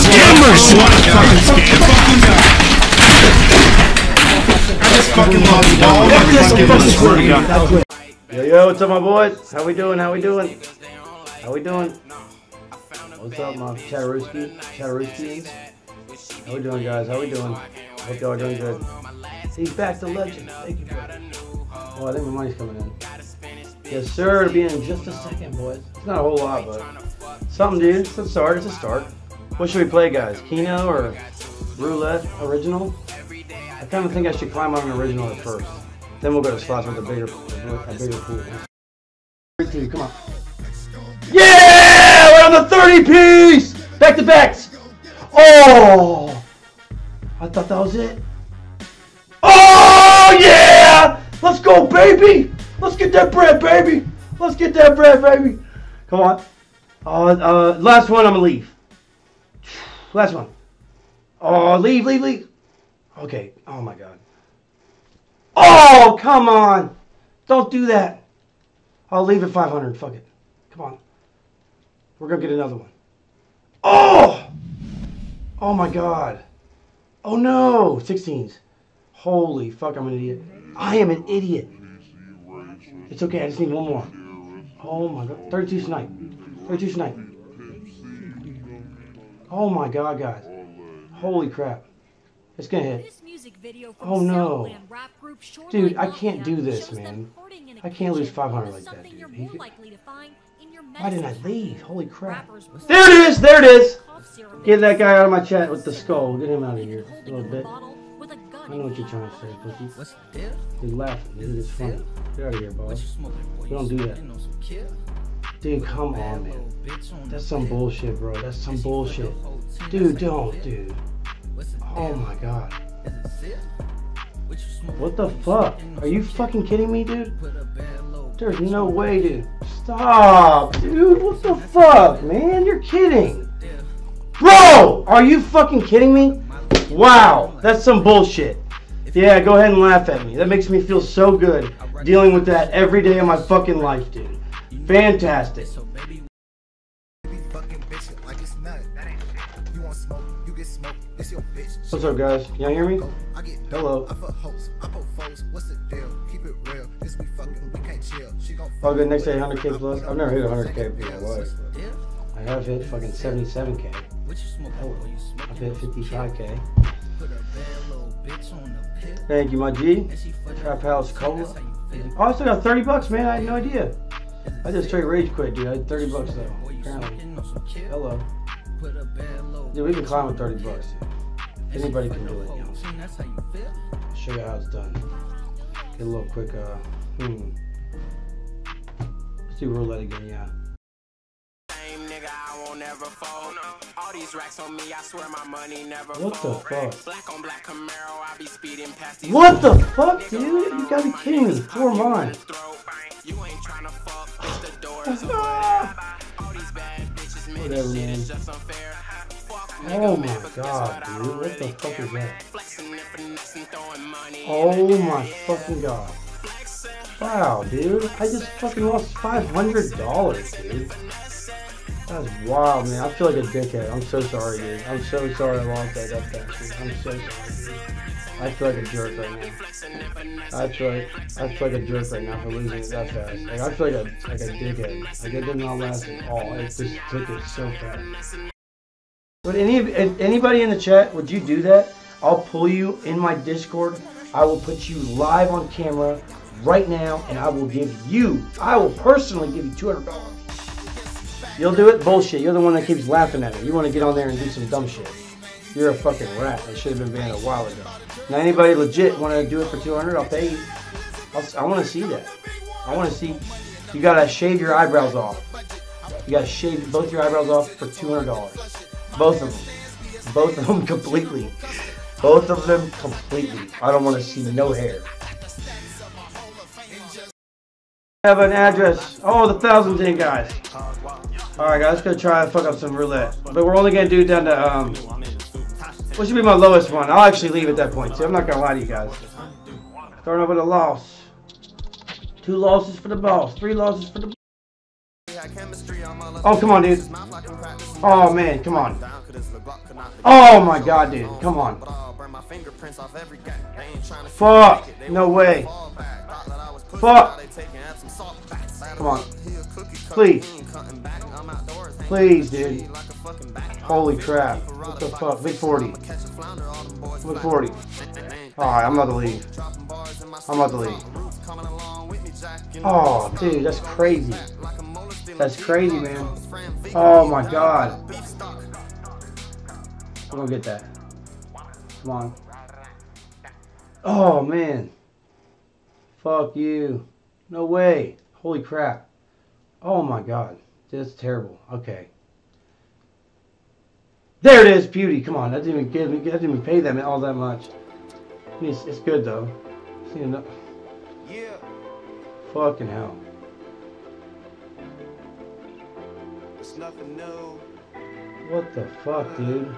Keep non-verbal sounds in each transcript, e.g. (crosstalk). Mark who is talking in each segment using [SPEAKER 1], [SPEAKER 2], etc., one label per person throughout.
[SPEAKER 1] scammers!
[SPEAKER 2] Yo, yo, what's up, my boys? How we doing? How we doing? How we doing? What's up, my Chatterooski? Chatterooskies? How we doing, guys? How we doing? Hope y'all doing good. He's back to legend. Thank you, brother. Oh, I think my money's coming in. Yes, sir. It'll be in just a second, boys. It's not a whole lot, but something, dude. It's a start. It's a start. What should we play, guys? Keno or roulette original? I kind of think I should climb on an original at first. Then we'll go to slots with a bigger, a bigger pool. Three, two, come on. Yeah! We're on the 30 piece! Back to backs! Oh! I thought that was it. Oh, yeah! Let's go, baby! Let's get that bread, baby! Let's get that bread, baby! Come on. Uh, uh, last one, I'm gonna leave. Last one. Oh, leave, leave, leave. Okay. Oh, my God. Oh, come on. Don't do that. I'll leave at 500. Fuck it. Come on. We're going to get another one. Oh! Oh my god. Oh no! 16s. Holy fuck, I'm an idiot. I am an idiot. It's okay, I just need one more. Oh my god. 32 tonight. 32 snipe. Oh my god, guys. Oh Holy crap. It's gonna hit.
[SPEAKER 3] This music video from
[SPEAKER 2] Oh, no.
[SPEAKER 3] Southland rap group Shoreline
[SPEAKER 2] Dude, I can't do this, man.
[SPEAKER 3] hoarding in a
[SPEAKER 2] I can't lose 500 like that, dude.
[SPEAKER 3] you're
[SPEAKER 2] He
[SPEAKER 3] more
[SPEAKER 2] could-
[SPEAKER 3] likely to find in your
[SPEAKER 2] Why didn't I leave? Holy crap. There it is! There it is! Get that guy out of my chat with the skull. Get him out of here. A little bit.
[SPEAKER 3] bottle with a gun
[SPEAKER 2] I know what you're trying to say, Cookie.
[SPEAKER 4] What's the deal?
[SPEAKER 2] He's laughing. Dude, it's funny. Get out of here, boss.
[SPEAKER 4] you?
[SPEAKER 2] We don't do that. Dude, come on, man. That's some bullshit, bro. That's some bullshit. Dude, don't, dude. Oh my god.
[SPEAKER 4] What
[SPEAKER 2] the fuck? Are you fucking kidding me, dude? There's no way, dude. Stop, dude. What the fuck, man? You're kidding. Bro, are you fucking kidding me? Wow, that's some bullshit. Yeah, go ahead and laugh at me. That makes me feel so good dealing with that every day of my fucking life, dude. Fantastic.
[SPEAKER 4] So baby,
[SPEAKER 5] be fucking bitch like it's nothing. That ain't shit. You want smoke, you get smoke. It's your bitch.
[SPEAKER 2] What's up, guys? Y'all hear me?
[SPEAKER 5] I get
[SPEAKER 2] Hello.
[SPEAKER 5] I fuck hoes, I fuck foes. What's the deal? Keep it real. This we fucking, we can't chill. She gon'
[SPEAKER 2] Oh, good. Next day,
[SPEAKER 5] it.
[SPEAKER 2] 100k plus. I've never hit 100k in my life.
[SPEAKER 4] deal.
[SPEAKER 2] I have hit fucking 77k.
[SPEAKER 4] What you smoking,
[SPEAKER 2] Hello.
[SPEAKER 4] boy? You
[SPEAKER 2] I've hit
[SPEAKER 4] on some kill.
[SPEAKER 2] 55k.
[SPEAKER 4] Put a bad little bitch on the pill.
[SPEAKER 2] Thank you, my G.
[SPEAKER 4] And she fuck
[SPEAKER 2] Trap House. Cola.
[SPEAKER 4] That's how you feel.
[SPEAKER 2] Oh, I still got 30 bucks, man. I had no idea. I just straight rage quit, dude. I had 30 bucks though. Apparently. Hello. Dude, we can climb with 30 bucks, Anybody can do it. Show you how it's done. Get a little quick, uh, hmm. Let's do roulette again, yeah.
[SPEAKER 6] Same nigga, I won't ever fold. All these racks on me, I swear my money never
[SPEAKER 2] What the fuck?
[SPEAKER 6] Black on black Camaro, I be speeding past these.
[SPEAKER 2] What the fuck, dude? You gotta be kidding me. Four mine.
[SPEAKER 6] You ain't tryna fuck, fix the doors or. (laughs) All these bad bitches, man, this shit is just unfair.
[SPEAKER 2] Oh my
[SPEAKER 6] man,
[SPEAKER 2] God,
[SPEAKER 6] what?
[SPEAKER 2] Dude. What the fuck
[SPEAKER 6] care.
[SPEAKER 2] is that?
[SPEAKER 6] Flexing and finessing, throwing money in
[SPEAKER 2] Oh my fucking god. Wow, dude. I just fucking lost $500, dude. That's wild, man. I feel like a dickhead. I'm so sorry, dude. I'm so sorry I lost that that fast. I'm so sorry, dude. I feel like a jerk right now. I feel like I feel like a jerk right now for losing it that fast. Like I feel like a like a dickhead. Like it did not last at all. It just took it so fast. Would any anybody in the chat would you do that? I'll pull you in my Discord. I will put you live on camera right now, and I will give you. I will personally give you two hundred dollars. You'll do it? Bullshit. You're the one that keeps laughing at me. You want to get on there and do some dumb shit. You're a fucking rat. It should have been banned a while ago. Now, anybody legit want to do it for 200? I'll pay you. I'll, I want to see that. I want to see. You gotta shave your eyebrows off. You gotta shave both your eyebrows off for $200. Both of them. Both of them (laughs) completely. Both of them completely. I don't want to see no hair. Have an address. Oh, the thousand ten guys. All right, guys, let's go try and fuck up some roulette. But we're only gonna do down to um. What should be my lowest one? I'll actually leave at that point too. I'm not gonna lie to you guys. Starting off with a loss. Two losses for the boss. Three losses for the. Oh come on, dude. Oh man, come on. Oh my god, dude. Come on. Fuck. No way. Fuck. Come on. Please. Please, dude. Holy crap. What the fuck? Big 40. Big 40. Alright, I'm about to leave. I'm about to leave. Oh, dude, that's crazy. That's crazy, man. Oh my god. I'm gonna get that. Come on. Oh man. Fuck you. No way. Holy crap. Oh my god. That's terrible. Okay. There it is, beauty. Come on, that didn't even give me. That didn't even pay them all that much. It's, it's good though. See enough.
[SPEAKER 1] Yeah.
[SPEAKER 2] Fucking hell.
[SPEAKER 1] It's nothing new.
[SPEAKER 2] What the fuck, dude?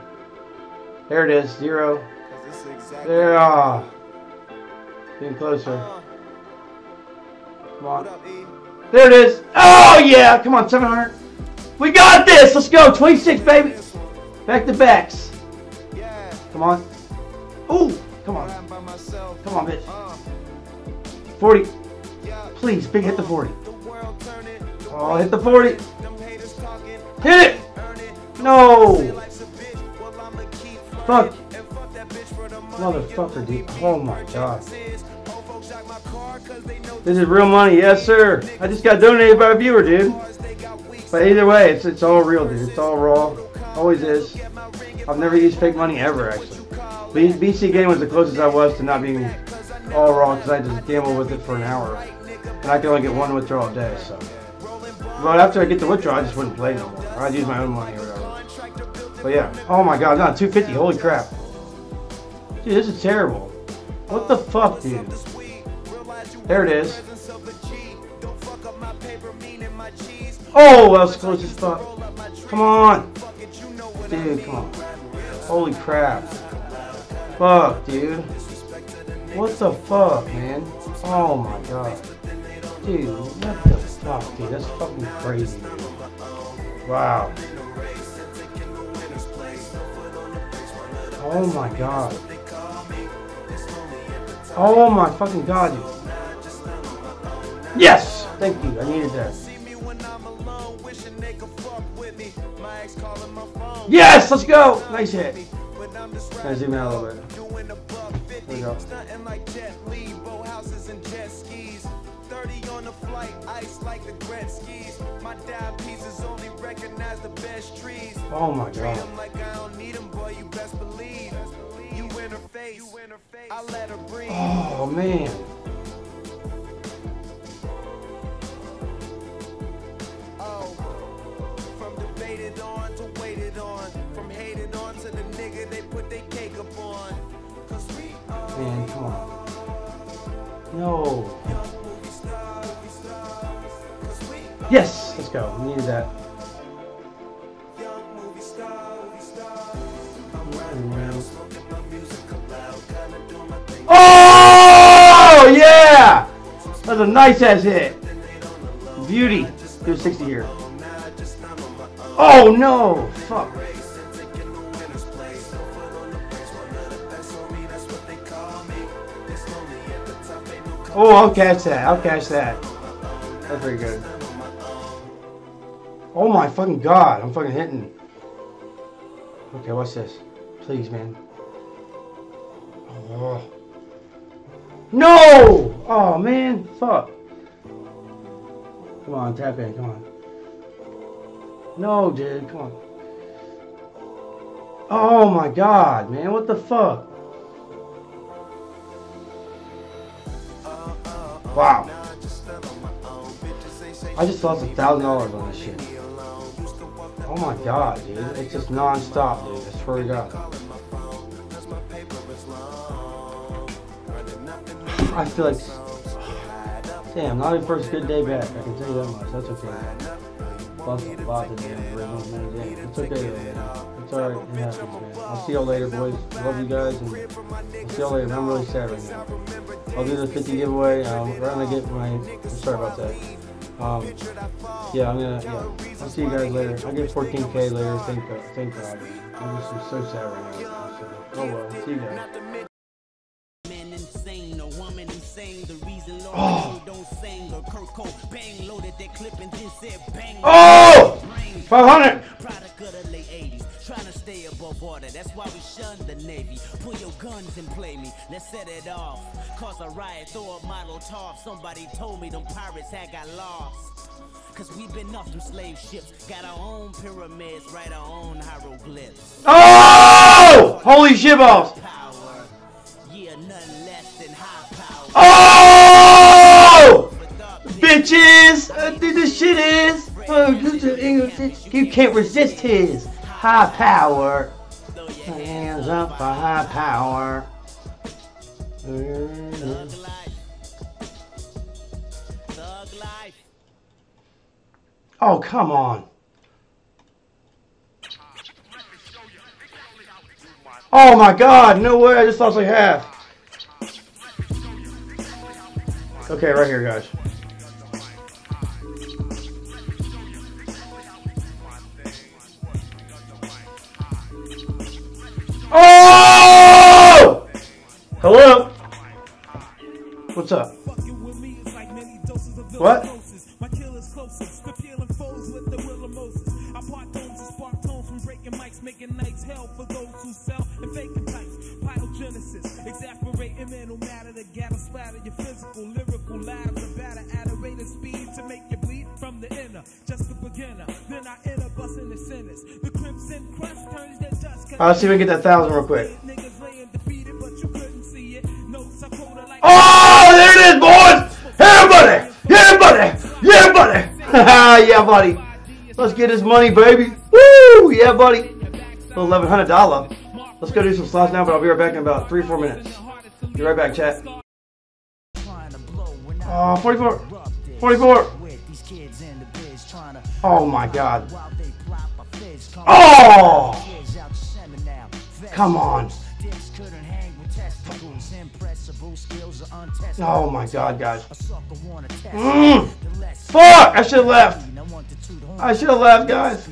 [SPEAKER 2] There it is, zero.
[SPEAKER 1] 'cause this is exactly.
[SPEAKER 2] There. Ah. Getting closer.
[SPEAKER 1] Uh,
[SPEAKER 2] Come on. There it is. Oh yeah. Come on, 700. We got this. Let's go. 26, baby. Back to backs. Come on. Ooh. Come on. Come on, bitch.
[SPEAKER 1] Uh,
[SPEAKER 2] 40. Please, big hit the 40.
[SPEAKER 1] The world
[SPEAKER 2] Oh, hit the 40.
[SPEAKER 1] Them haters talking.
[SPEAKER 2] Hit it. No. Fuck. Motherfucker, dude. Oh my god. This is real money. Yes, sir. I just got donated by a viewer, dude. But either way, it's it's all real, dude. It's all raw. Always is. I've never used fake money ever, actually. BC game was the closest I was to not being all raw because I just gambled with it for an hour, and I can only get one withdrawal a day. So, but after I get the withdrawal, I just wouldn't play no more. I'd use my own money or whatever. But yeah. Oh my God, no, 250. Holy crap. Dude, this is terrible. What the fuck, dude? There it is. Oh, that was close as fuck. Come on. Dude, come on. Holy crap. Fuck, dude. What the fuck, man? Oh my god. Dude, what the fuck, dude? That's fucking crazy. Wow. Oh my god. Oh my fucking god, dude. Yes! Thank you, I needed that. Yes, let's go! Nice hit. Can I zoom out a little bit? There we go.
[SPEAKER 1] on the flight, ice like debated on to waited on, from hated on to the nigga they put their cake up on. Cause we are
[SPEAKER 2] Man, come on. No. Yes! Let's go. We needed that.
[SPEAKER 1] young movie star, movie star.
[SPEAKER 2] Oh yeah! That's a nice ass hit. Beauty. Do 60 here. Oh no! Fuck. Oh, I'll catch that. I'll catch that. That's very good. Oh my fucking god! I'm fucking hitting. Okay, what's this? Please, man. Oh. No! Oh man, fuck. Come on, tap in, come on. No, dude, come on. Oh my god, man, what the fuck? Wow. I just lost a thousand dollars on this shit. Oh my god, dude. It's just non-stop, dude. I swear to god. I feel like (sighs) Damn, not even first good day back. I can tell you that much. That's okay. Lost a lot today. It's okay though, man. It's alright. It happens, man. I'll see y'all later, boys. Love you guys, and I'll see y'all later. I'm really sad right now. I'll do the 50 giveaway. Um, we're gonna get my. I'm sorry about that. Um, yeah, I'm gonna. Yeah, I'll see you guys later. I'll get 14k later. Thank God. Thank God. I'm just I'm so sad right now. So, oh well. See you guys.
[SPEAKER 7] Man (sighs)
[SPEAKER 2] Oh! 500.
[SPEAKER 7] Product of the late 80s. Trying to stay above water. That's why we shun the Navy. Pull your guns and play me. Let's set it off. Cause a riot, throw a model top. Somebody told me them pirates had got lost. Cause we been off them slave ships. Got our own pyramids, write our own hieroglyphs.
[SPEAKER 2] Oh! Holy shit balls!
[SPEAKER 7] Power. Yeah, nothing less than high power.
[SPEAKER 2] Oh! Bitches! Uh, this shit is. Oh. You can't resist his high power. Hands up for high power. Oh, come on. Oh my god, no way, I just lost like half. Okay, right here, guys.
[SPEAKER 8] Spark tones from breaking mics, making nights hell for those who sell and faking types. Pyrogenesis, exasperating mental matter gather splatter your
[SPEAKER 2] I'll see if we can get that thousand real quick.
[SPEAKER 8] Niggas laying defeated, but you couldn't see it. Notes I quoted like.
[SPEAKER 2] Oh, there it is, boys! Yeah, buddy! Yeah, buddy! Yeah, buddy! yeah, buddy! Let's get this money, baby! Woo! Yeah, buddy! Eleven hundred dollar. Let's go do some slots now, but I'll be right back in about three, four minutes. Be right back, chat. Oh, 44. 44. Oh my god. Oh! Come on. Oh my god, guys. Mm. Fuck! I should have left. I should have left, guys.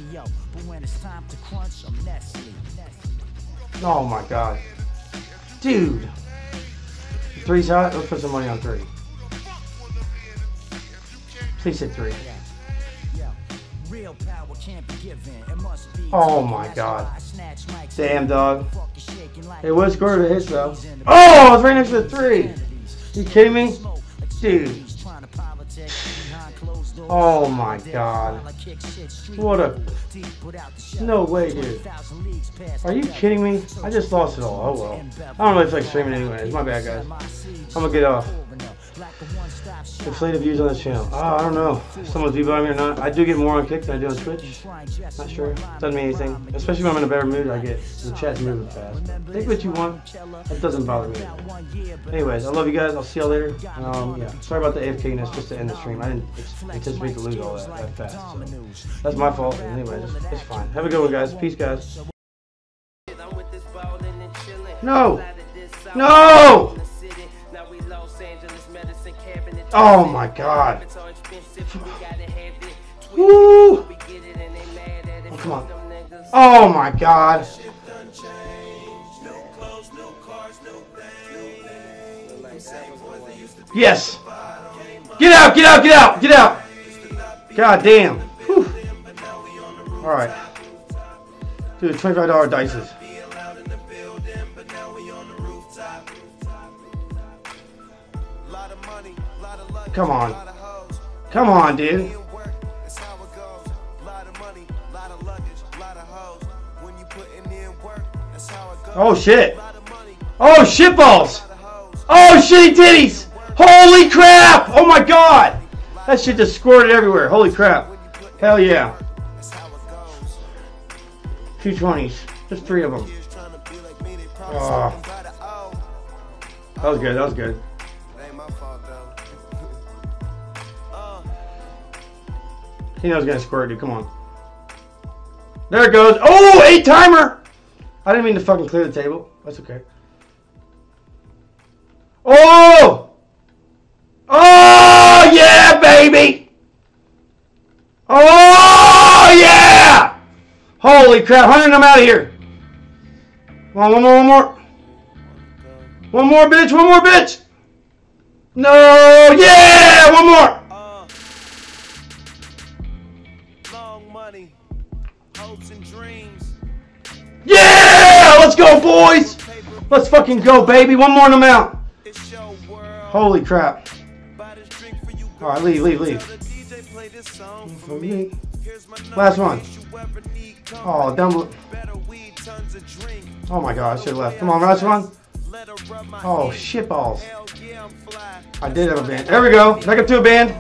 [SPEAKER 2] Oh my god. Dude. Three's hot? Let's put some money on three. Please hit three. Oh my god. Damn, dog. It was scored a hit though. Oh, it's right next to the three. You kidding me? Dude. Oh my god. What a. No way, dude. Are you kidding me? I just lost it all. Oh well. I don't really feel like streaming anyways. My bad, guys. I'm gonna get off. Inflated views on this channel. Oh, I don't know. If someone's debugging me or not. I do get more on Kick than I do on Twitch. Not sure. Doesn't mean anything. Especially when I'm in a better mood, I get the chat's moving fast. Take what you want. That doesn't bother me. Anyways, I love you guys. I'll see y'all later. Um, yeah. Sorry about the AFKness just to end the stream. I didn't anticipate to lose all that, that fast. So. That's my fault. Anyways, it's, it's fine. Have a good one, guys. Peace, guys. No! No! Oh my god. Woo! Oh, come on. Oh my god. Yes. Get out, get out, get out, get out. God damn. Whew. All right. Dude, $25 dices. Come on. Come on, dude. Oh shit. Oh shit balls. Oh shitty titties. Holy crap. Oh my god. That shit just squirted everywhere. Holy crap. Hell yeah. Two 20s. Just three of them. Oh. That was good. That was good. He knows gonna squirt, dude. Come on. There it goes. Oh, eight timer. I didn't mean to fucking clear the table. That's okay. Oh! Oh yeah, baby! Oh yeah! Holy crap! Hundred them out of here. Come on, one more, one more. One more, bitch. One more, bitch. No, yeah, one more. Yeah, let's go, boys. Let's fucking go, baby. One more in them out. Holy crap. All right, leave, leave, leave. Last one. Oh, dumb. Oh my god, I should have left. Come on, last one. Oh, shit balls.
[SPEAKER 1] I'm.
[SPEAKER 2] I did have a band. There we go. Back up to a band.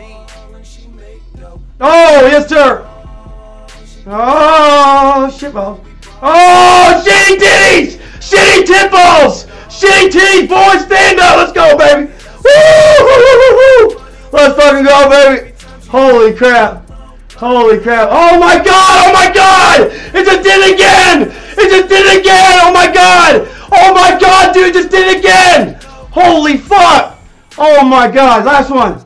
[SPEAKER 2] Oh, yes, sir. Oh, shit balls. Oh, shitty titties! Shitty tit balls! Shitty titties, boys, stand up! Let's go, baby! Woo! Let's fucking go, baby! Holy crap! Holy crap! Oh my god! Oh my god! It's a did again! It's a did again! Oh my god! Oh my god, dude! Just did it again! Holy fuck! Oh my god! Last one.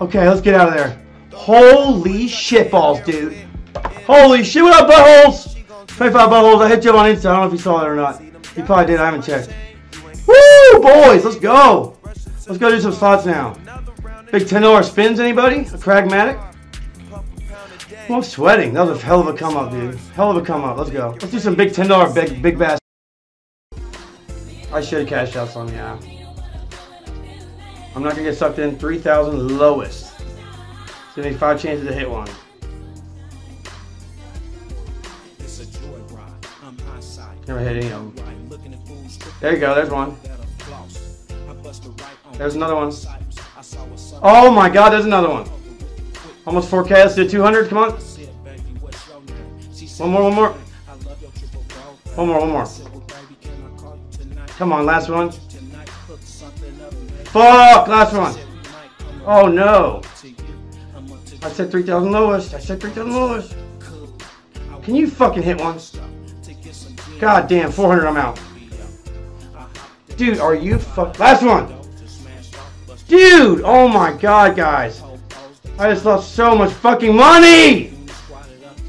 [SPEAKER 2] Okay, let's get out of there. Holy shit balls, dude. Holy shit, what up, buttholes? 25 buttholes. I hit you on Insta. I don't know if you saw that or not. You probably did. I haven't checked. Woo, boys, let's go. Let's go do some slots now. Big $10 spins, anybody? A pragmatic? Oh, I'm sweating. That was a hell of a come up, dude. Hell of a come up. Let's go. Let's do some big $10 big big bass. I should have cashed out some, yeah. I'm not gonna get sucked in. 3,000 lowest. So need five chances to hit one. Never hit any of them. There you go. There's one. There's another one. Oh my God, there's another one. Almost 4K. Let's do 200. Come on. One more. One more. One more. One more. Come on. Last one. Fuck. Last one. Oh no. I said 3,000 lowest. I said 3,000 lowest. Can you fucking hit one? God damn. 400. I'm out. Dude, are you fuck? Last one. Dude. Oh my God, guys. I just lost so much fucking money.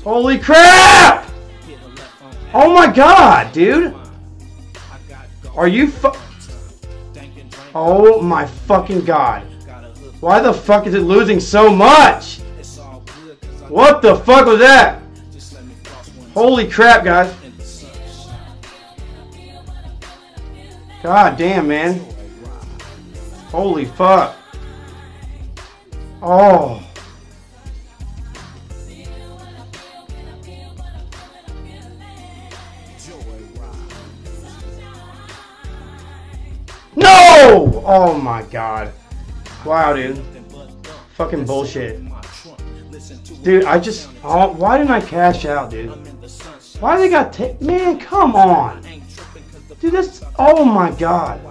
[SPEAKER 2] Holy crap. Oh my God, dude. Are you fu- Oh my fucking god. Why the fuck is it losing so much? What the fuck was that? Holy crap, guys. God damn, man. Holy fuck. Oh. No! Oh my god. Wow, dude. Fucking bullshit. Dude, I just. Oh, why didn't I cash out, dude? Why they got Man, come on. Dude, this. Oh my god.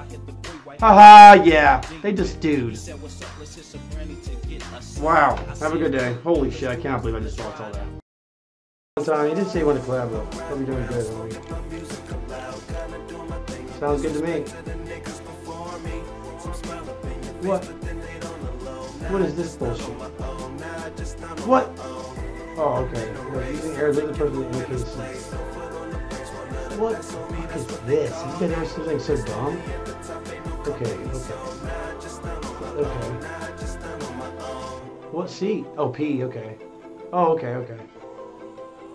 [SPEAKER 2] Haha, yeah. They just dude. Wow. Have a good day. Holy shit, I can't believe I just lost all that. One time, he didn't say he wanted to collab though. Hope you're doing good, homie. Sounds good to me. What? What is this bullshit? What? Oh, okay. Using air liquid person in case. What fuck is this? Guys ever see something so dumb? Okay, okay. Okay. What seat? Oh, P, okay. Oh, okay, okay.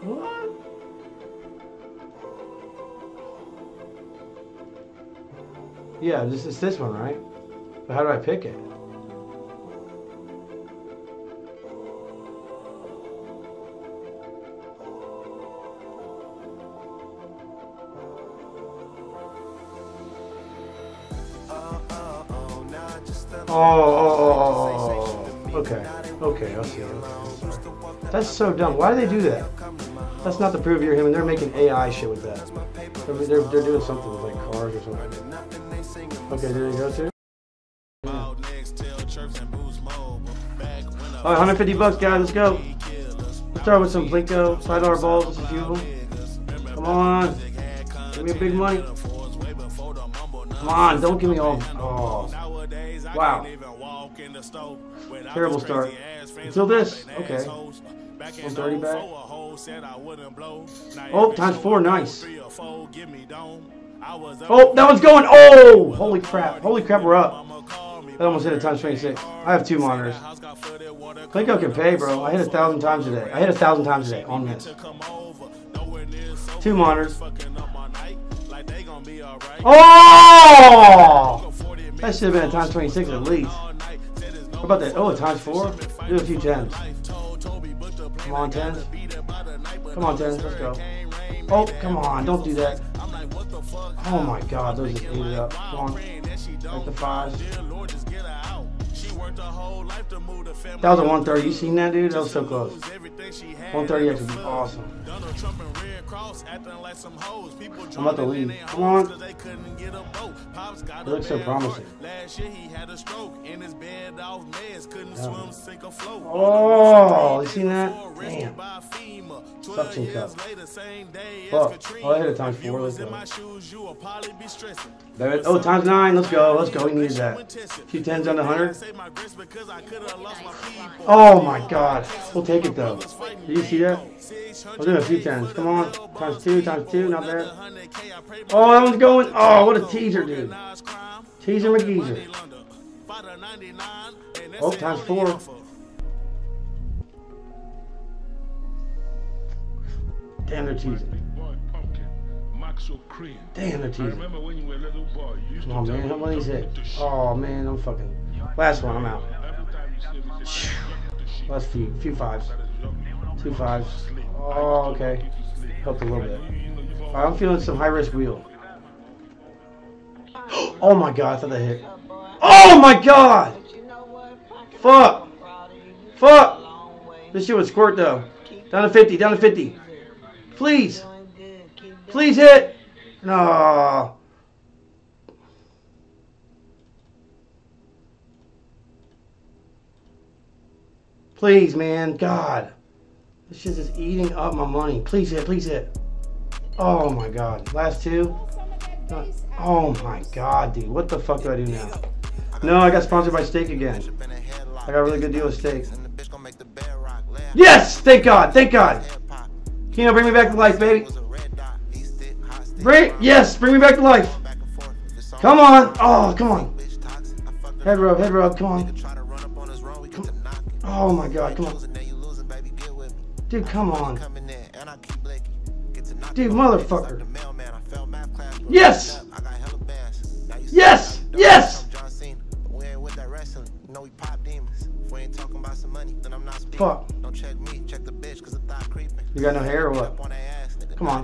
[SPEAKER 2] What? Yeah, this is this one, right? But how do I pick it? Oh oh oh, oh, oh, oh, oh, oh, okay, okay, see. That's so dumb. Why do they do that? That's not to prove you're him, and they're making AI shit with that. They're, they're, they're doing something with like cars or something. Okay, there you go, too. All right, 150 bucks, guys. Let's go. Let's Start with some Plinko, dollar balls. Just a few of them. Come on, give me a big money. Come on, don't give me all. Oh, Wow. Terrible start. Until this. Okay. 130 back. Oh, oh times four. Nice. Oh, that one's going. Oh, holy crap. Holy crap, we're up. That almost hit a times 26. I have two monitors. Plinko can pay, bro. I hit a thousand times a day. I hit a thousand times a day on this. Two monitors. Oh! That should have been a times 26 at least. What about that? Oh, a times four? Do a few tens. Come on, tens. Come on, tens. Let's go. Oh, come on. Don't do that. Oh my god, those just ate it up. Come on. Like the fives. That was a 130. You seen that, dude? That was so close. 130 X would be awesome. I'm about to leave. Come on. It looks so promising. Oh, you seen that? Damn. Suction cup. Fuck. Oh, I hit a times four. Let's go. Oh, times nine. Let's go. Let's go. We needed that. Two tens on the hundred. Oh my god. We'll take it though. Did you see that? We're doing a few tens. Come on. Times two, times two. Not bad. Oh, that one's going. Oh, what a teaser, dude. Teaser McGeezer. Oh, times four. Damn, they're teasing. Damn, they're teasing.
[SPEAKER 9] remember when you were a little boy, you used
[SPEAKER 2] Come on, man. How many is it?
[SPEAKER 9] shit.
[SPEAKER 2] Oh, man. I'm fucking. Last one. I'm out.
[SPEAKER 9] Every time you see me, you say, "Get to shit."
[SPEAKER 2] Last few. Few fives.
[SPEAKER 9] That is young.
[SPEAKER 2] Two fives. Oh, okay. Helped a little bit. Right, I'm feeling some high risk wheel. (gasps) Oh my god, I thought that hit. Oh my god! Fuck! Fuck! This shit would squirt though. Down to 50, down to 50. Please! Please hit! No. Please, man. God. This shit is eating up my money. Please hit, please hit. Oh my god. Last two. Oh my god, dude. What the fuck do I do now? No, I got sponsored by Stake again. I got a really good deal with Stake. Yes! Thank God, thank God. Keno, bring me back to life, baby. Bring, yes, bring me back to life. Come on. Oh, come on. Head rub, head rub, come on. Oh my god, come on. Dude, come on. Dude, motherfucker. Yes! Yes! Yes! Fuck. Don't check me. Check the bitch cuz I'm that creepin'. You got no hair or what? Come on.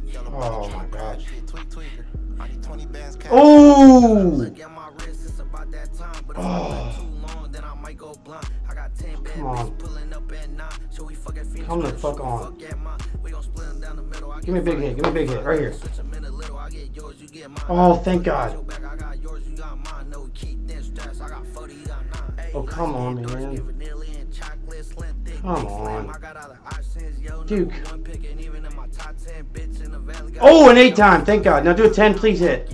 [SPEAKER 2] Oh my gosh. Oh! Oh. Come on. Come the fuck on. Give me a big hit. Give me a big hit. Right here. Oh, thank God. Oh, come on, man. Come on. Duke. Oh, an eight time. Thank God. Now do a 10. Please hit.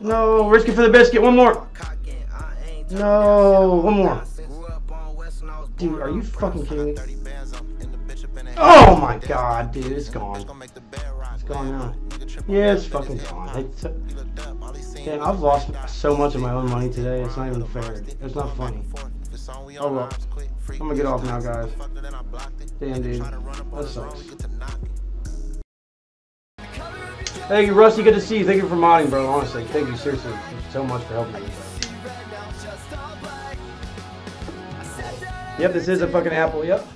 [SPEAKER 2] No. Risk it for the biscuit. One more. No. One more. Dude, are you fucking kidding me? Oh my god, dude. It's gone. It's gone now. Yeah, it's fucking gone. It's, damn, I've lost so much of my own money today. It's not even fair. It's not funny. Oh well. I'm gonna get off now, guys. Damn, dude. That sucks. Hey, Rusty, good to see you. Thank you for modding, bro. Honestly, thank you seriously so much for helping me. Bro. Yep, this is a fucking apple. Yep.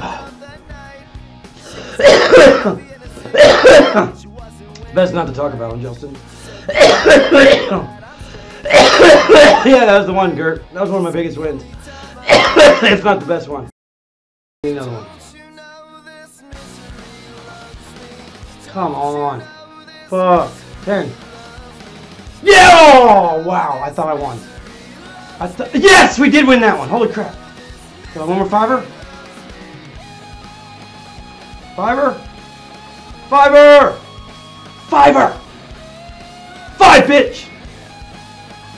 [SPEAKER 2] (coughs) Best not to talk about him, Justin. (coughs) (coughs) yeah, that was the one, Gert. That was one of my biggest wins. (coughs) it's not the best one. Another one. Come on. Fuck. Ten. Yeah! Oh, wow. I thought I won. I th- yes, we did win that one. Holy crap. Got one more fiver. Fiver. Fiver. Fiver. Five, bitch.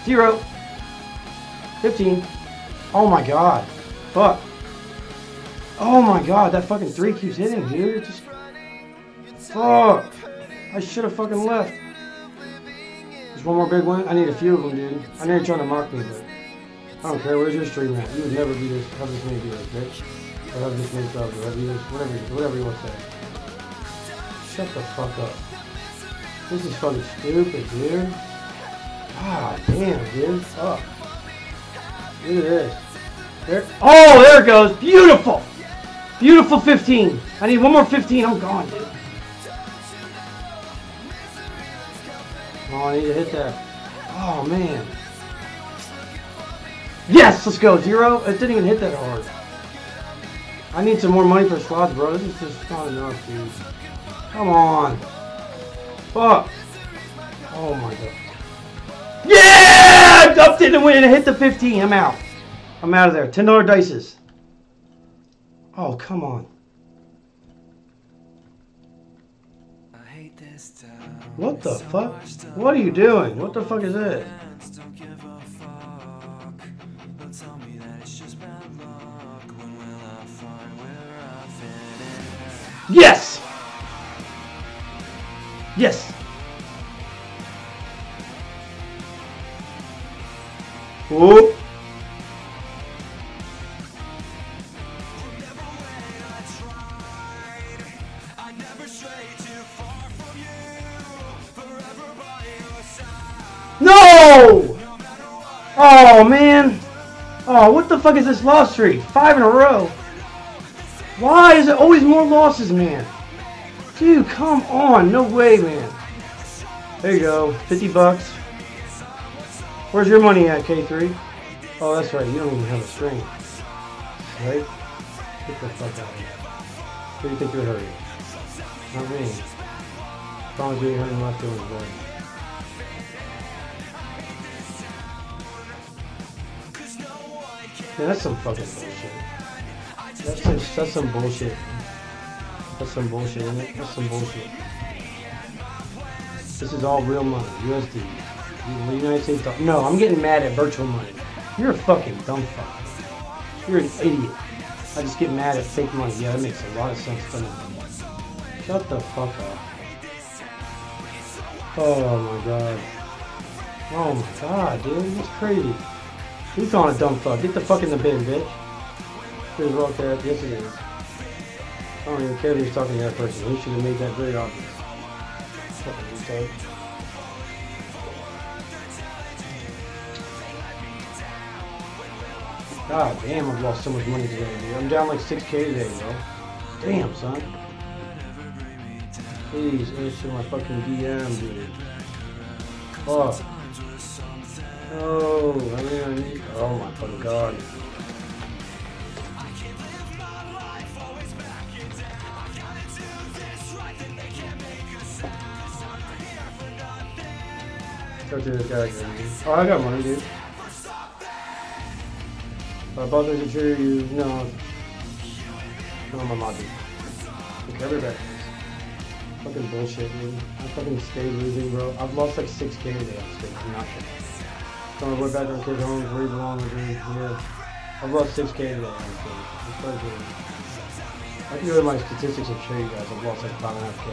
[SPEAKER 2] Zero. Fifteen. Oh my god. Fuck. Oh my god, that fucking three keeps hitting, dude. Just. Fuck. I should have fucking left. There's one more big one. I need a few of them, dude. I know you're trying to mark me, but I don't care. Where's your stream at? You would never be this, have this many viewers, bitch. Or have this many subs, or have viewers, whatever, whatever you want to say. Shut the fuck up. This is fucking stupid, dude. Ah, damn, dude. Fuck. Look at this. There. Oh, there it goes. Beautiful. Beautiful 15. I need one more 15. I'm gone, dude. Oh, I need to hit that. Oh, man. Yes, let's go. Zero. It didn't even hit that hard. I need some more money for slots, bro. This is just not enough, dude. Come on. Fuck. Oh, my God. Yeah! Up didn't and Hit the 15. I'm out. I'm out of there. $10 dices. Oh, come on. What the fuck? What are you doing? What the fuck is it? Yes! Yes! No! Oh man! Oh, what the fuck is this loss streak? Five in a row. Why is it always more losses, man? Dude, come on. No way, man. There you go. 50 bucks. Where's your money at, K3? Oh, that's right. You don't even have a string. Right? Get the fuck out of here. Who do you think you're hurting? Not me. As long as you ain't hurting my feelings, bud. Yeah, that's some fucking bullshit. That's some, that's some bullshit. That's some bullshit, isn't it? That's some bullshit. This is all real money, USD. The United States dollar. No, I'm getting mad at virtual money. You're a fucking dumb fuck. You're an idiot. I just get mad at fake money. Yeah, that makes a lot of sense to me. Shut the fuck up. Oh my god. Oh my god, dude. That's crazy. Who's calling a dumb fuck? Get the fuck in the bin, bitch. Here's rock there. Yes, it is. I don't even care if he's talking to that person. He should have made that very obvious. Fucking retard. God damn, I've lost so much money today, dude. I'm down like 6k today, bro. Damn, son. Please answer my fucking DM, dude. Fuck. Oh, I mean, I need, oh my fucking god. Go to the character. Oh, I got money, dude. Uh, Buzzer to cheer you. No. No, I'm a mod. dude. Okay, every. Fucking bullshit, dude. I fucking stay losing, bro. I've lost like 6k today on Stake. Nothing. Going way back to kids' homes, where you belong, dude. Yeah. I've lost 6k today on Stake. I can go to my statistics and show you guys. I've lost like 5.5k.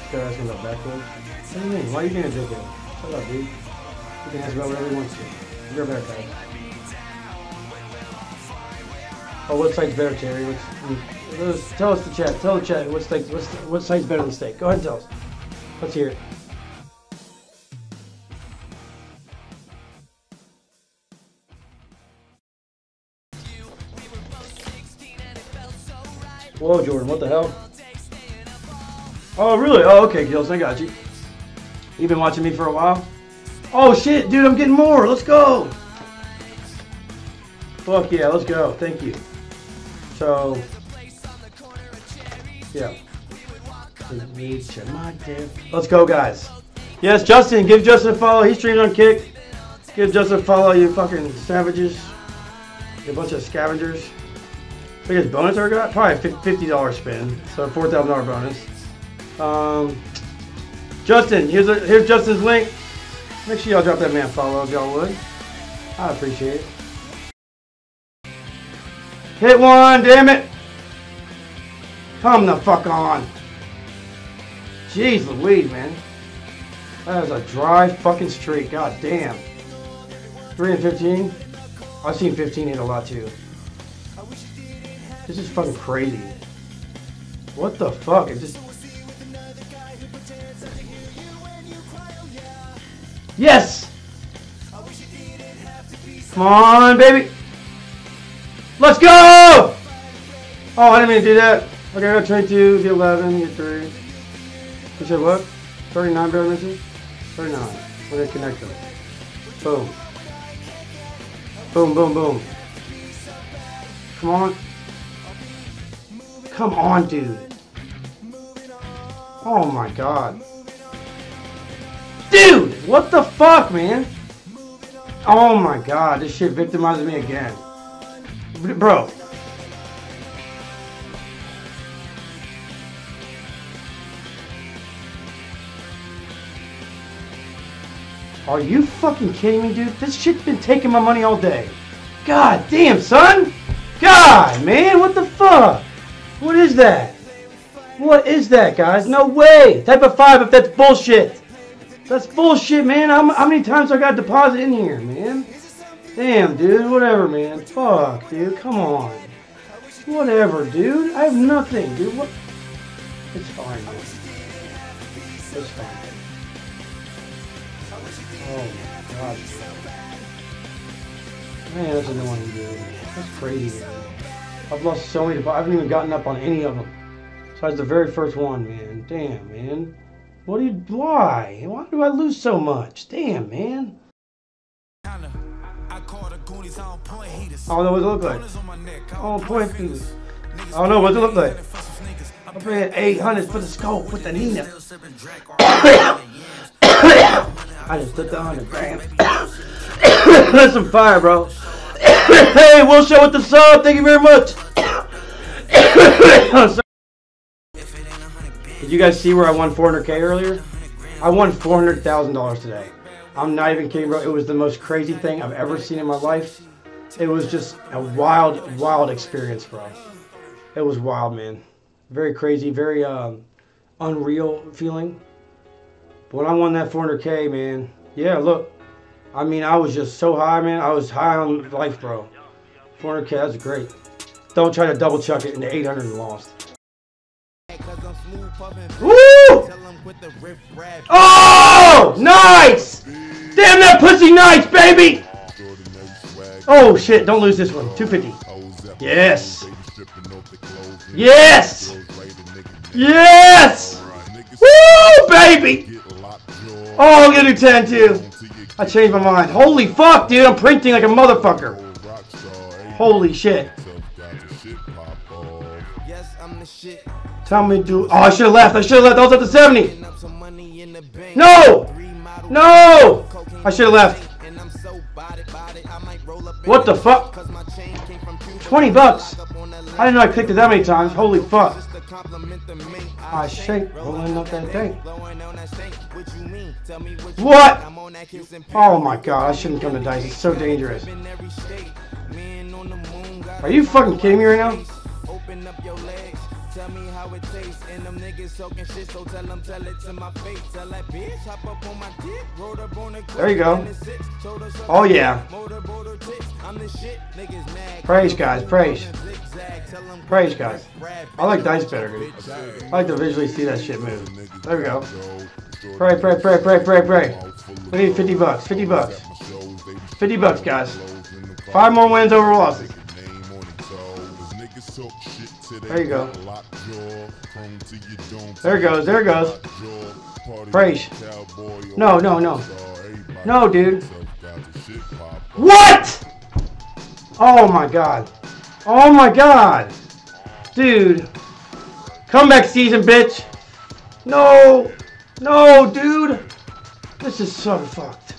[SPEAKER 2] This guy's gonna go backwards. What do you mean? Why are you being a dickhead? Shut up, dude. You can ask about whatever you want to. You're a better guy. Oh, what site's better, Terry? What's, those, tell us the chat. Tell the chat what site, what's, what site's better than Stake. Go ahead and tell us. Let's hear it. Whoa, Jordan, what the hell? Oh, really? Oh, okay, Gills, I got you. You've been watching me for a while? Oh, shit, dude, I'm getting more. Let's go. Fuck yeah, let's go. Thank you. So, yeah. Let's go, guys. Yes, Justin, give Justin a follow. He streams on Kick. Give Justin a follow, you fucking savages. You bunch of scavengers. Biggest bonus I ever got? Probably a $50 spin. So $4,000 bonus. Um, Justin, here's a, here's Justin's link. Make sure y'all drop that man follow if y'all would. I appreciate it. Hit one, damn it! Come the fuck on. Jeez Louise, man. That is a dry fucking streak. God damn. 3 and 15? I've seen 15 hit a lot too. This is fucking crazy. What the fuck? It just. Yes! Come on, baby! Let's go! Oh, I didn't mean to do that. Okay, I got 22, the 11, get 3. You said what? 39 barrel misses? 39. We're gonna connect them. Boom. Boom, boom, boom. Come on. Come on, dude. Oh my god. What the fuck, man? Oh my god, this shit victimizes me again. Bro. Are you fucking kidding me, dude? This shit's been taking my money all day. God damn, son! God, man, what the fuck? What is that? What is that, guys? No way! Type of 5 if that's bullshit. That's bullshit, man. How, how many times I got deposit in here, man? Damn, dude. Whatever, man. Fuck, dude. Come on. Whatever, dude. I have nothing, dude. What? It's fine, man. It's fine. Oh my god. Man, that's annoying, dude. That's crazy. I've lost so many. I haven't even gotten up on any of them. Besides the very first one, man. Damn, man. What do you? Why? Why do I lose so much? Damn, man. I don't know what it look like. Oh, point don't know what it look like. I'm paying 800 for the scope with the Nina. (coughs) I just took the 100 grand. (coughs) That's some fire, bro. (coughs) hey, we'll Show with the sub. Thank you very much. Did you guys see where I won 400k earlier? I won $400,000 today. I'm not even kidding, bro. It was the most crazy thing I've ever seen in my life. It was just a wild, wild experience, bro. It was wild, man. Very crazy, very um, unreal feeling. But when I won that 400k, man, yeah, look. I mean, I was just so high, man. I was high on life, bro. 400k, that's great. Don't try to double chuck it into 800 and lost. Woo! Oh, nice! Damn that pussy nice, baby! Oh shit, don't lose this one. 250. Yes. Yes! Yes! Woo, baby! Oh, I'm gonna do 10 too. I changed my mind. Holy fuck, dude, I'm printing like a motherfucker. Holy shit. Tell me, dude. Oh, I should have left. I should have left. I was at the 70. No! No! I should have left. What the fuck? 20 bucks. I didn't know I clicked it that many times. Holy fuck. Ah, I shake rolling up that thing. What? Oh my god, I shouldn't come to dice. It's so dangerous. Are you fucking kidding me right now? Niggas soaking shit, so tell them, tell it to my face. Tell that bitch, hop up on my dick, roll up on the There you go. Oh yeah. Praise guys, praise. Praise guys. I like dice better, dude. I like to visually see that shit move. There we go. Pray, pray, pray, pray, pray, pray. We need 50 bucks, 50 bucks. 50 bucks, guys. Five more wins over losses. There you go. There it goes. There it goes. Praise. No, no, no. No, dude. What? Oh my god. Oh my god. Dude. Comeback season, bitch. No. No, dude. This is so fucked.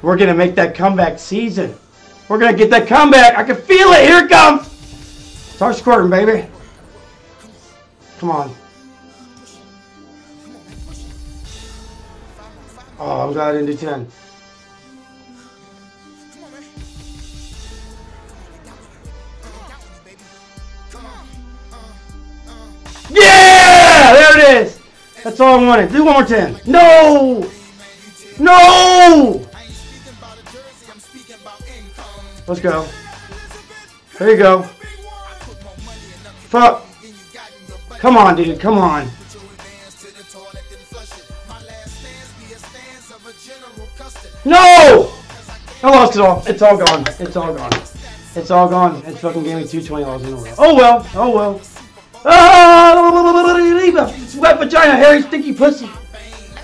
[SPEAKER 2] We're gonna make that comeback season. We're gonna get that comeback. I can feel it. Here it comes. Start squirting, baby. Come on. Oh, I'm glad I didn't do 10. Yeah! There it is! That's all I wanted. Do one more 10. No! No! Let's go. There you go. Fuck. Come on, dude. Come on. No! I lost it all. It's all gone. It's all gone. It's all gone. It's fucking gave me two twenty dollars in a row. Oh well. Oh well. Ah, wet vagina, hairy stinky pussy.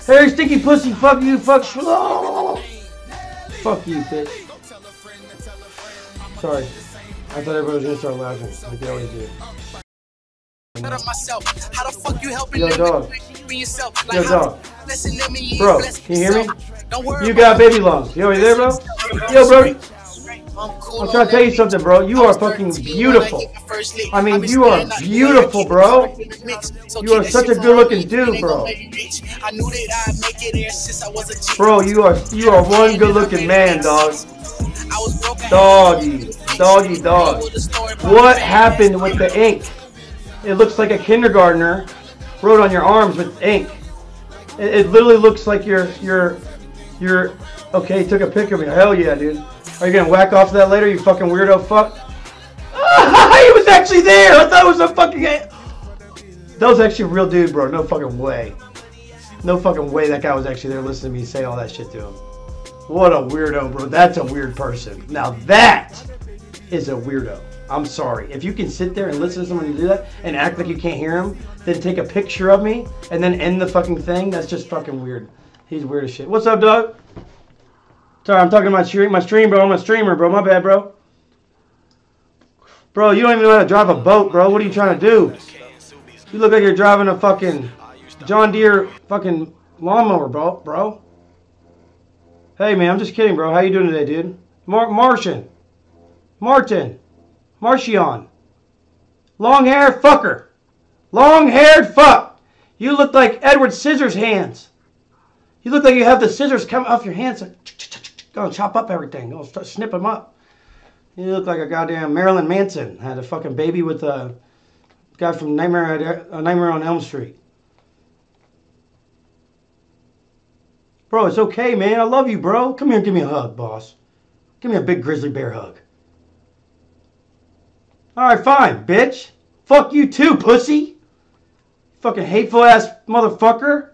[SPEAKER 2] Hairy stinky pussy. Fuck you. Fuck. oh. Fuck you, bitch. Sorry. I thought everybody was gonna start laughing, like they always do.
[SPEAKER 10] myself. How the fuck you helping
[SPEAKER 2] Yo, dog. Yo, dog.
[SPEAKER 10] blessing them and
[SPEAKER 2] Bro, can you hear me?
[SPEAKER 10] yourself? Don't worry
[SPEAKER 2] You got baby lungs. Yo, you there, bro? Yo, bro.
[SPEAKER 10] I'm cool
[SPEAKER 2] I'm trying to tell you something, bro. You are fucking beautiful. I mean, you are beautiful, bro. You are such a good-looking dude, bro. Bro, you are you are one good-looking man, dog. Doggy, doggy, dog. What happened with the ink? It looks like a kindergartner wrote on your arms with ink. It, it literally looks like you're you're you're okay. Took a pic of me. Hell yeah, dude. Are you gonna whack off that later? You fucking weirdo fuck. (laughs) he was actually there. I thought it was a fucking. That was actually a real dude, bro. No fucking way. No fucking way that guy was actually there listening to me say all that shit to him. What a weirdo, bro. That's a weird person. Now that is a weirdo. I'm sorry. If you can sit there and listen to someone do that and act like you can't hear him, then take a picture of me and then end the fucking thing, that's just fucking weird. He's weird as shit. What's up, Doug? Sorry, I'm talking about my stream, my stream, bro. I'm a streamer, bro. My bad, bro. Bro, you don't even know how to drive a boat, bro. What are you trying to do? You look like you're driving a fucking John Deere fucking lawnmower, bro. Bro. Hey, man, I'm just kidding, bro. How you doing today, dude? Mar- Martian. Martin. Martian. Long haired fucker. Long haired fuck. You look like Edward Scissors hands. You look like you have the scissors coming off your hands. Like, Gonna chop up everything. Start snip them up. You look like a goddamn Marilyn Manson. Had a fucking baby with a guy from Nightmare, uh, Nightmare on Elm Street. Bro, it's okay, man. I love you, bro. Come here and give me a hug, boss. Give me a big grizzly bear hug. Alright, fine, bitch. Fuck you too, pussy. Fucking hateful ass motherfucker.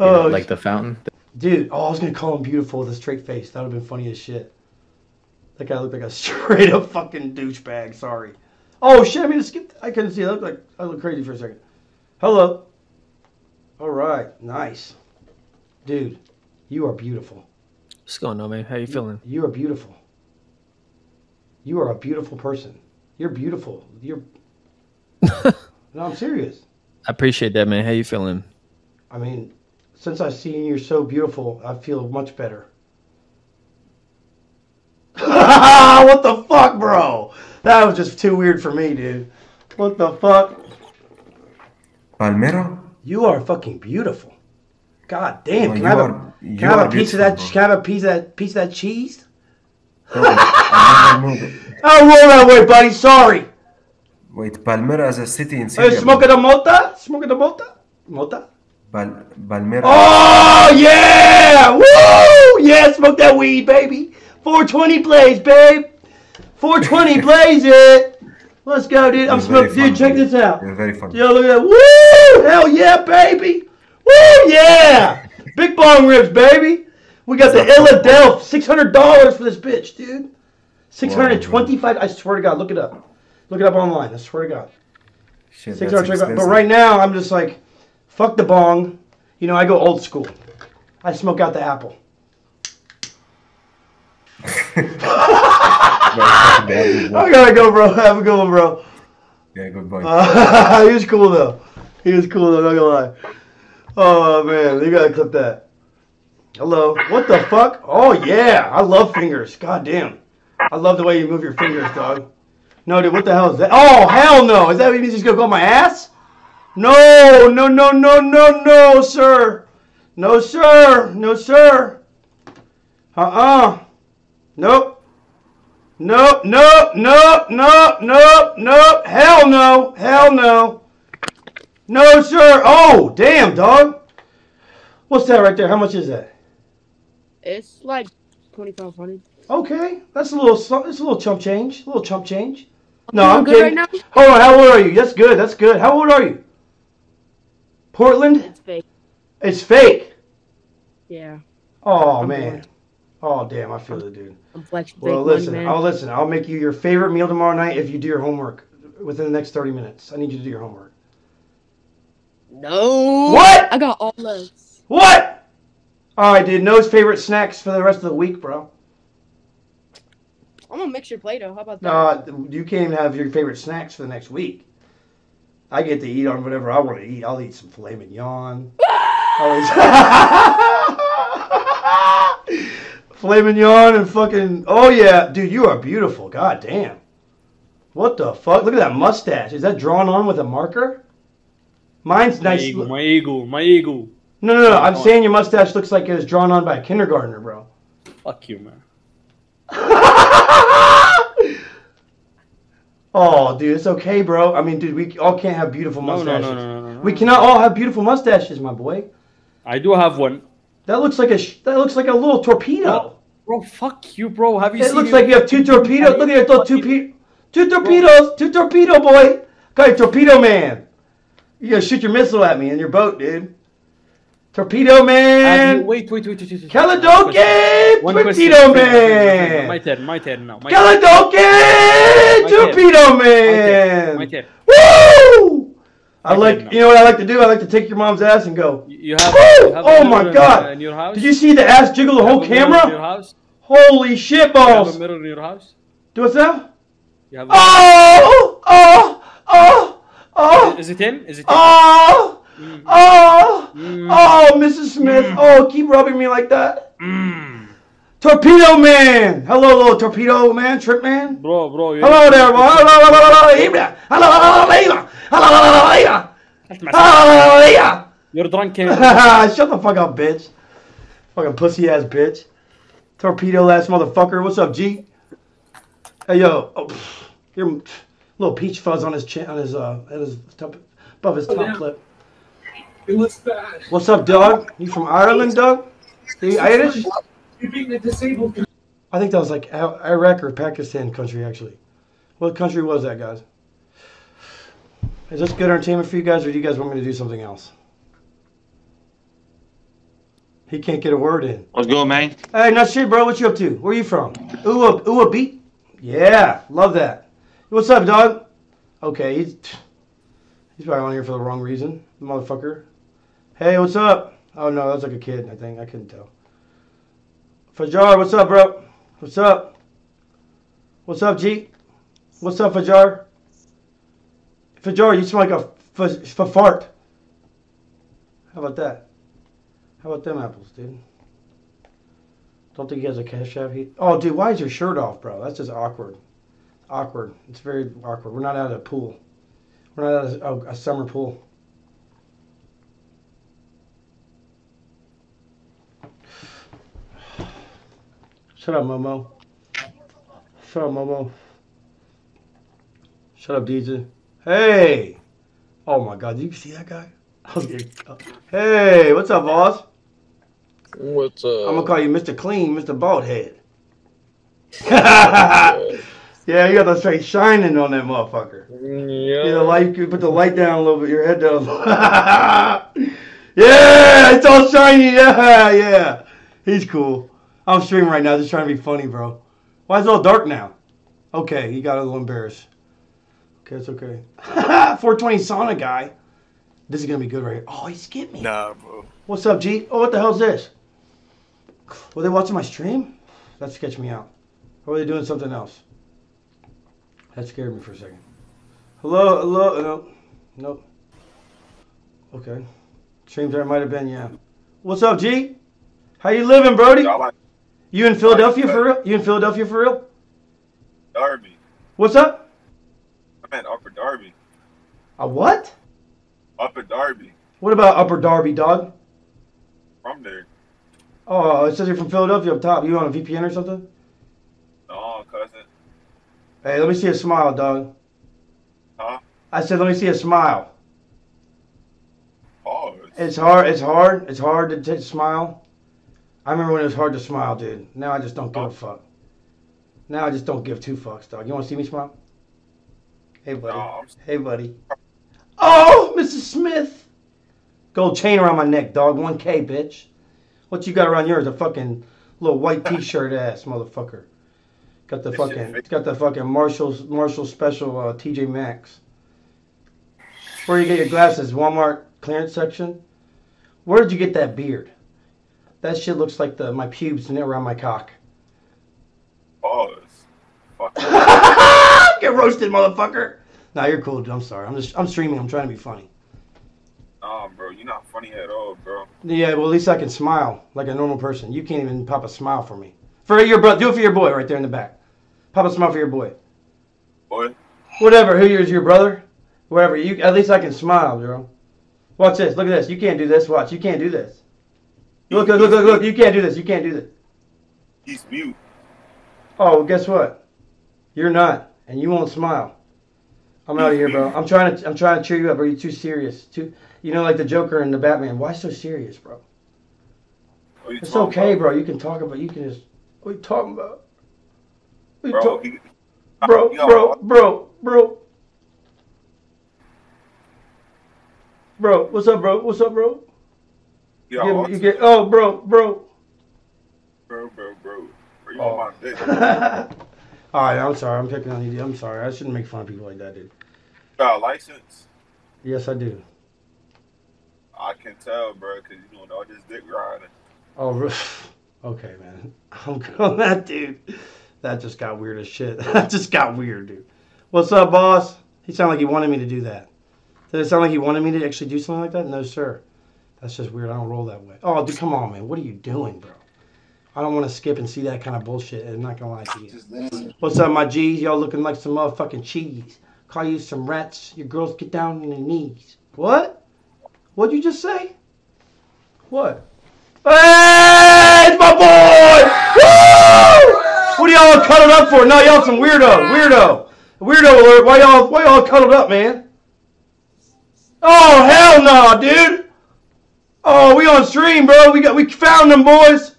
[SPEAKER 2] Oh,
[SPEAKER 11] like the fountain.
[SPEAKER 2] dude. Oh, I was gonna call him beautiful with a straight face. That would have been funny as shit. That guy looked like a (laughs) straight up fucking douchebag. Sorry. Oh shit! I mean, skip. I couldn't see. I looked like I looked crazy for a second. Hello. All right. Nice, dude. You are beautiful.
[SPEAKER 12] What's going on, man? How you feeling?
[SPEAKER 2] You are beautiful. You are a beautiful person. You're beautiful. You're. (laughs) no, I'm serious.
[SPEAKER 12] I appreciate that, man. How you feeling?
[SPEAKER 2] I mean, since I've seen you so beautiful, I feel much better. (laughs) what the fuck, bro? That was just too weird for me, dude. What the fuck?
[SPEAKER 13] Palmera?
[SPEAKER 2] You are fucking beautiful. God damn! Can I have
[SPEAKER 13] are-
[SPEAKER 2] a, can I have a piece of that? Can I have a piece of that? Piece of that cheese?
[SPEAKER 13] I never knew that. (laughs)
[SPEAKER 2] Oh, roll that way, buddy. Sorry.
[SPEAKER 13] Wait, Palmera is a city in
[SPEAKER 2] Hey,
[SPEAKER 13] Syria.
[SPEAKER 2] smoking the mota? Smoking the mota? Mota?
[SPEAKER 13] Palmera.
[SPEAKER 2] Oh yeah! Woo! Yeah, smoke that weed, baby. 420 blaze, babe. 420 (laughs) blaze it. Let's go, dude. I'm smoking. Dude, check this out.
[SPEAKER 13] You're very funny.
[SPEAKER 2] Yo, look at that. Woo! Hell yeah, baby. Woo! Yeah. Big bong ribs, baby. We got the Illadelph. Six hundred dollars for this bitch, dude. Six hundred twenty-five. I swear to God, look it up. Look it up online. I swear to God.
[SPEAKER 13] Shit,
[SPEAKER 2] Six
[SPEAKER 13] that's.
[SPEAKER 2] But right now, I'm just like, fuck the bong. You know, I go old school. I smoke out the apple. I gotta (laughs) go, bro. Have a good one, bro.
[SPEAKER 13] Yeah, good boy.
[SPEAKER 2] Uh, (laughs) he was cool though. He was cool though. Not gonna lie. Oh man, you gotta clip that. Hello. What the fuck? Oh yeah, I love fingers. God damn. I love the way you move your fingers, dog. No, dude, what the hell is that? Oh hell no! Is that what you just gonna go on my ass? No, no, no, no, no, no, sir. No, sir. No, sir. Uh-uh. Nope. Nope, nope, nope, nope, nope, nope. Hell no. Hell no. No, sir. Oh, damn, dog. What's that right there? How much is that?
[SPEAKER 11] It's like twenty five hundred.
[SPEAKER 2] Okay, that's a little. It's a little chump change. A little chump change. No, I'm
[SPEAKER 11] good
[SPEAKER 2] kidding.
[SPEAKER 11] right now?
[SPEAKER 2] Hold on. How old are you? That's good. That's good. How old are you? Portland.
[SPEAKER 11] It's fake.
[SPEAKER 2] It's fake.
[SPEAKER 11] Yeah.
[SPEAKER 2] Oh
[SPEAKER 11] I'm
[SPEAKER 2] man.
[SPEAKER 11] bored.
[SPEAKER 2] Oh damn, I feel it, dude.
[SPEAKER 11] I'm flexing
[SPEAKER 2] Well,
[SPEAKER 11] money,
[SPEAKER 2] listen. I'll listen. I'll make you your favorite meal tomorrow night if you do your homework within the next thirty minutes. I need you to do your homework.
[SPEAKER 11] No.
[SPEAKER 2] What?
[SPEAKER 11] I got all those.
[SPEAKER 2] What? All right, dude. No's favorite snacks for the rest of the week, bro.
[SPEAKER 11] I'm gonna mix your Play-Doh. How about that?
[SPEAKER 2] No, you can't even have your favorite snacks for the next week. I get to eat on whatever I want to eat. I'll eat some filet mignon. (laughs) I'll eat- (laughs) filet mignon and fucking. Oh yeah, dude, you are beautiful. God damn. What the fuck? Look at that mustache. Is that drawn on with a marker? Mine's
[SPEAKER 14] My
[SPEAKER 2] nice.
[SPEAKER 14] ego, my eagle. my eagle.
[SPEAKER 2] No, no, no. I'm saying your mustache looks like it was drawn on by a kindergartner, bro.
[SPEAKER 14] Fuck you, man. (laughs)
[SPEAKER 2] Oh, dude, it's okay, bro. I mean, dude, we all can't have beautiful
[SPEAKER 14] No, no,
[SPEAKER 2] mustaches.
[SPEAKER 14] no, no, no, no,
[SPEAKER 2] We cannot all have beautiful mustaches, my boy.
[SPEAKER 14] I do have one.
[SPEAKER 2] That looks like a sh- that looks like a little torpedo.
[SPEAKER 14] Bro, fuck you, bro. Have you
[SPEAKER 2] It looks
[SPEAKER 14] it?
[SPEAKER 2] like you have two torpedoes. Look at your two pe- two torpedoes, two torpedo boy. Got your torpedo man. You gotta shoot your missile at me in your boat, dude. Torpedo man.
[SPEAKER 14] Wait, wait, wait, wait, wait. wait.
[SPEAKER 2] Caledoke, torpedo man.
[SPEAKER 14] My turn, my turn now. My
[SPEAKER 2] Caledoke, torpedo
[SPEAKER 14] My
[SPEAKER 2] man.
[SPEAKER 14] turn.
[SPEAKER 2] Woo! I
[SPEAKER 14] My
[SPEAKER 2] like, you know what I like to do? I like to take your mom's ass and go.
[SPEAKER 14] You have,
[SPEAKER 2] Woo!
[SPEAKER 14] you have
[SPEAKER 2] Oh my god!
[SPEAKER 14] uh, in your house?
[SPEAKER 2] Did you see the ass jiggle the whole
[SPEAKER 14] have In your
[SPEAKER 2] camera?
[SPEAKER 14] house?
[SPEAKER 2] Holy shit
[SPEAKER 14] You have a mirror in your house?
[SPEAKER 2] Do what's that?
[SPEAKER 14] You have a
[SPEAKER 2] Oh! Oh! Oh! Oh!
[SPEAKER 14] Is it in? Is it in?
[SPEAKER 2] Oh!
[SPEAKER 14] Mm.
[SPEAKER 2] Oh,
[SPEAKER 14] mm.
[SPEAKER 2] oh, Mrs. Smith. Mm. Oh, keep rubbing me like that. Mm. Torpedo Man. Hello, little Torpedo Man, Trip Man.
[SPEAKER 14] Bro, bro. Yeah.
[SPEAKER 2] Hello there, bro. Hello, (laughs)
[SPEAKER 14] You're drunk, (laughs)
[SPEAKER 2] Shut the fuck up, bitch. Fucking pussy ass bitch. Torpedo ass motherfucker. What's up, G? Hey, yo. Oh. Your little peach fuzz on his chin, on his, uh, on his top, above his top oh, yeah. lip.
[SPEAKER 9] It was bad.
[SPEAKER 2] What's up, dog? You from Ireland, dog? You Irish?
[SPEAKER 9] You're being a disabled.
[SPEAKER 2] I think that was like Iraq or Pakistan country, actually. What country was that, guys? Is this good entertainment for you guys, or do you guys want me to do something else? He can't get a word in.
[SPEAKER 15] What's good, man?
[SPEAKER 2] Hey, not shit, bro. What you up to? Where you from? Ooh, a, ooh, a beat? Yeah, love that. What's up, dog? Okay, he's (sighs) he's probably on here for the wrong reason, motherfucker. Hey, what's up? Oh no, that's like a kid. I think I couldn't tell. Fajar, what's up, bro? What's up? What's up, G? What's up, Fajar? Fajar, you smell like a f- f- fart. How about that? How about them apples, dude? Don't think he has a cash app. He, oh, dude, why is your shirt off, bro? That's just awkward. Awkward. It's very awkward. We're not at a pool. We're not at a, a, a summer pool. Shut up, Momo. Shut up, Momo. Shut up, DJ. Hey! Oh my God, did you see that guy? (laughs) Getting, uh, hey, what's up, boss?
[SPEAKER 16] What's up?
[SPEAKER 2] I'm gonna call you Mr. Clean, Mr. Baldhead. (laughs) yeah, you got the straight shining on that motherfucker.
[SPEAKER 16] Yeah.
[SPEAKER 2] Yeah, the light. You put the light down a little bit. Your head down. (laughs) yeah, it's all shiny. Yeah, yeah. He's cool. I'm streaming right now, just trying to be funny, bro. Why is it all dark now? Okay, he got a little embarrassed. Okay, it's okay. (laughs) 420 sauna guy. This is gonna be good right here. Oh, he skipped me.
[SPEAKER 16] Nah, bro.
[SPEAKER 2] What's up, G? Oh, what the hell's this? Were they watching my stream? That sketched me out. Or were they doing something else? That scared me for a second. Hello, hello, oh, no, nope. Okay. Streams there might have been, yeah. What's up, G? How you living, Brody? You in Philadelphia for real? You in Philadelphia for real?
[SPEAKER 15] Darby.
[SPEAKER 2] What's up?
[SPEAKER 15] I'm at Upper Darby.
[SPEAKER 2] A what?
[SPEAKER 15] Upper Darby.
[SPEAKER 2] What about Upper Darby, dog?
[SPEAKER 15] From there.
[SPEAKER 2] Oh, it says you're from Philadelphia up top. You on a VPN or something?
[SPEAKER 15] No, cousin.
[SPEAKER 2] Hey, let me see a smile, dog.
[SPEAKER 15] Huh?
[SPEAKER 2] I said, let me see a smile.
[SPEAKER 15] Pause.
[SPEAKER 2] It's hard. It's hard. It's hard to t- smile. I remember when it was hard to smile, dude. Now I just don't give a fuck. Now I just don't give two fucks, dog. You want to see me smile? Hey, buddy. Hey, buddy. Oh, Mrs. Smith. Gold chain around my neck, dog. 1K, bitch. What you got around yours? A fucking little white (laughs) t-shirt ass motherfucker. Got the fucking, it's got the fucking Marshall's Marshall special uh, TJ Maxx. Where you get your glasses? Walmart clearance section. Where did you get that beard? That shit looks like the my pubes and around my cock.
[SPEAKER 15] Oh, Pause. (laughs)
[SPEAKER 2] Get roasted, motherfucker. Nah, you're cool, dude. I'm sorry. I'm just I'm streaming. I'm trying to be funny.
[SPEAKER 15] Nah, bro, you're not funny at all, bro.
[SPEAKER 2] Yeah, well at least I can smile like a normal person. You can't even pop a smile for me. For your bro, do it for your boy right there in the back. Pop a smile for your boy.
[SPEAKER 15] Boy.
[SPEAKER 2] Whatever. Who is your brother? Whatever. You at least I can smile, bro. Watch this. Look at this. You can't do this. Watch. You can't do this. Look, look, look, look, look. You can't do this. You can't do this.
[SPEAKER 15] He's mute.
[SPEAKER 2] Oh, well, guess what? You're not, and you won't smile. I'm out of here, bro. I'm trying to, I'm trying to cheer you up. Are you too serious? Too, you know, like the Joker and the Batman. Why so serious, bro?
[SPEAKER 15] Oh,
[SPEAKER 2] it's
[SPEAKER 15] talking
[SPEAKER 2] okay,
[SPEAKER 15] about?
[SPEAKER 2] bro. You can talk about. You can just. What are you talking about? What you
[SPEAKER 15] Bro,
[SPEAKER 2] talk-
[SPEAKER 15] he-
[SPEAKER 2] bro,
[SPEAKER 15] Yo,
[SPEAKER 2] bro, bro, bro. Bro, what's up, bro? What's up, bro?
[SPEAKER 15] Yo,
[SPEAKER 2] you, you get, oh, bro, bro.
[SPEAKER 15] Bro, bro, bro. Bro, you
[SPEAKER 2] Oh.
[SPEAKER 15] on my dick. (laughs)
[SPEAKER 2] All right, I'm sorry. I'm picking on you. I'm sorry. I shouldn't make fun of people like that, dude.
[SPEAKER 15] got a license?
[SPEAKER 2] Yes, I do.
[SPEAKER 15] I can tell, bro, because you doing all this dick riding.
[SPEAKER 2] Oh, (laughs) okay, man. (laughs) I'm on that, dude. That just got weird as shit. that just got weird, dude. What's up, boss? He sounded like he wanted me to do that. Did it sound like he wanted me to actually do something like that? No, sir. That's just weird. I don't roll that way. Oh, dude, come on, man. What are you doing, bro? I don't want to skip and see that kind of bullshit. I'm not gonna lie to you. What's up, my G's? Y'all looking like some motherfucking cheese. Call you some rats. Your girls get down on their knees. What? What'd you just say? What? Hey, it's my boy! Woo! What are y'all cuddled up for? No, y'all some weirdo, weirdo, weirdo alert. Why y'all, why y'all cuddled up, man? Oh hell no, dude! Oh, we on stream, bro. We got, we found them boys.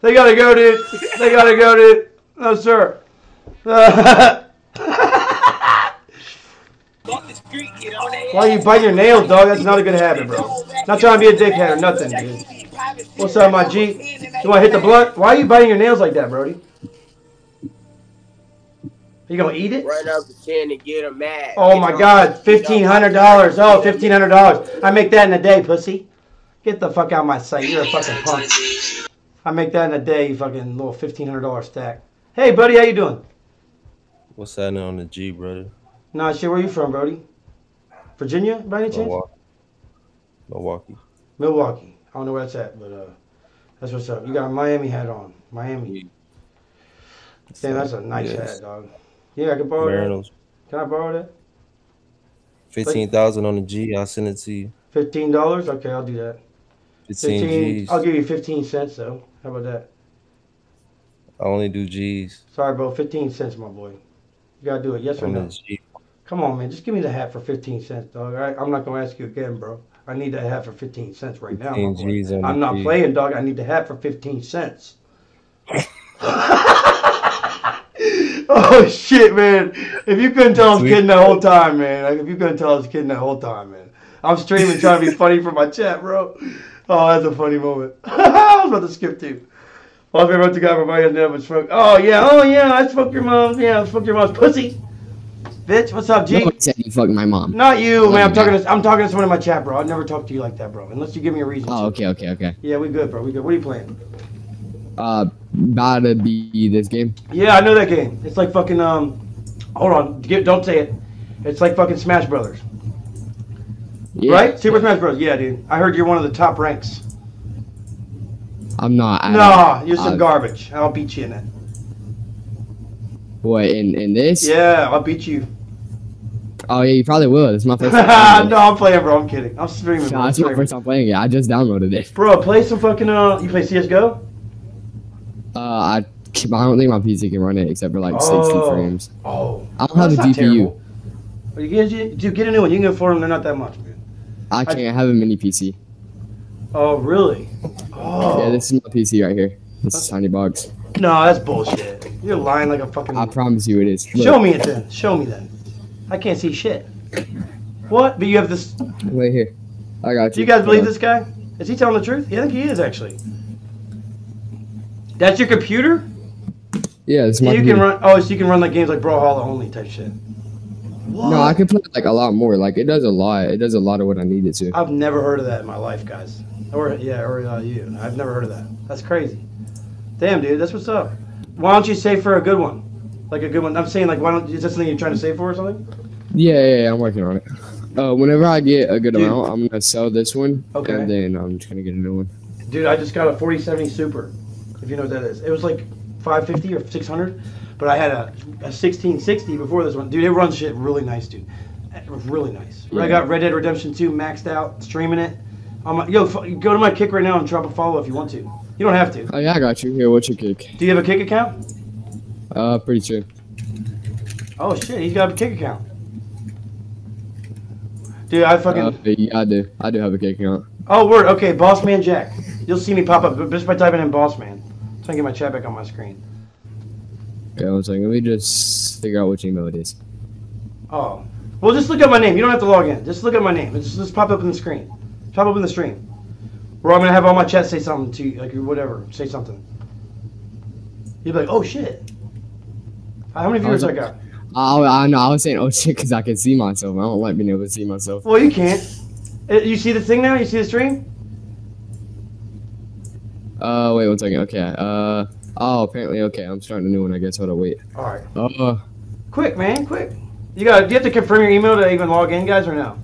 [SPEAKER 2] They gotta go, dude. They gotta go, dude. No, sir. (laughs) Why are you biting your nails, dog? That's not a good habit, bro. Not trying to be a dickhead or nothing, dude. What's up, my G? You want to hit the blunt? Why are you biting your nails like that, Brody? Are You gonna eat it?
[SPEAKER 17] Run up the chin and get him mad.
[SPEAKER 2] Oh my God, fifteen hundred dollars. Oh, fifteen hundred dollars. I make that in a day, pussy. Get the fuck out of my sight. You're a fucking punk. I make that in a day, you fucking little fifteen hundred dollar stack. Hey, buddy, how you doing?
[SPEAKER 18] What's happening on the G, brother?
[SPEAKER 2] Nah, shit. Where you from, Brody? Virginia, by any chance?
[SPEAKER 18] Milwaukee. Milwaukee.
[SPEAKER 2] Milwaukee. I don't know where that's at, but uh, that's what's up. You got a Miami hat on. Miami. Damn, that's a nice
[SPEAKER 18] Yes.
[SPEAKER 2] hat, dog. Yeah, I can borrow
[SPEAKER 18] Mariners.
[SPEAKER 2] that. Can I borrow that?
[SPEAKER 18] Fifteen thousand on the G. I'll send it to you.
[SPEAKER 2] Fifteen dollars? Okay, I'll do that.
[SPEAKER 18] Fifteen G's.
[SPEAKER 2] I'll give you fifteen cents though. How about that?
[SPEAKER 18] I only do G's.
[SPEAKER 2] Sorry, bro. Fifteen cents, my boy. You gotta do it. Yes or no? Come on, man. Just give me the hat for fifteen cents, dog. All right? I'm not gonna ask you again, bro. I need that hat for fifteen cents right now. I'm not
[SPEAKER 18] G.
[SPEAKER 2] playing, dog. I need the hat for fifteen cents. (laughs) oh shit, man! If you couldn't tell I was kidding the whole time, man. Like if you couldn't tell I was kidding the whole time, man. I'm streaming trying to be funny for my chat, bro. Oh, that's a funny moment. (laughs) I was about to skip too. Well, if about the guy for my never smoke. Oh yeah, oh yeah, I smoked your mom. Yeah, I smoked your mom's pussy. Bitch, what's up, G?
[SPEAKER 19] No one said you fucked my mom.
[SPEAKER 2] Not you, man. I'm talking to I'm talking to someone in my chat, bro. I'd never talk to you like that, bro. Unless you give me a reason.
[SPEAKER 19] Oh, okay, okay, okay.
[SPEAKER 2] Yeah, we good, bro. We good. What are you playing?
[SPEAKER 19] Uh, about to be this game.
[SPEAKER 2] Yeah, I know that game. It's like fucking um. Hold on, Get- don't say it. It's like fucking Smash Brothers.
[SPEAKER 19] Yeah.
[SPEAKER 2] right? Super Smash Bros. Yeah, dude. I heard you're one of the top ranks.
[SPEAKER 19] I'm not. I
[SPEAKER 2] Nah, you're some
[SPEAKER 19] I-
[SPEAKER 2] garbage. I'll beat you in it.
[SPEAKER 19] What in in this?
[SPEAKER 2] Yeah, I'll beat you.
[SPEAKER 19] Oh yeah, you probably will. Is my (laughs) first time.
[SPEAKER 2] no, I'm playing, bro. I'm kidding. I'm streaming.
[SPEAKER 19] No, it's my first time playing it. I just downloaded it.
[SPEAKER 2] Bro, play some fucking. Uh, you play CS:GO?
[SPEAKER 19] Uh, I, I don't think my PC can run it except for like 60
[SPEAKER 2] Oh.
[SPEAKER 19] frames.
[SPEAKER 2] Oh.
[SPEAKER 19] I don't have a GPU.
[SPEAKER 2] terrible. Well, you get, you, dude, get a new one. You can afford them. They're not that much, man.
[SPEAKER 19] I can't have a mini PC.
[SPEAKER 2] Oh, really? Oh.
[SPEAKER 19] Yeah, this is my PC right here. This is tiny box.
[SPEAKER 2] No, that's bullshit. You're lying like a fucking.
[SPEAKER 19] I promise you it is. Look,
[SPEAKER 2] Show me it then. Show me then. I can't see shit. What? But you have this.
[SPEAKER 19] Right here. I got
[SPEAKER 2] Do
[SPEAKER 19] you.
[SPEAKER 2] you guys believe this guy? Is he telling the truth? Yeah, I think he is actually. That's your computer?
[SPEAKER 19] Yeah,
[SPEAKER 2] So
[SPEAKER 19] my
[SPEAKER 2] you can run. Oh, so you can run like games like Brawlhalla only type shit.
[SPEAKER 19] No, I can play like a lot more. Like it does a lot. It does a lot of what I need it to.
[SPEAKER 2] I've never heard of that in my life, guys. Or yeah, or uh, you. I've never heard of that. That's crazy. Damn, dude, that's what's up. Why don't you save for a good one? Like a good one. I'm saying like, why don't is that something you're trying to save for or something?
[SPEAKER 19] Yeah, yeah, yeah, I'm working on it. Uh, whenever I get a good
[SPEAKER 2] Dude.
[SPEAKER 19] amount, I'm gonna sell this one,
[SPEAKER 2] Okay.
[SPEAKER 19] and then I'm just gonna get a new one.
[SPEAKER 2] Dude, I just got a 4070 Super. If you know what that is, it was like 550 or 600, but I had a, a 1660 before this one. Dude, it runs shit really nice, dude. Really nice. I got Red Dead Redemption 2 maxed out, streaming it. I'm like, yo, go to my kick right now and drop a follow if you want to. You don't have to.
[SPEAKER 19] Oh yeah, I got you. Here, what's your kick?
[SPEAKER 2] Do you have a kick account?
[SPEAKER 19] Uh, pretty sure.
[SPEAKER 2] Oh shit, he's got a kick account. Dude, I fucking.
[SPEAKER 19] Uh, yeah, I do. I do have a kick account.
[SPEAKER 2] oh word, okay, Boss Man Jack. You'll see me pop up just by typing in Boss Man. Trying to get my chat back on my screen.
[SPEAKER 19] Okay, one second. Let me just figure out which email it is.
[SPEAKER 2] Oh. Well, just look at my name. You don't have to log in. Just look at my name. It's just, just pop up in the screen. Pop up in the stream. Or I'm going to have all my chat say something to you, like whatever. Say something. You'll be like, oh shit. How many viewers I got?
[SPEAKER 19] Oh, I know. I was saying, oh shit, because I can see myself. I don't like being able to see myself.
[SPEAKER 2] Well, you can't. Uh, You see the thing now? You see the stream?
[SPEAKER 19] Uh, wait one second. Okay. Uh, oh, apparently, okay. I'm starting a new one. I guess. On, wait.
[SPEAKER 2] All right.
[SPEAKER 19] Uh,
[SPEAKER 2] Quick, man, quick. You got. Do you have to confirm your email to even log in, guys, or no?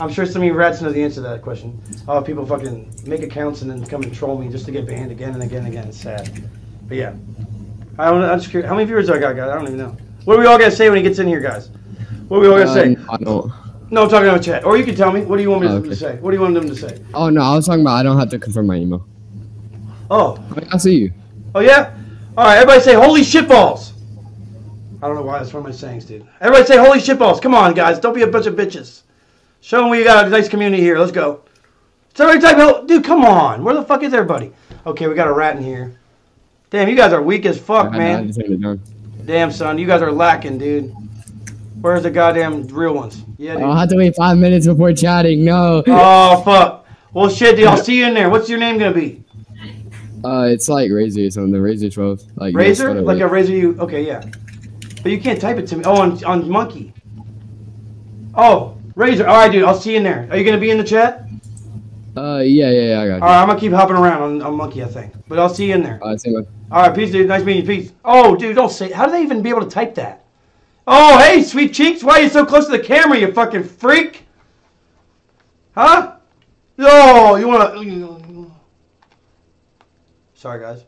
[SPEAKER 2] I'm sure some of you rats know the answer to that question. Oh, people fucking make accounts and then come and troll me just to get banned again and again and again. It's sad. But yeah, I don't. I'm just curious. How many viewers do I got, guys? I don't even know. What are we all gonna say when he gets in here, guys? What are we all
[SPEAKER 19] gonna
[SPEAKER 2] say?
[SPEAKER 19] I don't.
[SPEAKER 2] No, I'm talking about chat. Or you can tell me. What do you want me
[SPEAKER 19] Oh,
[SPEAKER 2] to
[SPEAKER 19] okay.
[SPEAKER 2] say? What do you want them to say?
[SPEAKER 19] Oh no, I was talking about. I don't have to confirm my email.
[SPEAKER 2] Oh.
[SPEAKER 19] I see you.
[SPEAKER 2] Oh yeah. All right. Everybody say holy shitballs. I don't know why that's one of my sayings, dude. Everybody say holy shitballs. Come on, guys. Don't be a bunch of bitches. Show them we got a nice community here. Let's go. Somebody type, hell- dude. Come on. Where the fuck is everybody? Okay, we got a rat in here. Damn, you guys are weak as fuck, man.
[SPEAKER 19] just turned it down.
[SPEAKER 2] Damn, son, you guys are lacking, dude. Where's the goddamn real ones? Yeah, dude.
[SPEAKER 19] I'll have to wait five minutes before chatting. No.
[SPEAKER 2] Oh fuck. Well, shit, dude. I'll see you in there. What's your name gonna be?
[SPEAKER 19] Uh, it's like Razor or something. The Razor 12. Like you
[SPEAKER 2] Razor? Like a razor? You okay? Yeah. But you can't type it to me. Oh, on on Monkey. Oh, Razor. All right, dude. I'll see you in there. Are you gonna be in the chat?
[SPEAKER 19] Uh, yeah, yeah, yeah. I got
[SPEAKER 2] All
[SPEAKER 19] you.
[SPEAKER 2] right, I'm gonna keep hopping around on, on Monkey, I think. But I'll see you in there.
[SPEAKER 19] Uh, same one.
[SPEAKER 2] All right, peace, dude. Nice meeting you. Peace. Oh, dude, don't say. How do they even be able to type that? Oh, hey, sweet cheeks. Why are you so close to the camera, you fucking freak? Huh? No, you wanna? Sorry, guys.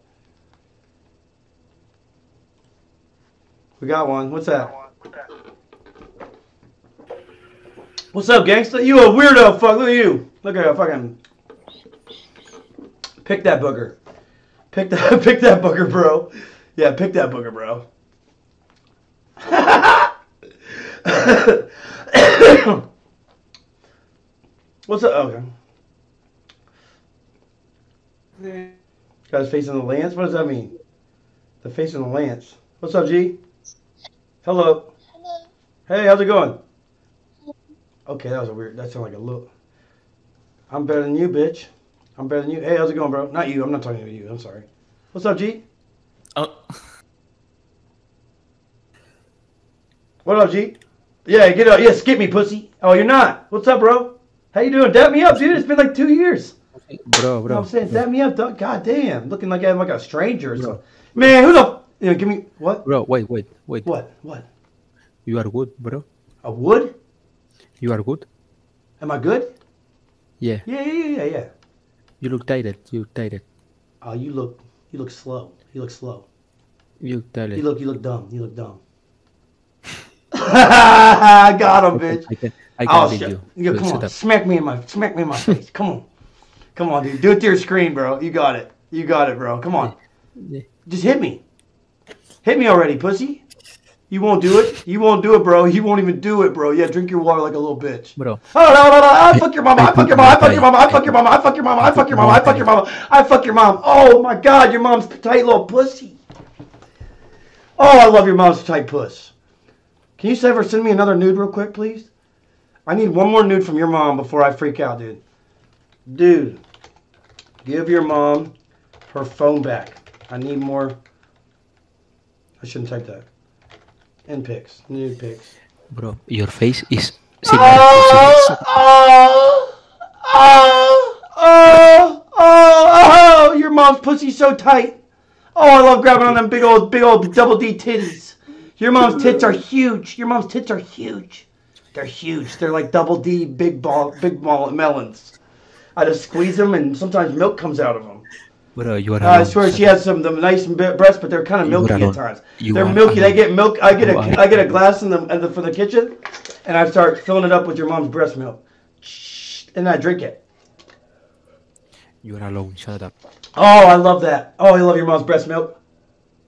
[SPEAKER 2] We got one. What's that? What's up, gangsta? You a weirdo, fuck. Look at you. Look at that fucking. Pick that booger. Pick that, (laughs) pick that booger, bro. Yeah, pick that booger, bro. (coughs) What's up? Okay. Guys facing the lance? What does that mean? The face facing the lance. What's up, G? Hello. Hello. Hey, how's it going? Okay, that was a weird. That sounded like a look. I'm better than you, bitch. I'm better than you. Hey, how's it going, bro? Not you. I'm not talking to you. I'm sorry. What's up, G?
[SPEAKER 12] Oh.
[SPEAKER 2] What up, G? Yeah, get up. Yeah, skip me, pussy. Oh, you're not. What's up, bro? How you doing? Dap me up, dude. It's been like two years.
[SPEAKER 12] Bro,
[SPEAKER 2] You know
[SPEAKER 12] bro.
[SPEAKER 2] what I'm saying? Dap me up, dog. God damn. Looking like I'm like a stranger or. Man, who the... You know, give me... What?
[SPEAKER 12] Bro, wait, wait, wait.
[SPEAKER 2] What? What?
[SPEAKER 12] You are good, bro.
[SPEAKER 2] A wood?
[SPEAKER 12] You are good.
[SPEAKER 2] Am I good?
[SPEAKER 12] Yeah.
[SPEAKER 2] Yeah, yeah, yeah, yeah.
[SPEAKER 12] You look dated. You look dated.
[SPEAKER 2] Oh, you look, you look slow. You look slow.
[SPEAKER 12] You look dated.
[SPEAKER 2] You look, you look dumb. You look dumb. I (laughs) (laughs) got him, bitch.
[SPEAKER 12] I can, I
[SPEAKER 2] Oh,
[SPEAKER 12] can
[SPEAKER 2] shit.
[SPEAKER 12] you.
[SPEAKER 2] Yeah, come on, smack me in my, smack me in my face. Come on, come on, dude. Do it to your screen, bro. You got it. You got it, bro. Come on. Just hit me. Hit me already, pussy. You won't do it. You won't do it, bro. You won't even do it, bro. Yeah, drink your water like a little bitch.
[SPEAKER 12] Bro.
[SPEAKER 2] Oh no, no, no! I fuck your mama! I fuck your mama! I fuck your mama! I fuck your mama! I fuck your mama! I fuck your mama! I fuck your mama! I fuck your mom! Oh my God, your mom's tight little pussy. Oh, I love your mom's tight puss. Can you ever send me another nude real quick, please? I need one more nude from your mom before I freak out, dude. Dude, give your mom her phone back. I need more. I shouldn't type that. End pics, nude pics.
[SPEAKER 12] Bro, your face is
[SPEAKER 2] Oh, oh, oh, oh, oh, oh, your mom's pussy's so tight. Oh, I love grabbing on them big old, big old double D titties. Your mom's tits are huge. Your mom's tits are huge. They're huge. They're like double D big ball, big ball melons. I just squeeze them, and sometimes milk comes out of them.
[SPEAKER 12] Bro, you are
[SPEAKER 2] I swear she has some them nice breasts, but they're kind of milky at times.
[SPEAKER 12] You
[SPEAKER 2] they're milky. They get milk. I get a I get a glass in the, in the from the kitchen, and I start filling it up with your mom's breast milk, and I drink it.
[SPEAKER 12] You are alone. Shut up.
[SPEAKER 2] Oh, I love that. Oh, I love your mom's breast milk.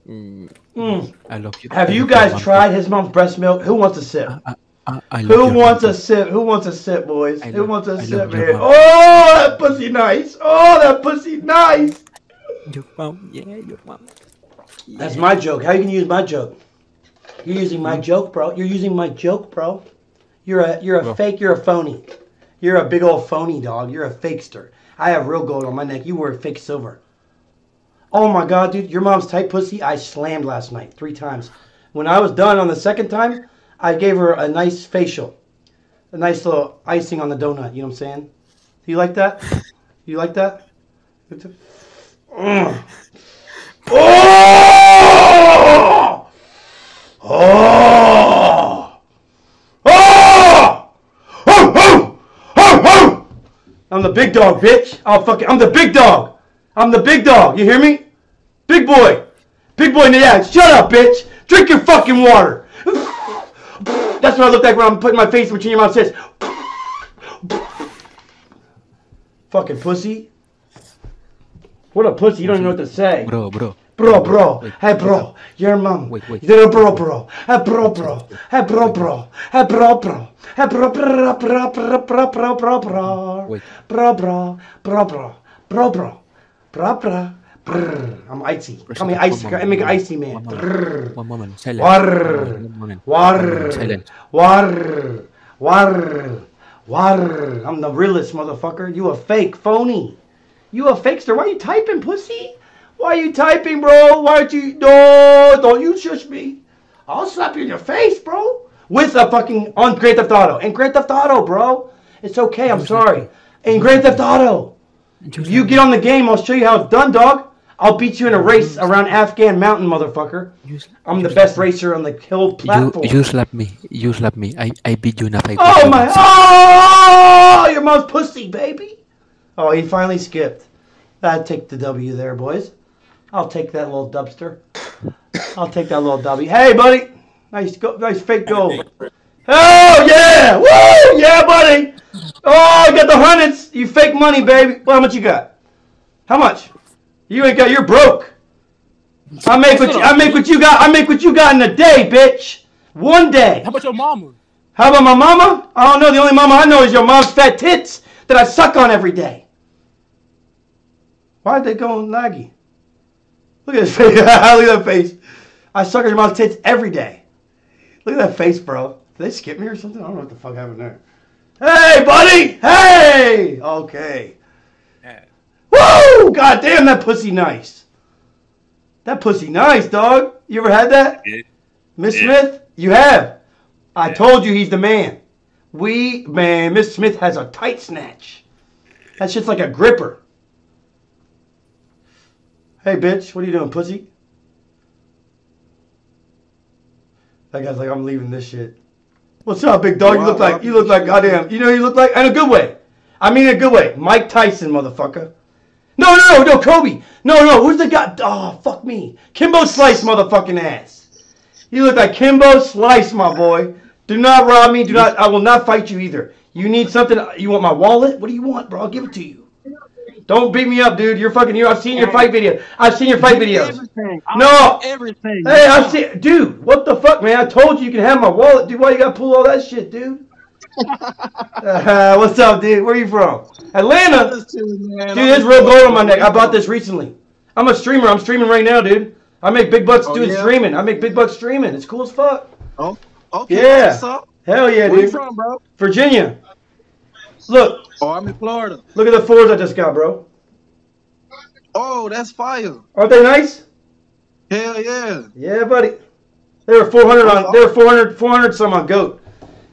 [SPEAKER 12] Mm,
[SPEAKER 2] Mm.
[SPEAKER 12] I love you.
[SPEAKER 2] Have
[SPEAKER 12] I
[SPEAKER 2] you guys tried his mom's breast milk? Who wants to sip?
[SPEAKER 12] I, I love
[SPEAKER 2] Who wants
[SPEAKER 12] mom.
[SPEAKER 2] a sip? Who wants a sip, boys?
[SPEAKER 12] I
[SPEAKER 2] Who
[SPEAKER 12] love-
[SPEAKER 2] wants a
[SPEAKER 12] I
[SPEAKER 2] sip, man? Oh, that pussy nice. Oh, that pussy nice.
[SPEAKER 12] Your mom. Yeah, your mom.
[SPEAKER 2] That's my joke. How you can use my joke? You're using my mm-hmm. joke, bro. You're using my joke, bro. You're a you're a
[SPEAKER 12] Bro.
[SPEAKER 2] fake. You're a phony. You're a big old phony dog. You're a fakester. I have real gold on my neck. You wear fake silver. Oh my god, dude! Your mom's tight pussy. I slammed last night three times. When I was done on the second time, I gave her a nice facial, a nice little icing on the donut. You know what I'm saying? Do you like that? You like that? Mm. Oh! Oh! Oh! Oh! Oh! I'm the big dog, bitch. I'll fucking, I'm the big dog. I'm the big dog. You hear me? Big boy. Big boy in the ass. Shut up, bitch. Drink your fucking water. That's what I look like when I'm putting my face between your mom's tits. Fucking pussy. What a pussy. You don't even know what to say.
[SPEAKER 12] Bro, bro.
[SPEAKER 2] Bro, bro. Hey, bro. Your mom.
[SPEAKER 12] Wait, wait.
[SPEAKER 2] You're a bro, bro. Hey, bro, bro. Hey, bro, bro. Hey, bro, bro. Hey, bro, bro, bro, bro, bro, bro, bro, bro.
[SPEAKER 12] Wait.
[SPEAKER 2] Bro, bro. Bro, bro. Bro, bro. Bro, bro. Brr. I'm icy. Call me icy. I make an icy man. Brr.
[SPEAKER 12] One moment. Silence.
[SPEAKER 2] War.
[SPEAKER 12] One moment.
[SPEAKER 2] War.
[SPEAKER 12] Silence.
[SPEAKER 2] War. War. War. I'm the realest motherfucker. You a fake phony. You a fakester. Why you typing, pussy? Why you typing, bro? Why aren't you? No, don't you shush me. I'll slap you in your face, bro. With a fucking on Grand Theft Auto. In Grand Theft Auto, bro. It's okay. I'm sorry. In Grand Theft Auto. If you get on the game, I'll show you how it's done, dog. I'll beat you in a race around Afghan Mountain, motherfucker. I'm the best racer on the hill
[SPEAKER 12] You,
[SPEAKER 2] platform.
[SPEAKER 12] you slap me. You slap me. I, I beat you in a fight.
[SPEAKER 2] Oh my! Oh, your mom's pussy, baby. Oh, he finally skipped. I'd take the W there, boys. I'll take that little dubster. I'll take that little W. Hey, buddy. Nice, go, nice fake goal. Oh yeah! Woo! Yeah, buddy. Oh, you got the hundreds. You fake money, baby. Well, how much you got? How much? You ain't got. You're broke. I make what you, I make what you got. I make what you got in a day, bitch. One day.
[SPEAKER 14] How about your mama?
[SPEAKER 2] How about my mama? I don't know. The only mama I know is your mom's fat tits that I suck on every day. Why are they going laggy? Look at his (laughs) face. Look at that face. I suck on your mom's tits every day. Look at that face, bro. Did they skip me or something? I don't know what the fuck happened there. Hey, buddy! Hey! Okay. Oh, Woo! God damn, that pussy nice. That pussy nice, dog. You ever had that?
[SPEAKER 15] Yeah.
[SPEAKER 2] Miss
[SPEAKER 15] Yeah.
[SPEAKER 2] Smith? You have. I told you he's the man. We, man, Miss Smith has a tight snatch. That shit's like a gripper. Hey, bitch, what are you doing, pussy? That guy's like, I'm leaving this shit. What's up, big dog? You look like you look like goddamn. You know you look like in a good way. I mean in a good way. Mike Tyson, motherfucker. No, no, no, no, Kobe. No, no. Who's the guy? Oh, fuck me. Kimbo Slice, motherfucking ass. You look like Kimbo Slice, my boy. Do not rob me. Do not. I will not fight you either. You need something? You want my wallet? What do you want, bro? I'll give it to you. Don't beat me up, dude. You're fucking you. I've seen your fight video. I've seen your fight videos.
[SPEAKER 20] Everything.
[SPEAKER 2] No.
[SPEAKER 20] Everything.
[SPEAKER 2] Hey, I see, dude. What the fuck, man? I told you you can have my wallet, dude. Why you gotta pull all that shit, dude? Uh, what's up, dude? Where you from? Atlanta. Dude, there's real gold on my neck. I bought this recently. I'm a streamer. I'm streaming right now, dude. I make big bucks
[SPEAKER 20] Oh,
[SPEAKER 2] doing
[SPEAKER 20] yeah?
[SPEAKER 2] streaming. I make big bucks streaming. It's cool as fuck.
[SPEAKER 20] Oh, okay.
[SPEAKER 2] Yeah.
[SPEAKER 20] What's up?
[SPEAKER 2] Hell yeah,
[SPEAKER 20] Where
[SPEAKER 2] dude.
[SPEAKER 20] you from, bro?
[SPEAKER 2] Virginia. Look.
[SPEAKER 20] Oh, I'm in Florida.
[SPEAKER 2] Look at the fours I just got, bro.
[SPEAKER 20] Oh, that's fire.
[SPEAKER 2] Aren't they nice?
[SPEAKER 20] Hell yeah.
[SPEAKER 2] Yeah, buddy. They were 400 on. They were 400, 400 some on Goat.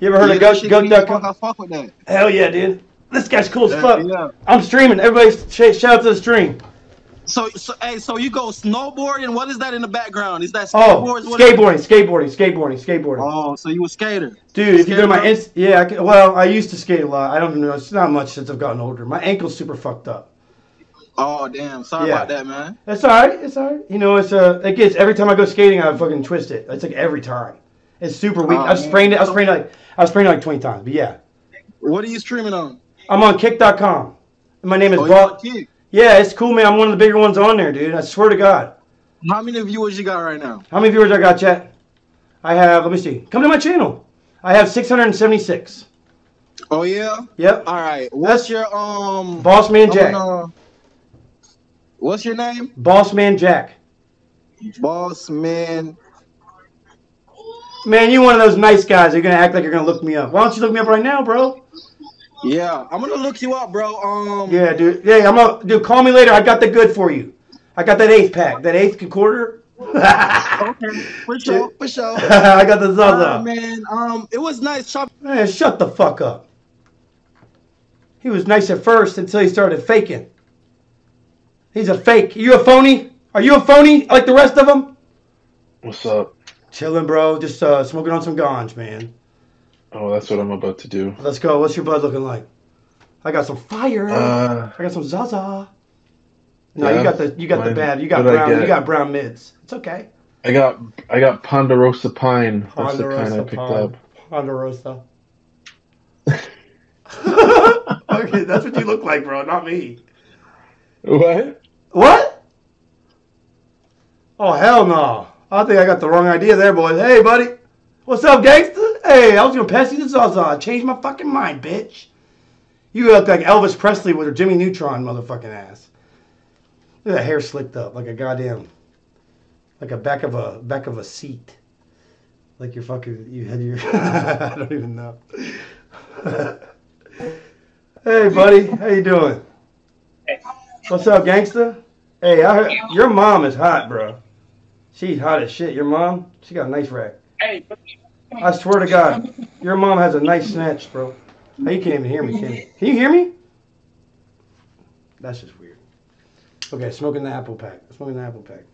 [SPEAKER 2] You ever heard
[SPEAKER 20] Yeah,
[SPEAKER 2] of Goat?
[SPEAKER 20] shit give me
[SPEAKER 2] Goat.com?
[SPEAKER 20] fuck, I fuck with that.
[SPEAKER 2] Hell yeah, dude. This guy's cool as fuck.
[SPEAKER 20] yeah.
[SPEAKER 2] I'm streaming. Everybody sh- shout out to the stream.
[SPEAKER 20] So, so, hey, so you go snowboarding? What is that in the background? Is that
[SPEAKER 2] Oh,
[SPEAKER 20] skateboards? What-
[SPEAKER 2] skateboarding, skateboarding, skateboarding, skateboarding.
[SPEAKER 20] Oh, so you a skater?
[SPEAKER 2] Dude, if you go to my inst- yeah, I can, well, I used to skate a lot. I don't know. It's not much since I've gotten older. My ankle's super fucked up.
[SPEAKER 20] Oh, damn. Sorry
[SPEAKER 2] Yeah.
[SPEAKER 20] about that, man.
[SPEAKER 2] It's all right. It's all right. You know, it's uh, it gets every time I go skating, I fucking twist it. It's like every time. It's super weak.
[SPEAKER 20] Oh,
[SPEAKER 2] I've
[SPEAKER 20] man.
[SPEAKER 2] sprained it. I've sprained it like I've sprained it like twenty times. But yeah,
[SPEAKER 20] What are you streaming on?
[SPEAKER 2] I'm on Kick.com. My name is
[SPEAKER 20] Oh, you
[SPEAKER 2] Ball.
[SPEAKER 20] on Kick?
[SPEAKER 2] Yeah, it's cool, man. I'm one of the bigger ones on there, dude. I swear to God.
[SPEAKER 20] How many viewers you got right now?
[SPEAKER 2] How many viewers I got, chat? I have. Let me see. Come to my channel. I have 676.
[SPEAKER 20] Oh yeah.
[SPEAKER 2] Yep.
[SPEAKER 20] All right. What's your um?
[SPEAKER 2] Boss Man Jack.
[SPEAKER 20] wanna- what's your name?
[SPEAKER 2] Boss Man Jack.
[SPEAKER 20] Boss Man.
[SPEAKER 2] Man, you're one of those nice guys. You're gonna act like you're gonna look me up. Why don't you look me up right now, bro?
[SPEAKER 20] Yeah, I'm gonna look you up, bro. Um.
[SPEAKER 2] Yeah, dude. Yeah, I'm gonna dude. Call me later. I got the good for you. I got that eighth pack, that eighth quarter. (laughs)
[SPEAKER 20] okay, for sure, for sure. (laughs)
[SPEAKER 2] I got the Zaza.
[SPEAKER 20] Alright, man. Um, it was nice chopping.
[SPEAKER 2] Man, shut the fuck up. He was nice at first until he started faking. He's a fake. Are You a phony? Are you a phony like the rest of them?
[SPEAKER 21] What's up?
[SPEAKER 2] Chilling, bro. Just uh, smoking on some ganj, man.
[SPEAKER 21] Oh, that's what I'm about to do.
[SPEAKER 2] Let's go. What's your bud looking like? I got some fire.
[SPEAKER 21] Uh,
[SPEAKER 2] I got some Zaza. No,
[SPEAKER 21] yeah,
[SPEAKER 2] you got the you got the bad. You got brown. You got brown mids. It's okay.
[SPEAKER 21] I got I got Ponderosa Pine. That's the kind I picked up.
[SPEAKER 2] Ponderosa. (laughs) okay, that's what you look like, bro. Not me.
[SPEAKER 21] What?
[SPEAKER 2] What? Oh hell no! I think I got the wrong idea there, boys. Hey, buddy, what's up, gangster? Hey, I was gonna pass you the Zaza. I changed my fucking mind, bitch. You look like Elvis Presley with a Jimmy Neutron motherfucking ass. Look at that hair slicked up like a goddamn, like a back of a back of a seat. Like you're fucking, you had your, (laughs) I don't even know. (laughs) hey, buddy, how you doing? What's up, gangster? Hey, I heard your mom is hot, bro. She's hot as shit. Your mom, she got a nice rack.
[SPEAKER 9] Hey,
[SPEAKER 2] I swear to God, your mom has a nice snatch, bro. You can't even hear me, can you? Can you hear me? That's just weird. Okay, smoking the apple pack. Smoking the apple pack.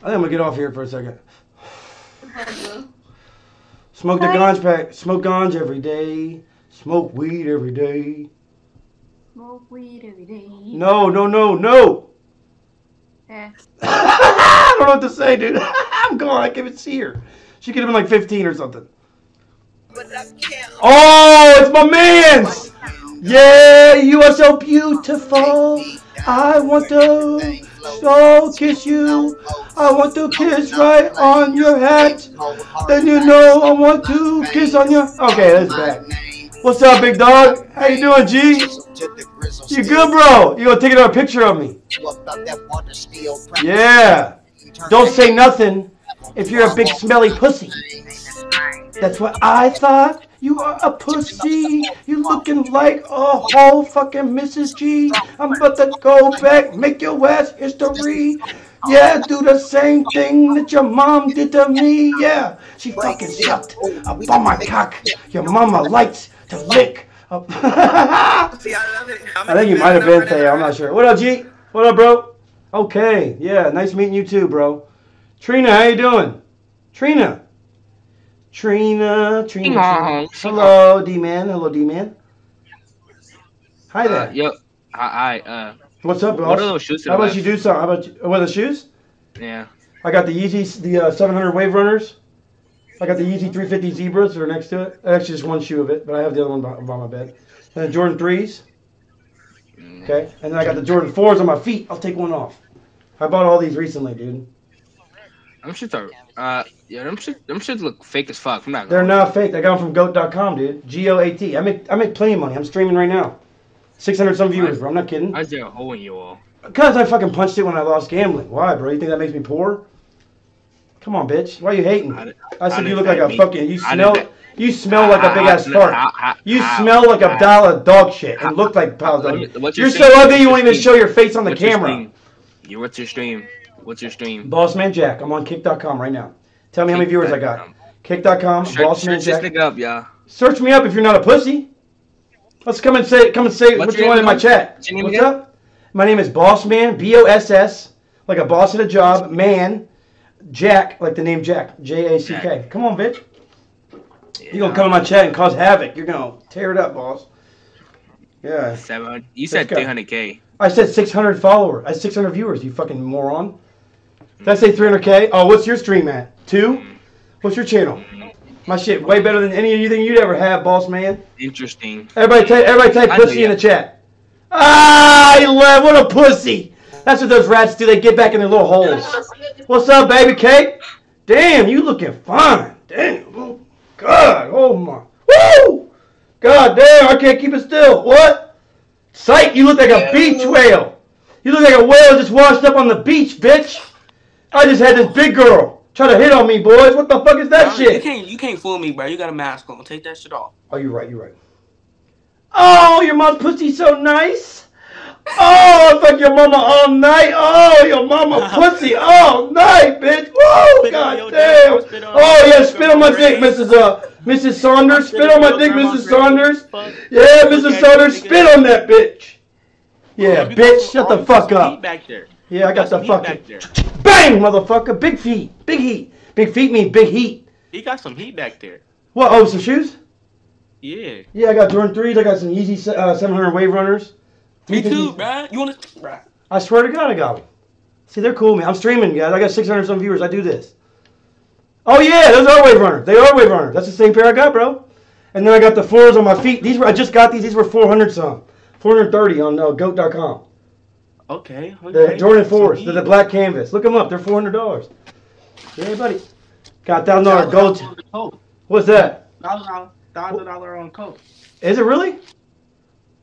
[SPEAKER 2] I think I'm gonna get off here for a second. Smoke the ganj pack. Smoke ganj every day. Smoke weed every day.
[SPEAKER 3] Smoke weed every day.
[SPEAKER 2] No, no, no, no.
[SPEAKER 3] Eh. (laughs)
[SPEAKER 2] I don't know what to say, dude. (laughs) I'm gone. I can't even see her. She could have been like 15 or something. Oh, it's my man's. Yeah, you are so beautiful. I want to so kiss you. I want to kiss right on your hat. Then you know I want to kiss on your. Okay, that's back. What's up, big dog? How you doing, G? You good, bro? You gonna take another picture of me? Yeah. Don't say nothing if you're a big smelly pussy. That's what I thought. You are a pussy. You looking like a whole fucking Mrs. G. I'm about to go back, make your ass history. Yeah, do the same thing that your mom did to me. Yeah, she fucking sucked up on my cock. Your mama likes to lick. Up. (laughs) I think you might have been Theo. I'm not sure. What up, G? What up, bro? Okay, yeah, nice meeting you too, bro. Trina, how you doing? Trina. Trina, Trina. Trina. Hello, D-Man. Hello, D-Man. Hi there.
[SPEAKER 22] Uh, yo, hi. hi, Uh,
[SPEAKER 2] What's up, boss?
[SPEAKER 22] What are those shoes
[SPEAKER 2] How
[SPEAKER 22] the
[SPEAKER 2] about you do something? How about you, what are the shoes?
[SPEAKER 22] yeah.
[SPEAKER 2] I got the Yeezy, the uh, 700 Wave Runners. I got the Yeezy 350 Zebras that are next to it. Actually, just one shoe of it, but I have the other one by, by my bed. And the Jordan 3s. Okay. And then I got the Jordan 4s on my feet. I'll take one off. I bought all these recently, dude.
[SPEAKER 22] Them shits are. Uh, yeah, them shit. Them shits look fake as fuck. I'm not.
[SPEAKER 2] They're not fake. I got them from goat.com, dude. G O A T. I make I make plenty of money. I'm streaming right now. 600 some viewers, bro. I'm not kidding.
[SPEAKER 22] How's there a hole in you all?
[SPEAKER 2] Because I fucking punched it when I lost gambling. Why, bro? You think that makes me poor? Come on, bitch. Why are you hating? I said
[SPEAKER 22] I
[SPEAKER 2] you look like a fucking. You smell. You smell like a big ass fart.
[SPEAKER 22] I- I-
[SPEAKER 2] You smell like a
[SPEAKER 22] I-
[SPEAKER 2] pile of dog shit and look like a pile of dog.
[SPEAKER 22] Let me- what's
[SPEAKER 2] You're
[SPEAKER 22] your
[SPEAKER 2] so ugly you won't even show your face on the camera.
[SPEAKER 22] You, what's your stream? What's your stream?
[SPEAKER 2] Bossman Jack. I'm on kick.com right now. Tell me how many viewers I got. Kick.com.
[SPEAKER 22] Search,
[SPEAKER 2] Bossman
[SPEAKER 22] search
[SPEAKER 2] Jack.
[SPEAKER 22] nigga up, yeah.
[SPEAKER 2] Search me up if you're not a pussy. Let's come and say come and say
[SPEAKER 22] What's
[SPEAKER 2] what you want in my chat.
[SPEAKER 22] What's your name
[SPEAKER 2] What's
[SPEAKER 22] again?
[SPEAKER 2] up? My name is Bossman, B O S S, like a boss at a job, man, Jack, like the name Jack, J A C K. Come on, bitch. You're gonna come in my chat and cause havoc. You're gonna tear it up, boss. Yeah.
[SPEAKER 22] Seven. You said
[SPEAKER 2] go.
[SPEAKER 22] 300k.
[SPEAKER 2] I said 600 followers. I 600 viewers. You fucking moron. Did I say 300k? Oh, what's your stream at? Two? What's your channel? My shit way better than any of you think you'd ever have, boss man.
[SPEAKER 22] Interesting.
[SPEAKER 2] Everybody type, everybody type pussy in the chat. Ah, I love, what a pussy. That's what those rats do. They get back in their little holes. What's up, baby cake? Damn, you looking fine. Damn. Oh, God. Oh, my. Woo! God damn, I can't keep it still. What? Sight, you look like a beach whale. You look like a whale just washed up on the beach, bitch. I just had this big girl try to hit on me, boys. What the fuck is that
[SPEAKER 17] You
[SPEAKER 2] shit?
[SPEAKER 17] can't, you can't fool me, bro. You got a mask on. Take that shit off.
[SPEAKER 2] Oh, you're right, you're right. Oh, your mom's pussy so nice. Oh, I fuck your mama all night. Oh, your mama (laughs) pussy all night, bitch. Whoa, god damn. Oh yeah, spit on my dick, Mrs. Uh, Mrs. Saunders. Spit on my dick, Mrs. Saunders. Yeah, Mrs. Saunders, spit on that bitch. Yeah, bitch, shut the fuck up. Yeah, I got the
[SPEAKER 17] some
[SPEAKER 2] fucking bang, motherfucker. Big feet, big heat. Big feet mean big heat.
[SPEAKER 17] He got some heat back there.
[SPEAKER 2] What? Oh, some shoes?
[SPEAKER 17] Yeah.
[SPEAKER 2] Yeah, I got Jordan threes. I got some Yeezy uh, 700 Wave Runners.
[SPEAKER 17] Me too, bruh. You want to, bruh?
[SPEAKER 2] I swear to God, I got them. See, they're cool, man. I'm streaming, guys. I got 600 some viewers. I do this. Oh yeah, those are Wave Runners. They are Wave Runners. That's the same pair I got, bro. And then I got the fours on my feet. These were I just got these. These were 400 some, 430 on uh, Goat.com.
[SPEAKER 17] Okay.
[SPEAKER 2] The. Jordan fours. They're the black canvas. Look them up. They're 400 dollars. Yeah, buddy. Got thousand dollar gold.
[SPEAKER 17] Coat.
[SPEAKER 2] What's that?
[SPEAKER 17] Thousand dollar, thousand dollar on coat.
[SPEAKER 2] Is it really?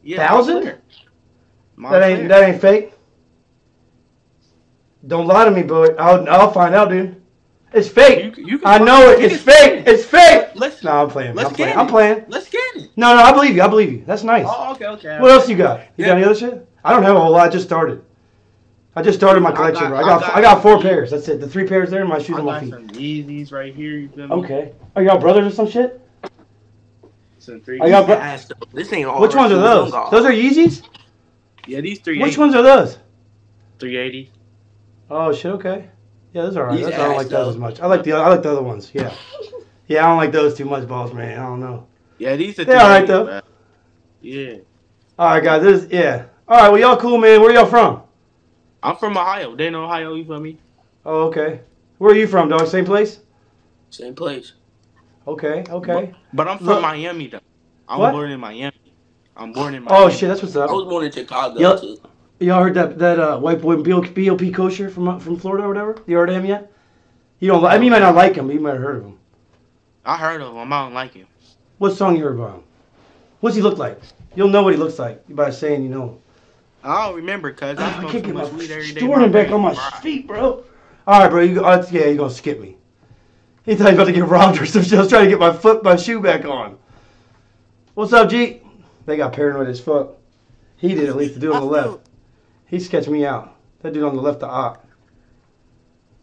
[SPEAKER 17] Yeah.
[SPEAKER 2] Thousand?
[SPEAKER 17] My
[SPEAKER 2] That ain't that ain't fake. Don't lie to me, boy. I'll I'll find out, dude. It's fake.
[SPEAKER 17] You can
[SPEAKER 2] I know it.
[SPEAKER 17] you
[SPEAKER 2] It's
[SPEAKER 17] can-
[SPEAKER 2] fake. It's fake.
[SPEAKER 17] Let's
[SPEAKER 2] No, I'm playing.
[SPEAKER 17] let's
[SPEAKER 2] I'm playing.
[SPEAKER 17] get
[SPEAKER 2] I'm
[SPEAKER 17] it.
[SPEAKER 2] playing.
[SPEAKER 17] Let's get it.
[SPEAKER 2] No, no, I believe you. I believe you. That's nice.
[SPEAKER 17] Oh, okay, okay.
[SPEAKER 2] What else you got? You
[SPEAKER 17] Yeah.
[SPEAKER 2] got any other shit? I don't have a whole lot. I just started. I just started my
[SPEAKER 17] I
[SPEAKER 2] collection,
[SPEAKER 17] got-
[SPEAKER 2] bro. I
[SPEAKER 17] I
[SPEAKER 2] got
[SPEAKER 17] got-
[SPEAKER 2] I got four pairs. That's it. The three pairs there and my shoes
[SPEAKER 17] I
[SPEAKER 2] on my
[SPEAKER 17] got
[SPEAKER 2] feet.
[SPEAKER 17] some Yeezys right here. You feel me?
[SPEAKER 2] Okay. Are y'all brothers or some shit?
[SPEAKER 17] Some three.
[SPEAKER 2] Are y'all bro-
[SPEAKER 17] This ain't all.
[SPEAKER 2] Which ones are those? Those are Yeezys?
[SPEAKER 17] Yeah, these three.
[SPEAKER 2] Which ones are those?
[SPEAKER 17] Three eighty.
[SPEAKER 2] Oh shit. Okay. Yeah, those are alright. Those- I don't like those as much. I like the I like the other ones. Yeah. (laughs) Yeah, I don't like those too much, boss man. I don't know.
[SPEAKER 17] Yeah, these are.
[SPEAKER 2] They're all right though.
[SPEAKER 17] bruh. Yeah.
[SPEAKER 2] All right, guys. This is, yeah. All right. Well, y'all cool, man. Where y'all from?
[SPEAKER 17] I'm from Ohio. They Dayton, Ohio. You from me?
[SPEAKER 2] Oh, okay. Where are you from, dog? Same place?
[SPEAKER 17] Same place.
[SPEAKER 2] Okay. Okay.
[SPEAKER 17] But I'm from
[SPEAKER 2] Look-
[SPEAKER 17] Miami though. I'm
[SPEAKER 2] What?
[SPEAKER 17] born in Miami. I'm born in Miami.
[SPEAKER 2] Oh shit, that's what's up.
[SPEAKER 17] I was born in Chicago
[SPEAKER 2] Y'all,
[SPEAKER 17] too.
[SPEAKER 2] y'all heard that that uh, white boy BOP, BOP kosher from uh, from Florida or whatever? You heard of him yet? You don't. I mean, you might not like him, but you might have heard of him.
[SPEAKER 17] I heard of him. I don't like him.
[SPEAKER 2] What song you heard about him? What's he look like? You'll know what he looks like by saying you know him.
[SPEAKER 17] I don't remember cause I
[SPEAKER 2] I
[SPEAKER 17] smoke
[SPEAKER 2] can't
[SPEAKER 17] too
[SPEAKER 2] get my
[SPEAKER 17] much weed every day.
[SPEAKER 2] Jordan
[SPEAKER 17] My
[SPEAKER 2] back on my
[SPEAKER 17] brain fried.
[SPEAKER 2] feet, bro. All right, bro. You uh, yeah, you're gonna skip me? He thought he was about to get robbed or some shit. I was trying to get my foot, my shoe back on. What's up, G? They got paranoid as fuck. He did at least. The dude on the left. He sketched me out. That dude on the left, the op.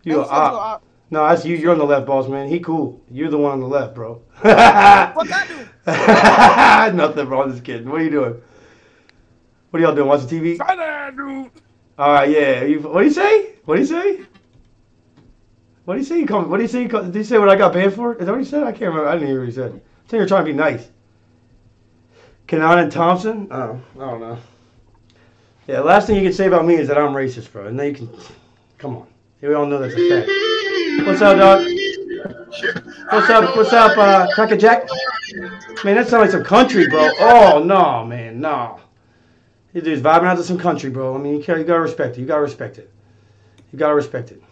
[SPEAKER 2] You a op? No, that's you. You're on the left, boss man. He cool. You're the one on the left, bro. What that dude? (laughs) Nothing, bro. I'm just kidding. What are you doing? What are y'all doing? Watching TV? All All right, yeah. You, what do you say? What do you say? What do you say? You call me? What do you say? You did you say what I got banned for? Is that what you said? I can't remember. I didn't hear what you said. I think you're trying to be nice. Kenan Thompson? Oh, I don't know. Yeah, last thing you can say about me is that I'm racist, bro. And then you can, come on. We all know that's a fact. What's up, dog? What's up? What's up, uh, Cracker Jack? Man, that sounds like some country, bro. Oh no, man, no. You dude's vibing out to some country, bro. I mean, you, you gotta respect it. You gotta respect it. You gotta respect it.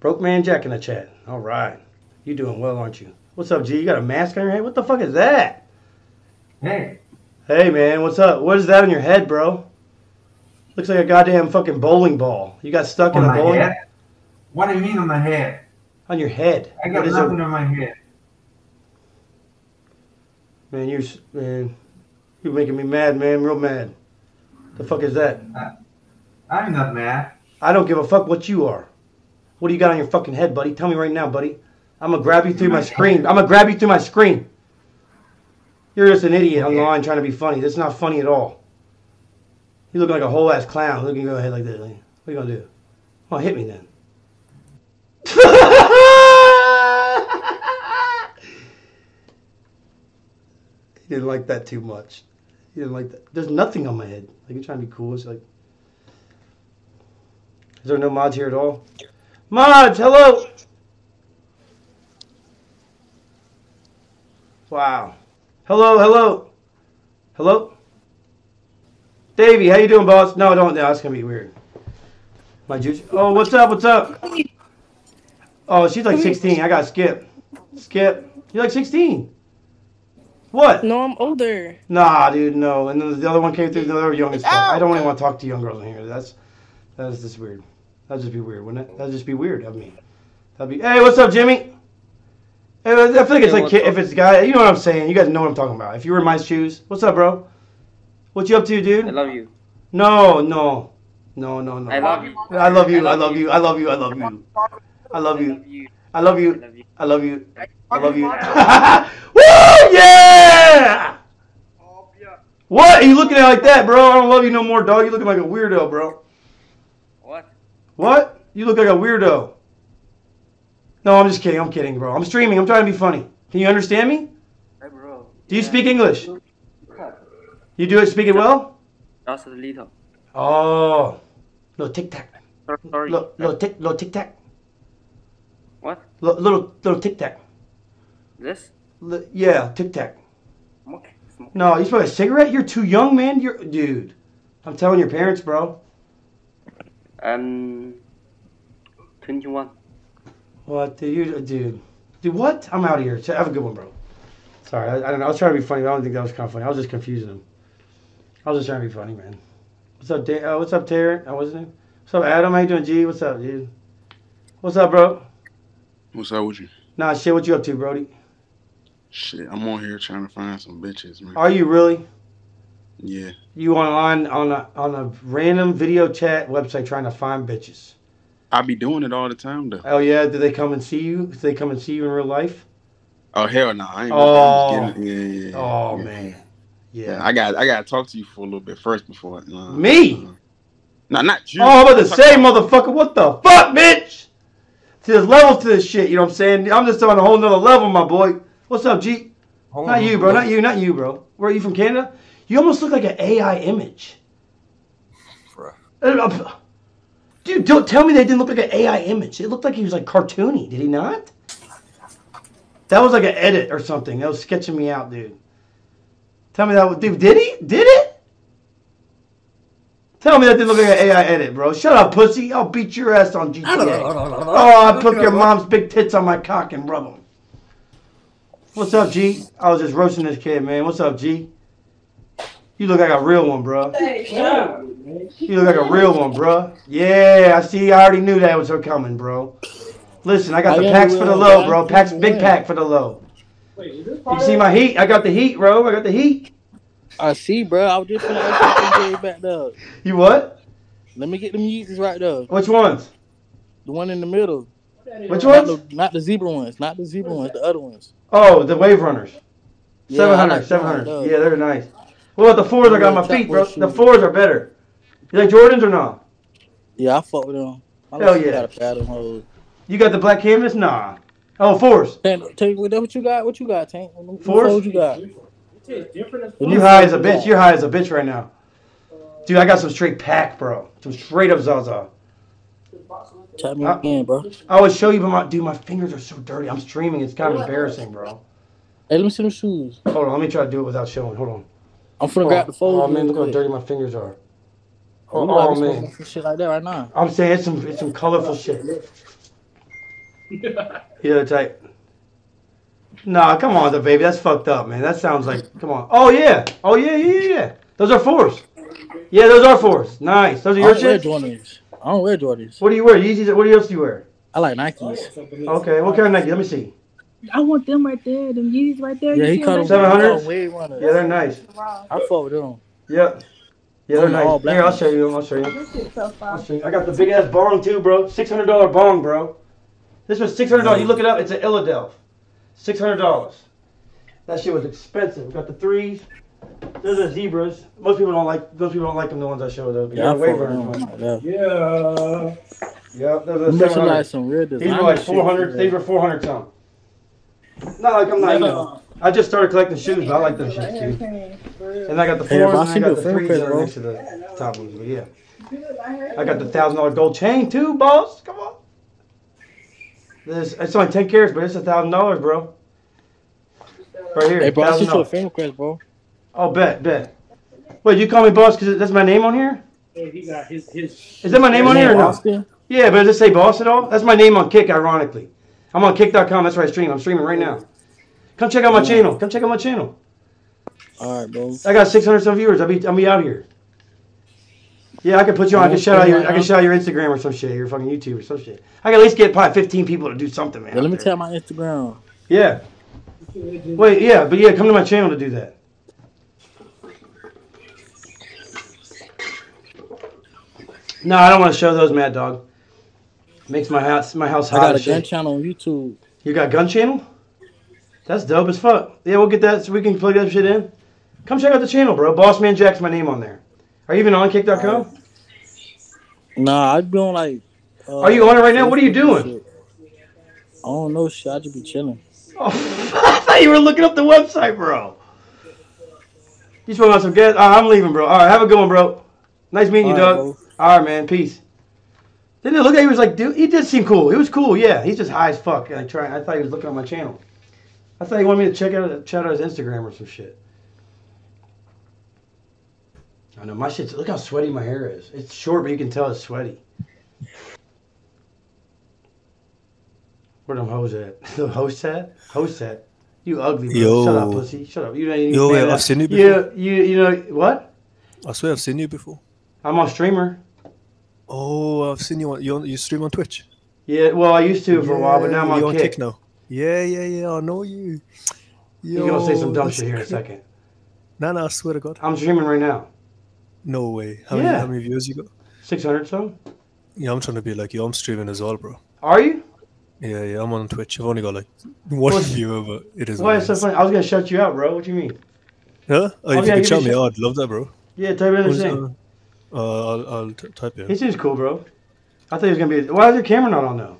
[SPEAKER 2] Broke man Jack in the chat. All right, you doing well, aren't you? What's up, G? You got a mask on your head? What the fuck is that?
[SPEAKER 23] Hey.
[SPEAKER 2] Hey, man, what's up? What is that on your head, bro? Looks like a goddamn fucking bowling ball. You got stuck in
[SPEAKER 23] On
[SPEAKER 2] a
[SPEAKER 23] my
[SPEAKER 2] bowling
[SPEAKER 23] head? What do you mean on my head?
[SPEAKER 2] on your head.
[SPEAKER 23] I got nothing on my head.
[SPEAKER 2] Man, you're man, you're making me mad, man, real mad. The fuck is that?
[SPEAKER 23] I'm not mad.
[SPEAKER 2] I don't give a fuck what you are. What do you got on your fucking head, buddy? Tell me right now, buddy. I'm gonna grab you through my screen. I'm gonna grab you through my screen. You're just an idiot on the line trying to be funny. That's not funny at all. You look like a whole ass clown. Look at your head like that. What are you gonna do? Well, hit me then. (laughs) He didn't like that too much. He didn't like that. There's nothing on my head. Like you're trying to be cool. It's like, is there no mods here at all? Mods, hello. Wow. Hello, hello, hello. Davey, how you doing, boss? No, don't. No, that's gonna be weird. My juice. Oh, what's up? What's up? Oh, she's like 16. I got Skip. Skip, you're like 16. What?
[SPEAKER 24] No, I'm older.
[SPEAKER 2] Nah, dude, no. And then the other one came through. The other young as fuck. I don't really want to talk to young girls in here. That's that's just weird. That'd just be weird, wouldn't it? That'd just be weird of me. That'd be. Hey, what's up, Jimmy? Hey, I feel like it's like kid, if it's a guy. You know what I'm saying? You guys know what I'm talking about. If you were in my shoes, what's up, bro? What you up to, dude?
[SPEAKER 22] I love you.
[SPEAKER 2] No, no, no, no, no.
[SPEAKER 22] I love you.
[SPEAKER 2] I love you. I love you. I love you. I love you. I love you. I love you. I love you. I love you. Woo! Yeah! What? Are you looking at like that, bro? I don't love you no more, dog. You looking like a weirdo, bro.
[SPEAKER 22] What?
[SPEAKER 2] What? You look like a weirdo. No, I'm just kidding. I'm kidding, bro. I'm streaming. I'm trying to be funny. Can you understand me?
[SPEAKER 22] Hey, bro.
[SPEAKER 2] Do you speak English? You do it. Speak it well.
[SPEAKER 22] Just a little.
[SPEAKER 2] Oh, little tic tac.
[SPEAKER 22] Sorry.
[SPEAKER 2] Little, little tic, little tic tac.
[SPEAKER 22] What?
[SPEAKER 2] Little, little, little tic tac.
[SPEAKER 22] This?
[SPEAKER 2] Li- Yeah, tic tac. No, you smoke a cigarette? You're too young, man. You're, dude. I'm telling your parents, bro.
[SPEAKER 22] Um. 21.
[SPEAKER 2] What, dude? You, dude. Dude, what? I'm out of here. Have a good one, bro. Sorry, I, I don't know. I was trying to be funny. But I don't think that was kind of funny. I was just confusing him. I was just trying to be funny, man. What's up, Dan? Uh, what's up, Taryn? What's his name? What's up, Adam? How you doing, G? What's up, dude? What's up, bro?
[SPEAKER 25] What's up with you?
[SPEAKER 2] Nah, shit. What you up to, Brody?
[SPEAKER 25] Shit, I'm on here trying to find some bitches, man.
[SPEAKER 2] Are you really?
[SPEAKER 25] Yeah.
[SPEAKER 2] You online on a on a random video chat website trying to find bitches?
[SPEAKER 25] I be doing it all the time though.
[SPEAKER 2] Oh yeah, do they come and see you? Do they come and see you in real life?
[SPEAKER 25] Oh hell no, I ain't.
[SPEAKER 2] Oh.
[SPEAKER 25] I'm just getting, yeah, yeah, yeah.
[SPEAKER 2] Oh
[SPEAKER 25] yeah.
[SPEAKER 2] man,
[SPEAKER 25] Yeah, I got I got to talk to you for a little bit first before. Uh,
[SPEAKER 2] me?
[SPEAKER 25] No, not you.
[SPEAKER 2] Oh, I'm about to say, motherfucker, what the fuck, bitch? See, there's levels to this shit. You know what I'm saying? I'm just on a whole nother level, my boy. What's up, G? not you, bro. Not you. Not you, bro. Where are you from? Canada? You almost look like an AI image. Uh, Dude, don't tell me they didn't look like an AI image. It looked like he was like cartoony. Did he not? That was like an edit or something. That was sketching me out, dude. Tell me that. was- Dude, did he? Did it? Tell me that didn't look like an AI edit, bro. Shut up, pussy. I'll beat your ass on GTA. (laughs) Oh, I put your mom's big tits on my cock and rub them. What's up, G? I was just roasting this kid, man. What's up, G? You look like a real one, bro. You look like a real one, bro. Yeah, I see. I already knew that was her coming, bro. Listen, I got the
[SPEAKER 24] I am
[SPEAKER 2] packs for the low,
[SPEAKER 24] bro.
[SPEAKER 2] bro. Packs, big pack for the low. You see my heat? I got the heat, bro. I got the heat.
[SPEAKER 24] I see, bro. I was just finna ask you to back there.
[SPEAKER 2] You what?
[SPEAKER 24] Let me get them Yeezys right there.
[SPEAKER 2] Which ones?
[SPEAKER 24] The one in the middle.
[SPEAKER 2] Which
[SPEAKER 24] Not
[SPEAKER 2] ones?
[SPEAKER 24] the, not the zebra ones. Not the zebra ones. The other ones.
[SPEAKER 2] Oh, the wave runners.
[SPEAKER 24] Yeah,
[SPEAKER 2] 700,
[SPEAKER 24] like
[SPEAKER 2] 700. Yeah, they're nice. What about the fours I got on my feet, bro?
[SPEAKER 24] Chapel
[SPEAKER 2] The fours are better. You like Jordans or not?
[SPEAKER 24] Yeah, I fuck with them. My
[SPEAKER 2] Hell yeah.
[SPEAKER 24] Got a pair of.
[SPEAKER 2] You got the black canvas? Nah. Oh, Force.
[SPEAKER 24] Tank, Tank, what what you got? What you got, Tank? What, what
[SPEAKER 2] Force?
[SPEAKER 24] What you got?
[SPEAKER 2] You high as a bitch. You're high as a bitch right now. Dude, I got some straight pack, bro. Some straight up Zaza.
[SPEAKER 24] Tap me
[SPEAKER 2] I-
[SPEAKER 24] again, bro.
[SPEAKER 2] I would show you, but my dude, my fingers are so dirty. I'm streaming. It's kind of embarrassing, bro.
[SPEAKER 24] Hey, let me see them shoes.
[SPEAKER 2] Hold on, let me try to do it without showing. Hold on.
[SPEAKER 24] I'm finna
[SPEAKER 2] Oh,
[SPEAKER 24] grab the oh, fold.
[SPEAKER 2] Oh man, look how dirty my fingers are.
[SPEAKER 24] Oh,
[SPEAKER 2] Oh, oh man,
[SPEAKER 24] shit like that right now.
[SPEAKER 2] I'm saying it's some it's some colorful shit. Yeah, tight. Nah, come on, the baby. That's fucked up, man. That sounds like come on. Oh yeah, oh yeah, yeah, yeah. Those are fours. Yeah, those are fours. Nice. Those are
[SPEAKER 24] I
[SPEAKER 2] your
[SPEAKER 24] don't wear
[SPEAKER 2] shit.
[SPEAKER 24] Jordans. I don't wear Jordans.
[SPEAKER 2] What do you wear? Yeezys. What else do you wear?
[SPEAKER 24] I like Nikes.
[SPEAKER 2] Okay, what kind of Nike? Let me see.
[SPEAKER 26] I want them right there. Them Yeezys right there.
[SPEAKER 24] Yeah,
[SPEAKER 26] You
[SPEAKER 24] he
[SPEAKER 26] see
[SPEAKER 24] caught
[SPEAKER 26] them
[SPEAKER 24] them.
[SPEAKER 26] right there?
[SPEAKER 2] 700s?
[SPEAKER 24] Wave runners.
[SPEAKER 2] Yeah, they're nice.
[SPEAKER 24] I fuck with them.
[SPEAKER 2] Yep. Yeah, they're
[SPEAKER 24] Them all
[SPEAKER 2] nice.
[SPEAKER 24] black
[SPEAKER 2] Here, I'll show you. I'll show you.
[SPEAKER 26] This shit so
[SPEAKER 2] I'll show you. I got the big ass bong too, bro. Six hundred dollar bong, bro. This was six hundred dollars. You look it up. It's an Illadelph. Six hundred dollars. That shit was expensive. We got the threes. Those are zebras. Most people don't like. Most people don't like them. The ones I showed though.
[SPEAKER 24] Yeah, I
[SPEAKER 2] way
[SPEAKER 24] fuck with
[SPEAKER 2] runners,
[SPEAKER 24] them.
[SPEAKER 2] man.
[SPEAKER 24] Yeah.
[SPEAKER 2] Yeah. Yep. Those are 700.
[SPEAKER 24] like some real
[SPEAKER 2] These were like four hundred. These were four hundred some. Not like I'm not. You know, I just started collecting shoes, but I like them shoes too. And I got the
[SPEAKER 24] Hey,
[SPEAKER 2] fours
[SPEAKER 24] bro, I
[SPEAKER 2] and I got the threes
[SPEAKER 24] credit,
[SPEAKER 2] that are next to the top ones. But yeah, I got the thousand dollar gold chain too, boss. Come on. This it's only ten carats, but it's a thousand dollars, bro. Right here,
[SPEAKER 24] Hey, bro, I
[SPEAKER 2] thousand
[SPEAKER 24] sent a
[SPEAKER 2] dollars.
[SPEAKER 24] friend request, bro.
[SPEAKER 2] Oh, bet, bet. Wait, you call me boss because that's my name on here?
[SPEAKER 14] Hey, he got his his.
[SPEAKER 2] Is that my name on here or no? Yeah, but does it say boss at all? That's my name on Kick, ironically. I'm on kick.com. That's where I stream. I'm streaming right now. Come check out my channel. Come check out my channel.
[SPEAKER 24] All right, bro.
[SPEAKER 2] I got 600 some viewers. I'll be I'll be out here. Yeah, I can put you on. I can shout out your I can shout out your Instagram or some shit, your fucking YouTube or some shit. I can at least get probably 15 people to do something, man.
[SPEAKER 24] Yeah, let me
[SPEAKER 2] there.
[SPEAKER 24] tell my Instagram.
[SPEAKER 2] Yeah. Wait, yeah, but yeah, come to my channel to do that. No, I don't want to show those, Mad Dog. Makes my house my house
[SPEAKER 24] I
[SPEAKER 2] hot
[SPEAKER 24] got a gun
[SPEAKER 2] shit.
[SPEAKER 24] channel on YouTube.
[SPEAKER 2] You got gun channel? That's dope as fuck. Yeah, we'll get that so we can plug that shit in. Come check out the channel, bro. Bossman Jack's my name on there. Are you even on kick.com?
[SPEAKER 24] Nah, I be on like. Uh,
[SPEAKER 2] Are you on it right now? What are you doing?
[SPEAKER 24] shit. I don't know shit. I just be chilling.
[SPEAKER 2] Oh, (laughs) I thought you were looking up the website, bro. You just want some gas? Uh, I'm leaving, bro. All right, have a good one, bro. Nice meeting you,
[SPEAKER 24] All right,
[SPEAKER 2] Doug. All right, man. Peace. Didn't it look like he was like, dude? He did seem cool. He was cool. Yeah, he's just high as fuck. I try. I thought he was looking on my channel. I thought he wanted me to check out check out his Instagram or some shit. I know my shit's. Look how sweaty my hair is. It's short, but you can tell it's sweaty. Where them hoes at? (laughs) The host at? Host at? You ugly, bro. Shut up, pussy. Shut up. You ain't even
[SPEAKER 27] Yo, I've seen you before.
[SPEAKER 2] You, you, you know what?
[SPEAKER 27] I swear I've seen you before.
[SPEAKER 2] I'm on streamer.
[SPEAKER 27] Oh, I've seen you on you, you stream on Twitch.
[SPEAKER 2] Yeah, well, I used to for a while, but now I'm
[SPEAKER 27] you're
[SPEAKER 2] on
[SPEAKER 27] on
[SPEAKER 2] kick.
[SPEAKER 27] Kick now. Yeah, yeah, yeah. I know you.
[SPEAKER 2] You're gonna say some dumb shit here in a second.
[SPEAKER 27] No, no, I swear to God.
[SPEAKER 2] I'm streaming right now.
[SPEAKER 27] No way. How many how many views you got?
[SPEAKER 2] Six hundred so.
[SPEAKER 27] Yeah, I'm trying to be like you. I'm streaming as well, bro.
[SPEAKER 2] Are you?
[SPEAKER 27] Yeah, yeah. I'm on Twitch. I've only got like one
[SPEAKER 2] Well,
[SPEAKER 27] viewer, but it is.
[SPEAKER 2] Why
[SPEAKER 27] what
[SPEAKER 2] is so funny? I was gonna shut you out, bro. What do you mean?
[SPEAKER 27] Huh? Oh,
[SPEAKER 2] Oh,
[SPEAKER 27] if
[SPEAKER 2] yeah,
[SPEAKER 27] you could shut
[SPEAKER 2] me
[SPEAKER 27] me out, I'd love that, bro.
[SPEAKER 2] Yeah, type it in the
[SPEAKER 27] Who's,
[SPEAKER 2] thing.
[SPEAKER 27] Uh, I'll, I'll t- type it.
[SPEAKER 2] He seems cool, bro. I thought he was gonna be. Why is your camera not on though?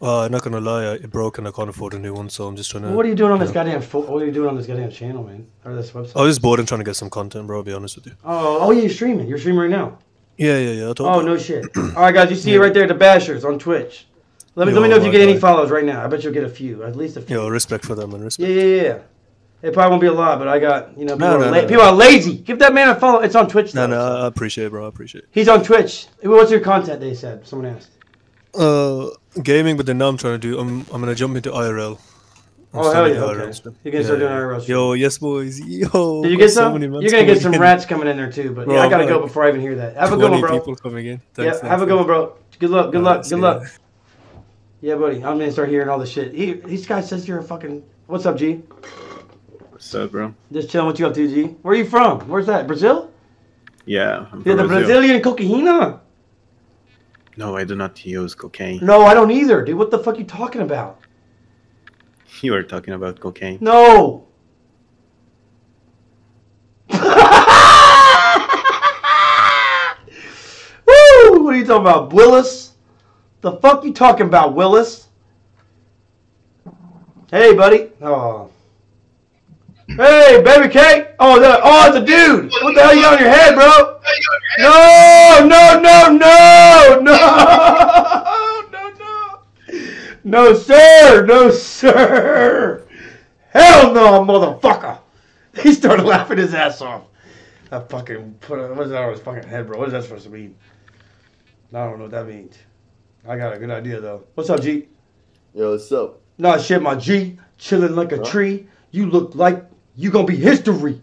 [SPEAKER 27] Uh, I'm not gonna lie, it broke and I can't afford a new one, so I'm just trying to.
[SPEAKER 2] what are you doing on this
[SPEAKER 27] know.
[SPEAKER 2] goddamn? Fo- what are you doing on this goddamn channel, man? Or this website?
[SPEAKER 27] I was just bored and trying to get some content, bro. I'll be honest with you.
[SPEAKER 2] Oh, oh yeah, you're streaming. You're streaming right now.
[SPEAKER 27] Yeah, yeah, yeah. I told
[SPEAKER 2] Oh no shit. All right, guys, you see it right there, the Bashers on Twitch. Let me let me know if you get any
[SPEAKER 27] guy.
[SPEAKER 2] follows right now. I bet you'll get a few, at least a few.
[SPEAKER 27] Yo, respect for them and respect.
[SPEAKER 2] Yeah, yeah, yeah. It probably won't be a lot, but I got you know people,
[SPEAKER 27] No,
[SPEAKER 2] are, la-
[SPEAKER 27] no,
[SPEAKER 2] people
[SPEAKER 27] no.
[SPEAKER 2] are lazy. Give that man a follow. It's on Twitch.
[SPEAKER 27] No,
[SPEAKER 2] though.
[SPEAKER 27] no, I appreciate it, bro. I appreciate it.
[SPEAKER 2] He's on Twitch. What's your content? They said. Someone asked.
[SPEAKER 27] Uh, gaming, but then now I'm trying to do. I'm I'm gonna jump into IRL. I'm
[SPEAKER 2] Oh hell yeah! Okay.
[SPEAKER 27] IRL stuff.
[SPEAKER 2] You're gonna start
[SPEAKER 27] Yeah,
[SPEAKER 2] doing
[SPEAKER 27] yeah.
[SPEAKER 2] IRL.
[SPEAKER 27] Yo, yes, boys. Yo.
[SPEAKER 2] Did you get (laughs)
[SPEAKER 27] so
[SPEAKER 2] some?
[SPEAKER 27] many
[SPEAKER 2] You're gonna get some
[SPEAKER 27] in.
[SPEAKER 2] rats coming in there too, but
[SPEAKER 27] Bro,
[SPEAKER 2] yeah, I gotta go before I even hear that. Have a good one, bro.
[SPEAKER 27] people coming in.
[SPEAKER 2] yeah,
[SPEAKER 27] Thanks,
[SPEAKER 2] have a good one, bro. Good luck. Good luck. Good luck. Yeah, buddy. I'm gonna start hearing all this shit. He, this guy says you're a fucking. What's up, G?
[SPEAKER 28] Up, bro?
[SPEAKER 2] Just chilling. What you up to, G? Where are you from? Where's that? Brazil?
[SPEAKER 28] Yeah, I'm
[SPEAKER 2] You're the
[SPEAKER 28] Brazil.
[SPEAKER 2] Brazilian cocaina?
[SPEAKER 28] No, I do not use cocaine.
[SPEAKER 2] No, I don't either, dude. What the fuck you talking about? (laughs)
[SPEAKER 28] You are talking about cocaine.
[SPEAKER 2] No. (laughs) Woo! What are you talking about, Willis? The fuck you talking about, Willis? Hey, buddy. Oh. Hey, baby cake. Oh, the, oh, it's a dude. What the hell you got on your head, bro? No, no, no, no, no, (laughs) no, no. No, sir. No, sir. Hell no, motherfucker. He started laughing his ass off. I fucking put it, what's that on his fucking head, bro? What is that supposed to mean? I don't know what that means. I got a good idea, though. What's up, G?
[SPEAKER 29] Yo, what's up?
[SPEAKER 2] Nah, shit, my G. Chilling like a tree. You look like you gonna be history.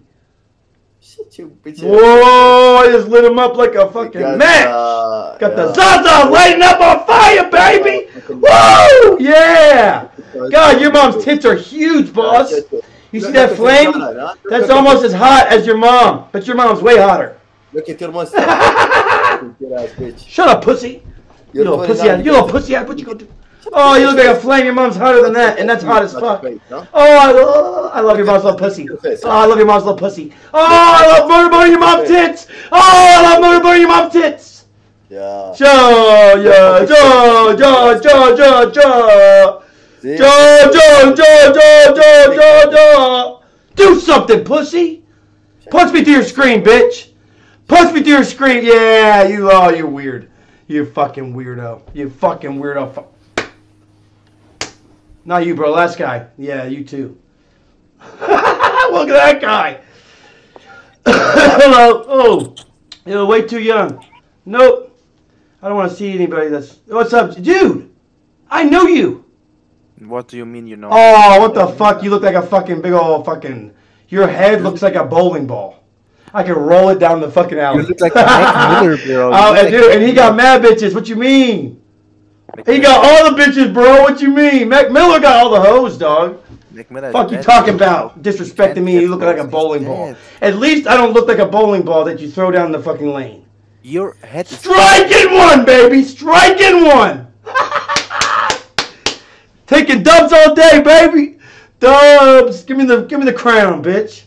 [SPEAKER 29] Shit, you bitch.
[SPEAKER 2] Whoa, I just lit him up like a fucking
[SPEAKER 29] Got,
[SPEAKER 2] match.
[SPEAKER 29] uh,
[SPEAKER 2] Got the. Zaza lighting up on fire, baby. Woo! Yeah. God, your mom's tits are huge, boss. You see that flame? That's almost as hot as your mom, but your mom's way hotter.
[SPEAKER 29] Look at your mustache. (laughs) Good ass bitch.
[SPEAKER 2] Shut up, pussy. You little pussy ass. You little pussy ass. What you gonna do? Oh, you look like a flame. Your mom's hotter than that, and that's hot as fuck. Oh, I love, I love your mom's little pussy. Oh, I love your mom's little pussy. Oh, I love murder burning your mom's tits. Oh, I love murder burning your mom's tits.
[SPEAKER 29] Yeah.
[SPEAKER 2] Joe, yeah, Joe, Joe, Joe, Joe, Joe. Joe, Joe, Joe, Joe, Joe, Joe, Joe. Do something, pussy. Punch me through your screen, bitch. Punch me through your screen. Yeah, you, oh, you're weird. You fucking weirdo. You fucking weirdo. Fu- Not you, bro. Last guy. Yeah, you too. (laughs) Look at that guy. (coughs) Hello. Oh, you're way too young. Nope. I don't want to see anybody that's. What's up, dude? I know you.
[SPEAKER 30] What do you mean you know?
[SPEAKER 2] Oh, what the fuck? You look like a fucking big old fucking. Your head looks like a bowling ball. I can roll it down the fucking alley.
[SPEAKER 30] You look like Mac Miller, bro. (laughs)
[SPEAKER 2] Oh, and
[SPEAKER 30] like
[SPEAKER 2] dude, and he got mad bitches. What you mean? He got all the bitches, bro. What you mean? Mac Miller got all the hoes, dog.
[SPEAKER 30] Mac Miller
[SPEAKER 2] Fuck you talking about? Disrespecting me. You look like a bowling ball. At least I don't look like a bowling ball that you throw down the fucking lane.
[SPEAKER 30] Your head
[SPEAKER 2] in one, baby. Strike in one. (laughs) Taking dubs all day, baby. Dubs. Give me the give me the crown, bitch.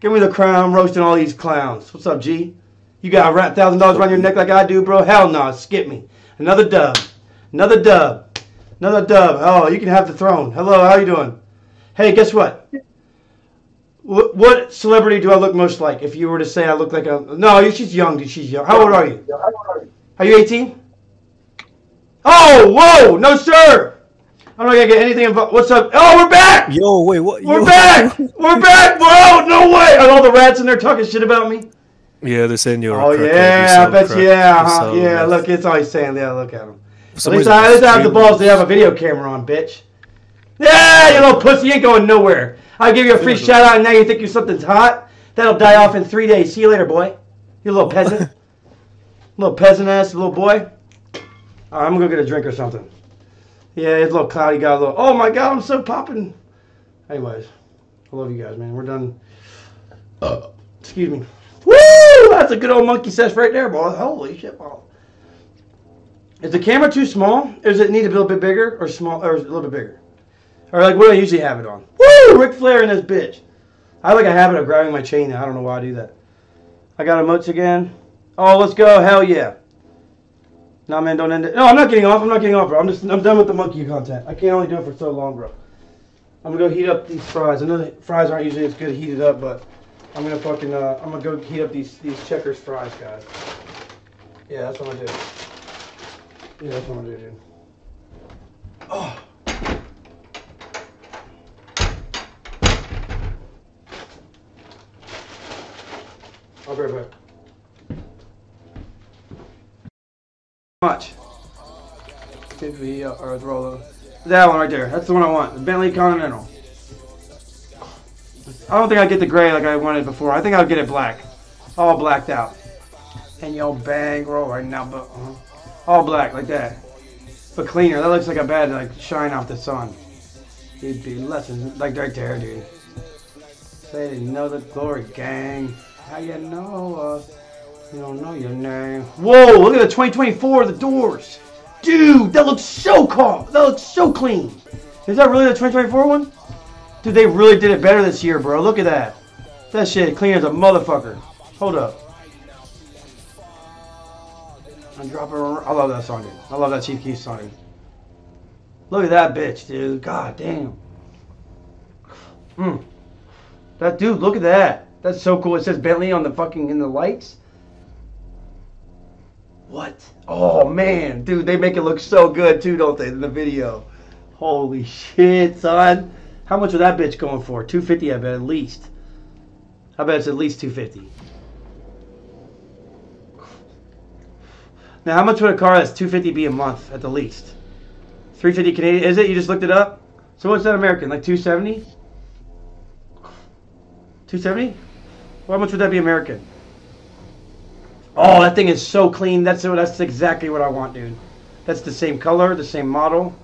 [SPEAKER 2] Give me the crown. Roasting all these clowns. What's up, G? You got a thousand dollars around your neck like I do, bro? Hell no. Skip me. Another dub. Another dub. Another dub. Oh, you can have the throne. Hello, how you doing? Hey, guess what? What, what celebrity do I look most like? If you were to say I look like a no, she's young, dude. She's young. How old are you? Are you 18? Oh, whoa, no, sir. I'm not gonna get anything involved. What's up? Oh, we're back.
[SPEAKER 27] Yo, wait, what?
[SPEAKER 2] We're
[SPEAKER 27] yo.
[SPEAKER 2] back. We're back, bro. No way. Are all the rats in there talking shit about me?
[SPEAKER 27] Yeah, they're saying you're.
[SPEAKER 2] Oh
[SPEAKER 27] a crackhead, you
[SPEAKER 2] yeah, I bet you. Yeah,
[SPEAKER 27] you
[SPEAKER 2] huh?
[SPEAKER 27] sell
[SPEAKER 2] yeah. Look, it's always saying. Yeah, look at him. At least, I, at least I have the balls to have a video camera on, bitch. Yeah, you little pussy, ain't going nowhere. I'll give you a free shout out, and now you think you're something's hot? That'll die off in three days. See you later, boy. You little peasant. (laughs) little peasant ass little boy. Right, I'm gonna go get a drink or something. Yeah, it's a little cloudy. Got a little. Oh my god, I'm so popping. Anyways, I love you guys, man. We're done. Uh, excuse me. Woo! That's a good old monkey sesh right there, boy. Holy shit, ball. Is the camera too small? Or does it need to be a little bit bigger or small or a little bit bigger? Or like what do I usually have it on? Woo! Ric Flair in this bitch. I like a habit of grabbing my chain. I don't know why I do that. I got emotes again. Oh, let's go. Hell yeah. Nah, man, don't end it. No, I'm not getting off. I'm not getting off, bro. I'm just, I'm done with the monkey content. I can't only do it for so long, bro. I'm gonna go heat up these fries. I know that fries aren't usually as good heated up, but I'm gonna fucking, uh, I'm gonna go heat up these, these checkers fries, guys. Yeah, that's what I'm gonna do. Yeah, that's what I'm gonna do. Oh. I'll be right back. Much. Tiffy, uh, or Rollo. That one right there. That's the one I want. The Bentley Continental. I don't think I get the gray like I wanted before. I think I'll get it black. All blacked out. And yo bang roll right now, but uh, all black like that. But cleaner. That looks like a bad like shine off the sun. He'd be lessons like right there, dude. They didn't know the glory gang. How you know us? You don't know your name. Whoa, look at the 2024, the doors. Dude, that looks so calm. That looks so clean. Is that really the 2024 one? Dude, they really did it better this year, bro. Look at that. That shit clean as a motherfucker. Hold up. I love that song, dude. I love that Chief Keef song. Dude. Look at that bitch, dude. God damn. Hmm. That dude, look at that. That's so cool. It says Bentley on the fucking in the lights. What? Oh man, dude, they make it look so good too, don't they? In the video. Holy shit, son. How much was that bitch going for? 250, I bet at least. I bet it's at least 250. Now, how much would a car that's 250 be a month at the least? 350 Canadian, is it? You just looked it up? So what's that American? Like 270? 270? Well, how much would that be American? Oh, that thing is so clean. That's that's exactly what I want, dude. That's the same color, the same model,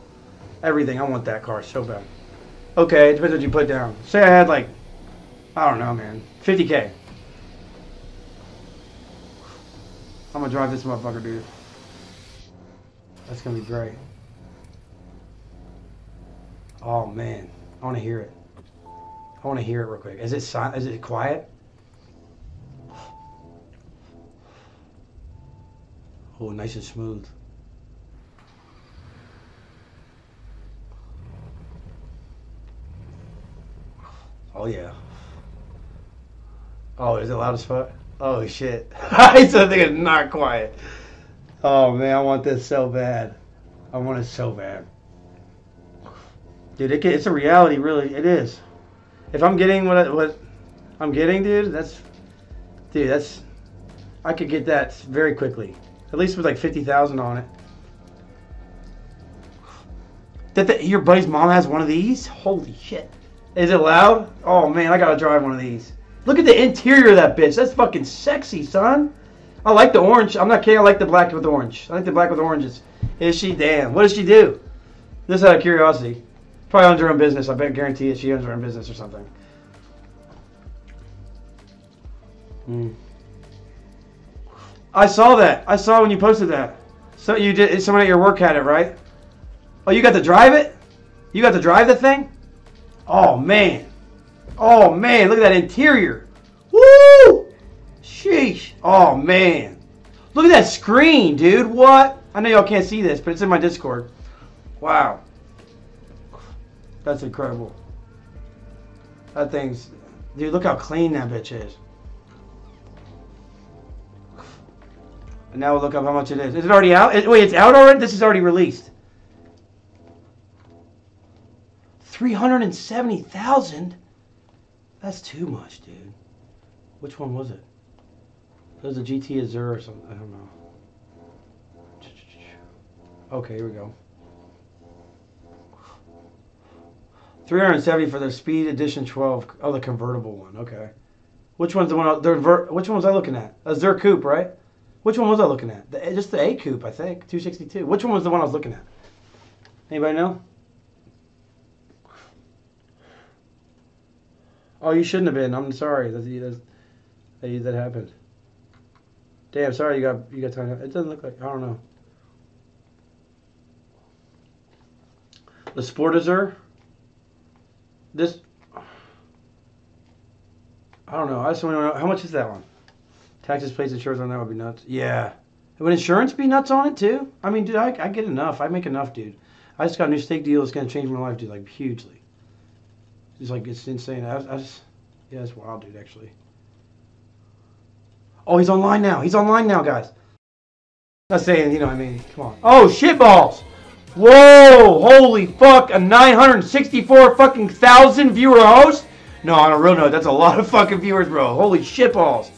[SPEAKER 2] everything. I want that car so bad. Okay, it depends what you put down. Say I had like, I don't know, man, 50k. I'm gonna drive this motherfucker, dude. That's gonna be great. Oh man, I want to hear it. I want to hear it real quick. Is it silent? Is it quiet? Oh, nice and smooth. Oh yeah. Oh, is it loud as fuck? Oh shit. (laughs) I said it's not quiet. Oh man, I want this so bad. I want it so bad. Dude, it, can- it's a reality, really. It is. If I'm getting what I, what I'm getting, dude, that's dude, that's I could get that very quickly. At least with like fifty thousand on it. That the, your buddy's mom has one of these? Holy shit! Is it loud? Oh man, I gotta drive one of these. Look at the interior of that bitch. That's fucking sexy, son. I like the orange. I'm not kidding. I like the black with orange. I like the black with oranges. Is she? Damn. What does she do? Just out of curiosity. Probably owns her own business. I bet guarantee it. She owns her own business or something. Hmm. I saw that. I saw when you posted that. So you did. Someone at your work had it, right? Oh, you got to drive it. You got to drive the thing. Oh man. Oh man. Look at that interior. Woo! Sheesh. Oh man. Look at that screen, dude. What? I know y'all can't see this, but it's in my Discord. Wow. That's incredible. That thing's, dude. Look how clean that bitch is. And now we'll look up how much it is. Is it already out? Wait, it's out already? This is already released. 370,000? That's too much, dude. Which one was it? It was a GT Azure or something. I don't know. Okay, here we go. 370 for the Speed Edition 12. Oh, the convertible one. Okay. Which one's the one? The ver- which one was I looking at? Azure Coupe, right? Which one was I looking at? The, just the A Coupe, I think. 262. Which one was the one I was looking at? Anybody know? Oh, you shouldn't have been. I'm sorry. That that, that, happened. Damn, sorry you got you got time. It doesn't look like I don't know. The Sportazur. This. I don't know. I just want to know how much is that one. Taxes, plates, insurance on that would be nuts. Yeah. Would insurance be nuts on it too? I mean, dude, I, I get enough. I make enough, dude. I just got a new Stake deal. It's gonna change my life, dude, like hugely. It's like it's insane. I, I just, yeah, it's wild, dude. Actually. Oh, he's online now. He's online now, guys. I'm not saying, you know, what I mean, come on. Oh, shit balls. Whoa! Holy fuck! A 964 fucking thousand viewer host? No, on a real note, that's a lot of fucking viewers, bro. Holy shit balls.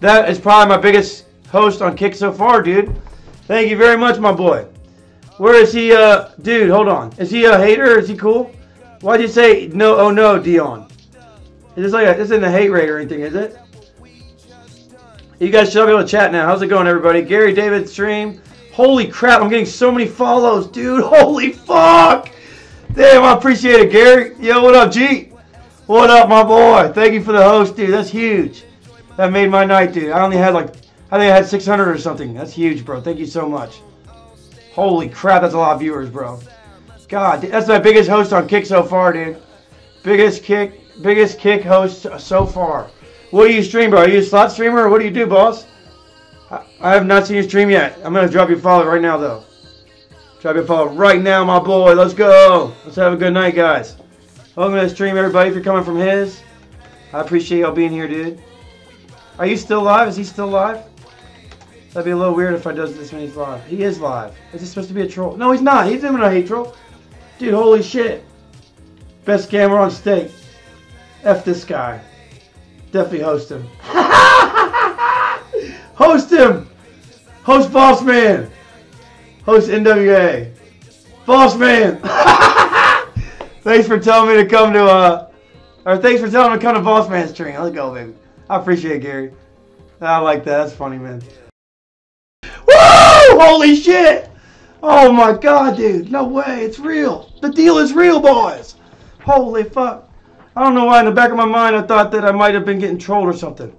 [SPEAKER 2] That is probably my biggest host on Kick so far, dude. Thank you very much, my boy. Where is he, uh, dude, hold on. Is he a hater? Is he cool? Why'd you say no, oh no, Dion? Is this like a, this isn't a hate raid or anything, is it? You guys should all be able to chat now. How's it going, everybody? Gary David stream. Holy crap, I'm getting so many follows, dude. (laughs) Holy fuck. Damn, I appreciate it, Gary. Yo, what up, G? What up, my boy? Thank you for the host, dude. That's huge. That made my night, dude. I only had like, I think I had 600 or something. That's huge, bro. Thank you so much. Holy crap, that's a lot of viewers, bro. God, that's my biggest host on Kick so far, dude. Biggest kick, biggest kick host so far. What do you stream, bro? Are you a slot streamer what do you do, boss? I, have not seen your stream yet. I'm gonna drop you a follow right now though. Drop you a follow right now, my boy. Let's go. Let's have a good night, guys. Welcome to the stream, everybody. If you're coming from his, I appreciate y'all being here, dude. Are you still live? Is he still live? That'd be a little weird if I does this when he's live. He is live. Is this supposed to be a troll? No, he's not. He's even a hate troll. Dude, holy shit. Best camera on stake. F this guy. Definitely host him. (laughs) host him! Host Boss Man! Host NWA. Boss Man! (laughs) thanks for telling me to come to, uh, or thanks for telling me to come to Boss Man's train. Let's go, baby. I appreciate it, Gary. I like that. That's funny, man. Woo! Holy shit! Oh my god, dude. No way. It's real. The deal is real, boys. Holy fuck. I don't know why in the back of my mind I thought that I might have been getting trolled or something.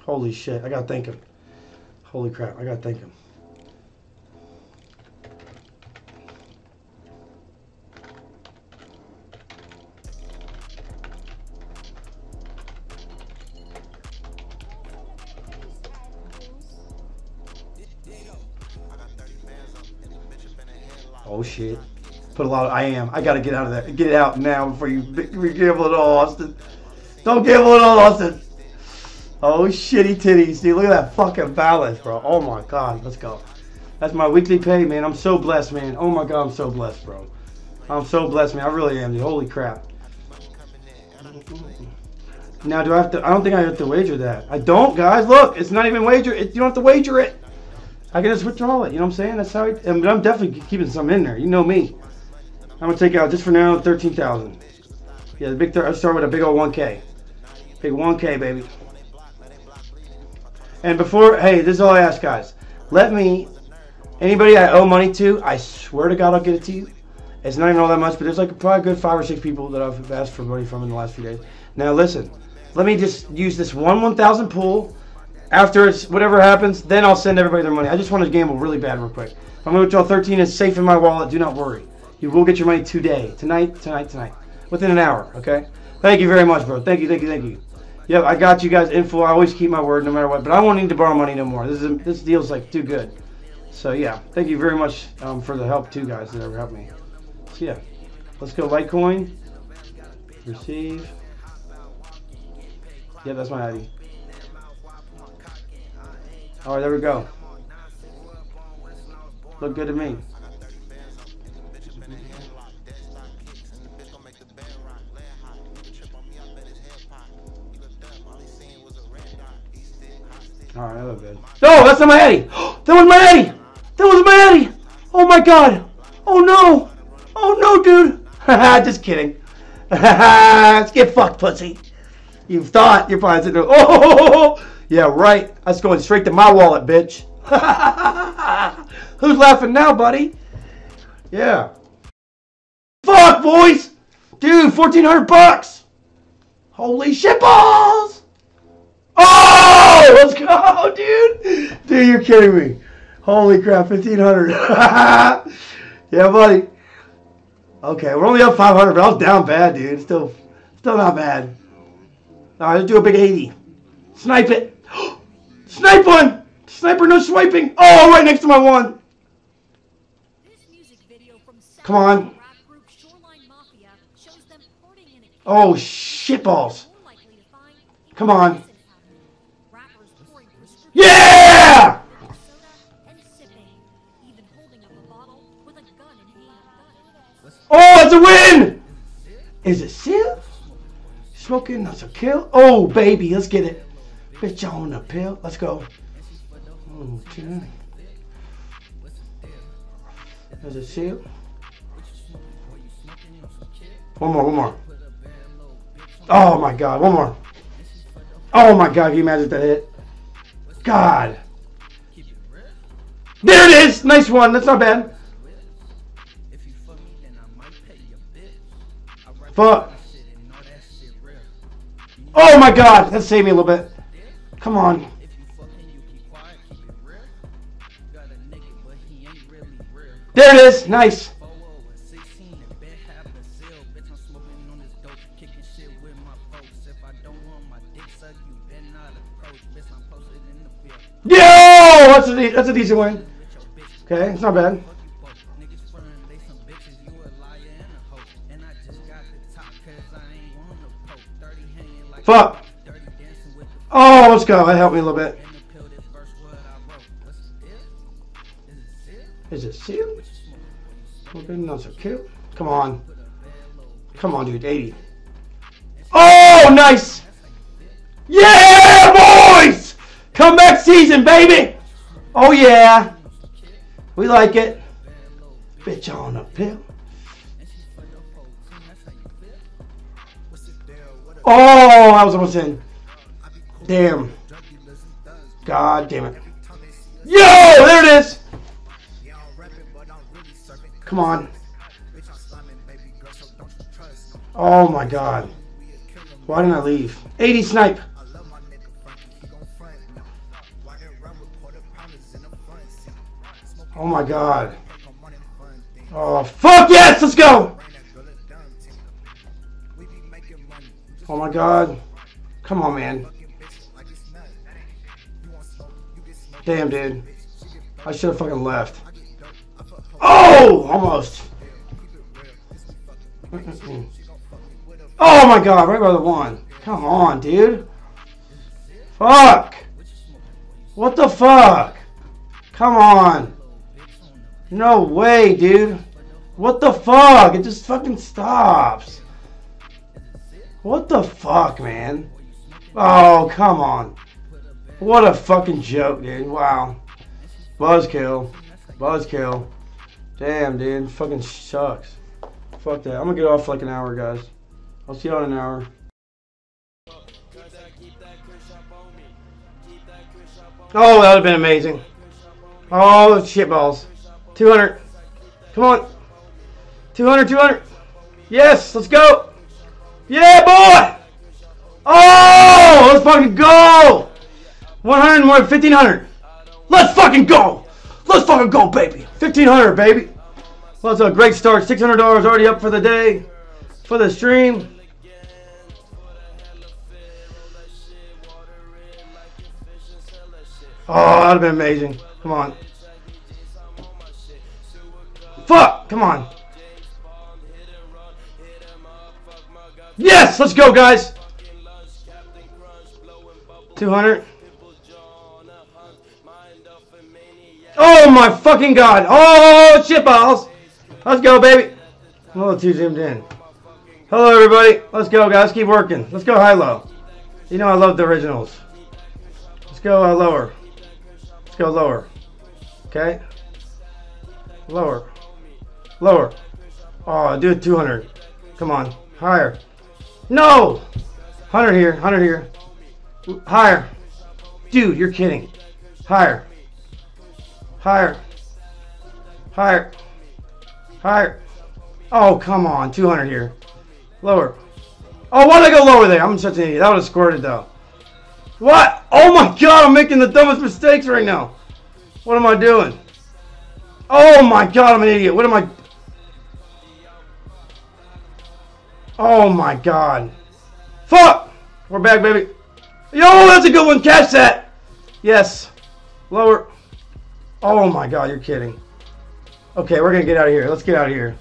[SPEAKER 2] Holy shit. I gotta thank him. Holy crap. I gotta thank him. Oh shit. Put a lot of I am. I gotta get out of that. Get it out now before you, you gamble it all, Austin. Don't gamble it all, Austin. Oh shitty titties, dude. Look at that fucking balance, bro. Oh my god, let's go. That's my weekly pay, man. I'm so blessed, man. Oh my god, I'm so blessed, bro. I'm so blessed, man. I really am, dude. Holy crap. Now, do I have to? I don't think I have to wager that. I don't, guys. Look, it's not even wager. It, you don't have to wager it. I can just withdraw it. You know what I'm saying? That's how. I, mean, I'm definitely keeping some in there. You know me. I'm gonna take out just for now thirteen thousand. Yeah, the big. Thir- I start with a big old one k. Big one k, baby. And before, hey, this is all I ask, guys. Let me. Anybody I owe money to, I swear to God, I'll get it to you. It's not even all that much, but there's like probably a good five or six people that I've asked for money from in the last few days. Now listen, let me just use this one 1,000 pool. After it's whatever happens, then I'll send everybody their money. I just want to gamble really bad, real quick. To withdraw 13, it's safe in my wallet. Do not worry. You will get your money today, tonight, tonight, tonight, within an hour. Okay. Thank you very much, bro. Thank you, thank you, thank you. Yep, I got you guys in full. I always keep my word, no matter what. But I won't need to borrow money no more. This is this deal's like too good. So yeah, thank you very much um, for the help too, guys that ever helped me. So yeah, let's go Litecoin. Receive. Yeah, that's my ID. All right, there we go. Look good to me. All right, I look good. No, that's not my Eddie. (gasps) That was my Eddie. That was my Eddie. Oh my God. Oh no. Oh no, dude. (laughs) Just kidding. (laughs) Let's get fucked, pussy. You thought you're probably sitting (laughs) there. Oh, yeah, right. That's going straight to my wallet, bitch. (laughs) Who's laughing now, buddy? Yeah. Fuck, boys. Dude, 1400 bucks. Holy shit balls. Oh, let's go, (laughs) dude. Dude, you're kidding me. Holy crap, 1500. (laughs) yeah, buddy. Okay, we're only up 500, but I was down bad, dude. Still, still not bad. All right, let's do a big 80. Snipe it. Snipe one. Sniper, no swiping. Oh, right next to my one. Come on. Oh, shitballs. Come on. Yeah! Oh, it's a win! Is it Sil? Smoking, that's a kill. Oh, baby, let's get it. Bitch on the pill. Let's go. Okay. There's a. One more, one more. Oh my god, one more. Oh my god, can you imagine that hit? God. There it is! Nice one, that's not bad. Fuck. Oh my god, that saved me a little bit. Come on. There it is. Nice. Yo! That's a, that's a decent win. Okay, it's not bad. Fuck. Oh, let's go. That helped me a little bit. Is it sealed? Okay, not so cute. Come on. Come on, dude. 80. Oh, nice. Yeah, boys! Comeback season, baby! Oh, yeah. We like it. Bitch on a pill. Oh, I was almost in. Damn. God damn it. Yo, oh, there it is. Come on. Oh my god. Why didn't I leave? 80 snipe. Oh my god. Oh fuck yes, let's go. Oh my god. Come on, man. Damn, dude. I should have fucking left. Oh! Almost. Oh my god, right by the one. Come on, dude. Fuck. What the fuck? Come on. No way, dude. What the fuck? It just fucking stops. What the fuck, man? Oh, come on. What a fucking joke, dude. Wow. Buzzkill. Buzzkill. Damn, dude. Fucking sucks. Fuck that. I'm gonna get off like an hour, guys. I'll see you in an hour. Oh, that would have been amazing. Oh, shitballs. 200. Come on. 200, 200. Yes, let's go. Yeah, boy. Oh, let's fucking go. 100 more, 1500. Let's fucking go. Let's fucking go, baby. 1500, baby. Well, it's a great start. $600 already up for the day, for the stream. Oh, that'd have been amazing. Come on. Fuck! Come on. Yes! Let's go, guys! 200. Oh my fucking god! Oh, shit balls! Let's go, baby! Little too zoomed in. Hello, everybody. Let's go, guys. Keep working. Let's go high-low. You know I love the originals. Let's go uh, lower. Let's go lower. Okay? Lower. Lower. Oh, do it 200. Come on. Higher. No! 100 here. 100 here. Higher. Dude, you're kidding. Higher. Higher. Higher. Higher. Oh, come on. 200 here. Lower. Oh, why did I go lower there? I'm such an idiot. That would have squirted, though. What? Oh my god, I'm making the dumbest mistakes right now. What am I doing? Oh my god, I'm an idiot. What am I... Oh my god. Fuck! We're back, baby. Yo, that's a good one. Catch that. Yes. Lower. Oh my god, you're kidding. Okay, we're gonna get out of here. Let's get out of here.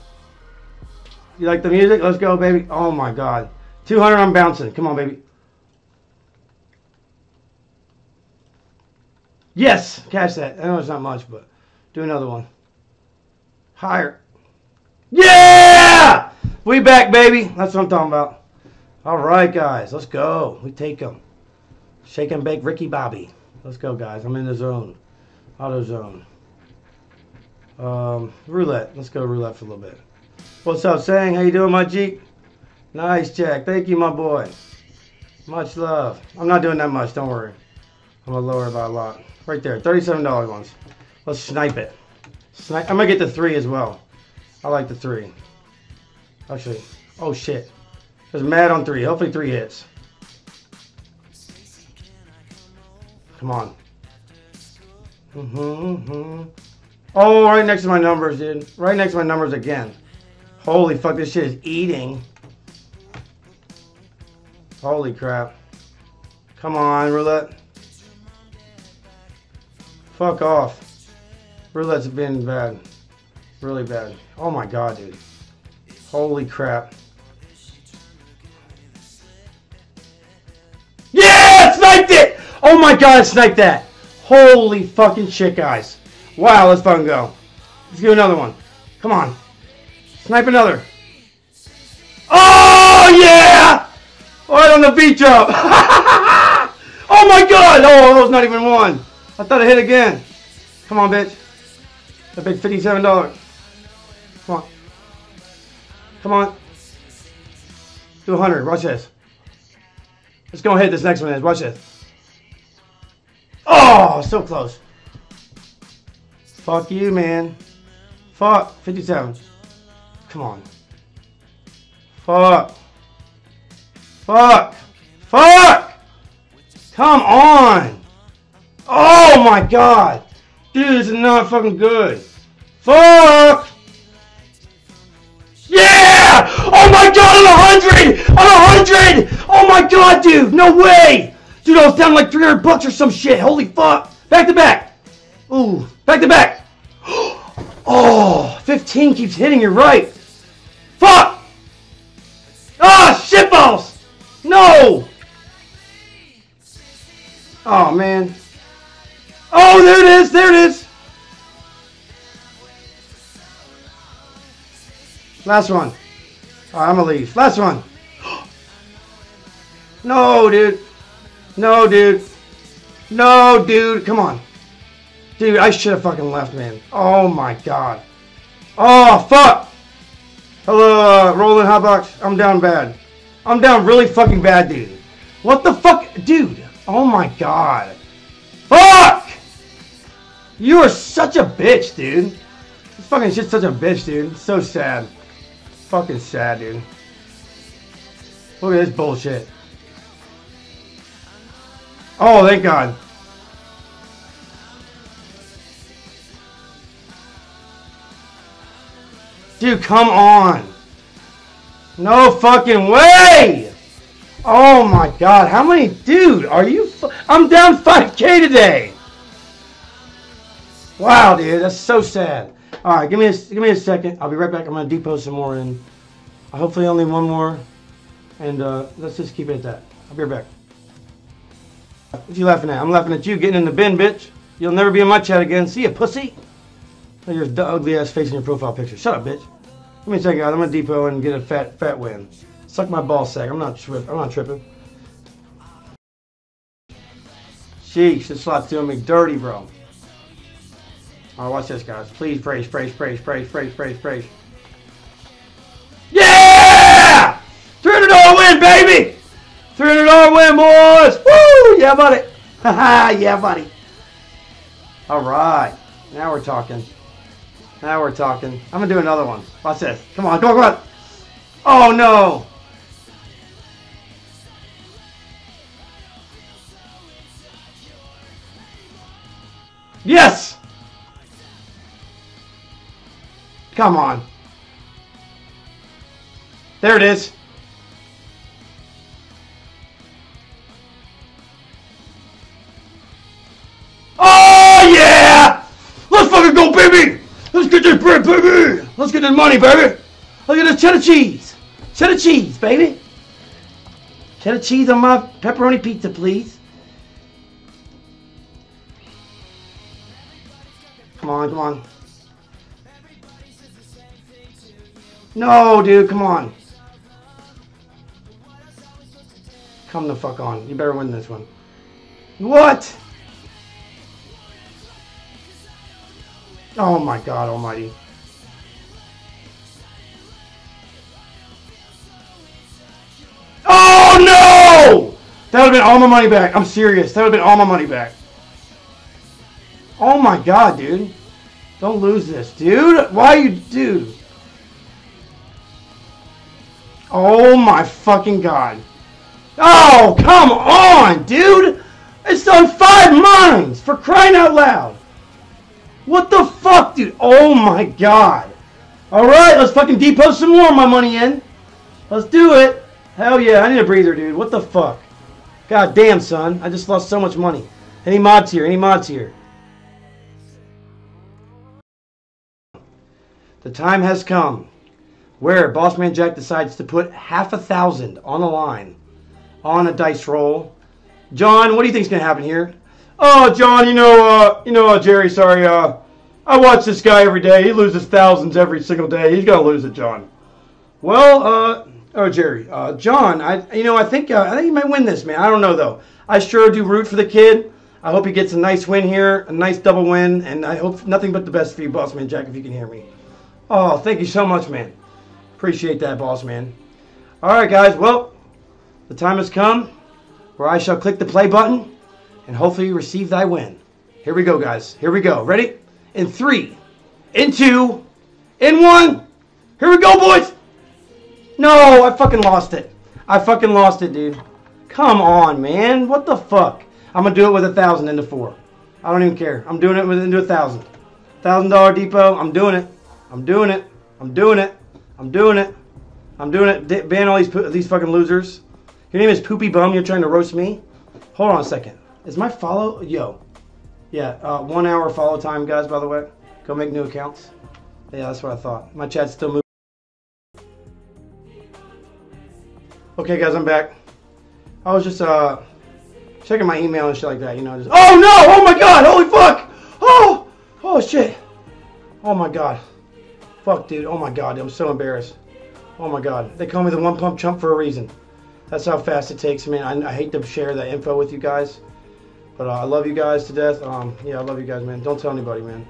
[SPEAKER 2] You like the music? Let's go, baby. Oh my god. 200, I'm bouncing. Come on, baby. Yes! Catch that. I know it's not much, but do another one. Higher. Yeah! We back, baby. That's what I'm talking about. All right, guys. Let's go. We take them. Shake and bake Ricky Bobby. Let's go, guys. I'm in the zone. Auto zone. Um, roulette. Let's go roulette for a little bit. What's up, Sang? How you doing, my Jeep? Nice, Jack. Thank you, my boy. Much love. I'm not doing that much. Don't worry. I'm going to lower by a lot. Right there. $37 ones. Let's snipe it. Snipe. I'm going to get the three as well. I like the three. Actually, oh shit. There's mad on three. Hopefully three hits. Come on. Mm -hmm, mm -hmm. Oh, right next to my numbers, dude. Right next to my numbers again. Holy fuck, this shit is eating. Holy crap. Come on, roulette. Fuck off. Roulette's been bad. Really bad. Oh my god, dude. Holy crap. Yeah! Sniped it! Oh my god, I sniped that! Holy fucking shit, guys. Wow, let's fucking go. Let's do another one. Come on. Snipe another. Oh, yeah! Right on the beat drop. (laughs) oh my god! Oh, that was not even one. I thought I hit again. Come on, bitch. I paid $57. Come on. Come on. Do 100. Watch this. Let's go hit this next one. Is. Watch this. Oh, so close. Fuck you, man. Fuck. 57. Come on. Fuck. Fuck. Fuck. Come on. Oh my god. Dude, this is not fucking good. Fuck. Yeah! Oh my god, hundred! On a hundred! Oh my god, dude! No way! Dude, I was down like 300 bucks or some shit. Holy fuck! Back to back! Ooh, back to back! (gasps) Oh, 15 keeps hitting you right. Fuck! Ah, shit shitballs! No! Oh, man. Oh, there it is! There it is! Last one. Alright, I'm gonna leave. Last one. (gasps) No, dude. No, dude. No, dude. Come on. Dude, I should have fucking left, man. Oh my god. Oh, fuck. Hello, uh, Roland Hotbox. I'm down bad. I'm down really fucking bad, dude. What the fuck? Dude. Oh my god. Fuck! You are such a bitch, dude. This fucking shit's such a bitch, dude. It's so sad. Fucking sad, dude. Look at this bullshit. Oh, thank God. Dude, come on. No fucking way. Oh my God. How many? Dude, are you? I'm down 5K today. Wow, dude. That's so sad. All right, give me a give me a second. I'll be right back. I'm gonna depot some more in. Hopefully, only one more, and uh, let's just keep it at that. I'll be right back. What you laughing at? I'm laughing at you getting in the bin, bitch. You'll never be in my chat again. See ya, pussy. Look your ugly ass face in your profile picture. Shut up, bitch. Let me check guys. I'm gonna depot and get a fat fat win. Suck my ball sack. I'm not tripping. I'm not tripping. Sheesh, this slot's doing me dirty, bro. All right, watch this, guys. Please praise, praise, praise, praise, praise, praise, praise. Yeah! $300 win, baby! $300 win, boys! Woo! Yeah, buddy. Haha, (laughs) yeah, buddy. All right. Now we're talking. Now we're talking. I'm going to do another one. Watch this. Come on, come on, come on. Oh, no. Yes! Come on. There it is. Money, baby! Look at this cheddar cheese! Cheddar cheese, baby! Cheddar cheese on my pepperoni pizza, please. Come on, come on. No, dude, come on. Come the fuck on. You better win this one. What? Oh my god almighty. That would have been all my money back. I'm serious. That would have been all my money back. Oh my god, dude. Don't lose this, dude. Why you, dude? Oh my fucking god. Oh, come on, dude! It's on five mines, for crying out loud! What the fuck, dude? Oh my god. Alright, let's fucking depot some more of my money in. Let's do it. Hell yeah, I need a breather, dude. What the fuck? God damn, son. I just lost so much money. Any mods here? Any mods here? The time has come where Bossman Jack decides to put half a thousand on the line on a dice roll. John, what do you think's gonna happen here? Oh, John, you know, uh, you know, uh, Jerry, sorry, uh, I watch this guy every day. He loses thousands every single day. He's gonna lose it, John. Well, uh, oh, Jerry, uh, John, I, you know, I think, uh, I think he might win this, man. I don't know though. I sure do root for the kid. I hope he gets a nice win here, a nice double win, and I hope nothing but the best for you, boss man Jack, if you can hear me. Oh, thank you so much, man. Appreciate that, boss man. All right, guys. Well, the time has come where I shall click the play button and hopefully receive thy win. Here we go, guys. Here we go. Ready? In three, in two, in one. Here we go, boys. No, I fucking lost it. I fucking lost it, dude. Come on, man. What the fuck? I'm gonna do it with a thousand into four. I don't even care. I'm doing it with into a thousand. Thousand dollar depot. I'm doing it. I'm doing it. I'm doing it. I'm doing it. I'm doing it. Ban all these these fucking losers. Your name is Poopy Bum. You're trying to roast me. Hold on a second. Is my follow? Yo. Yeah. Uh, one hour follow time, guys. By the way, go make new accounts. Yeah, that's what I thought. My chat's still moving. Okay, guys, I'm back. I was just uh checking my email and shit like that. You know. Just, oh no! Oh my God! Holy fuck! Oh! Oh shit! Oh my God! Fuck, dude. Oh my god, I'm so embarrassed. Oh my god. They call me the one pump chump for a reason. That's how fast it takes, man. I, I hate to share that info with you guys. But uh, I love you guys to death. Um, yeah, I love you guys, man. Don't tell anybody, man.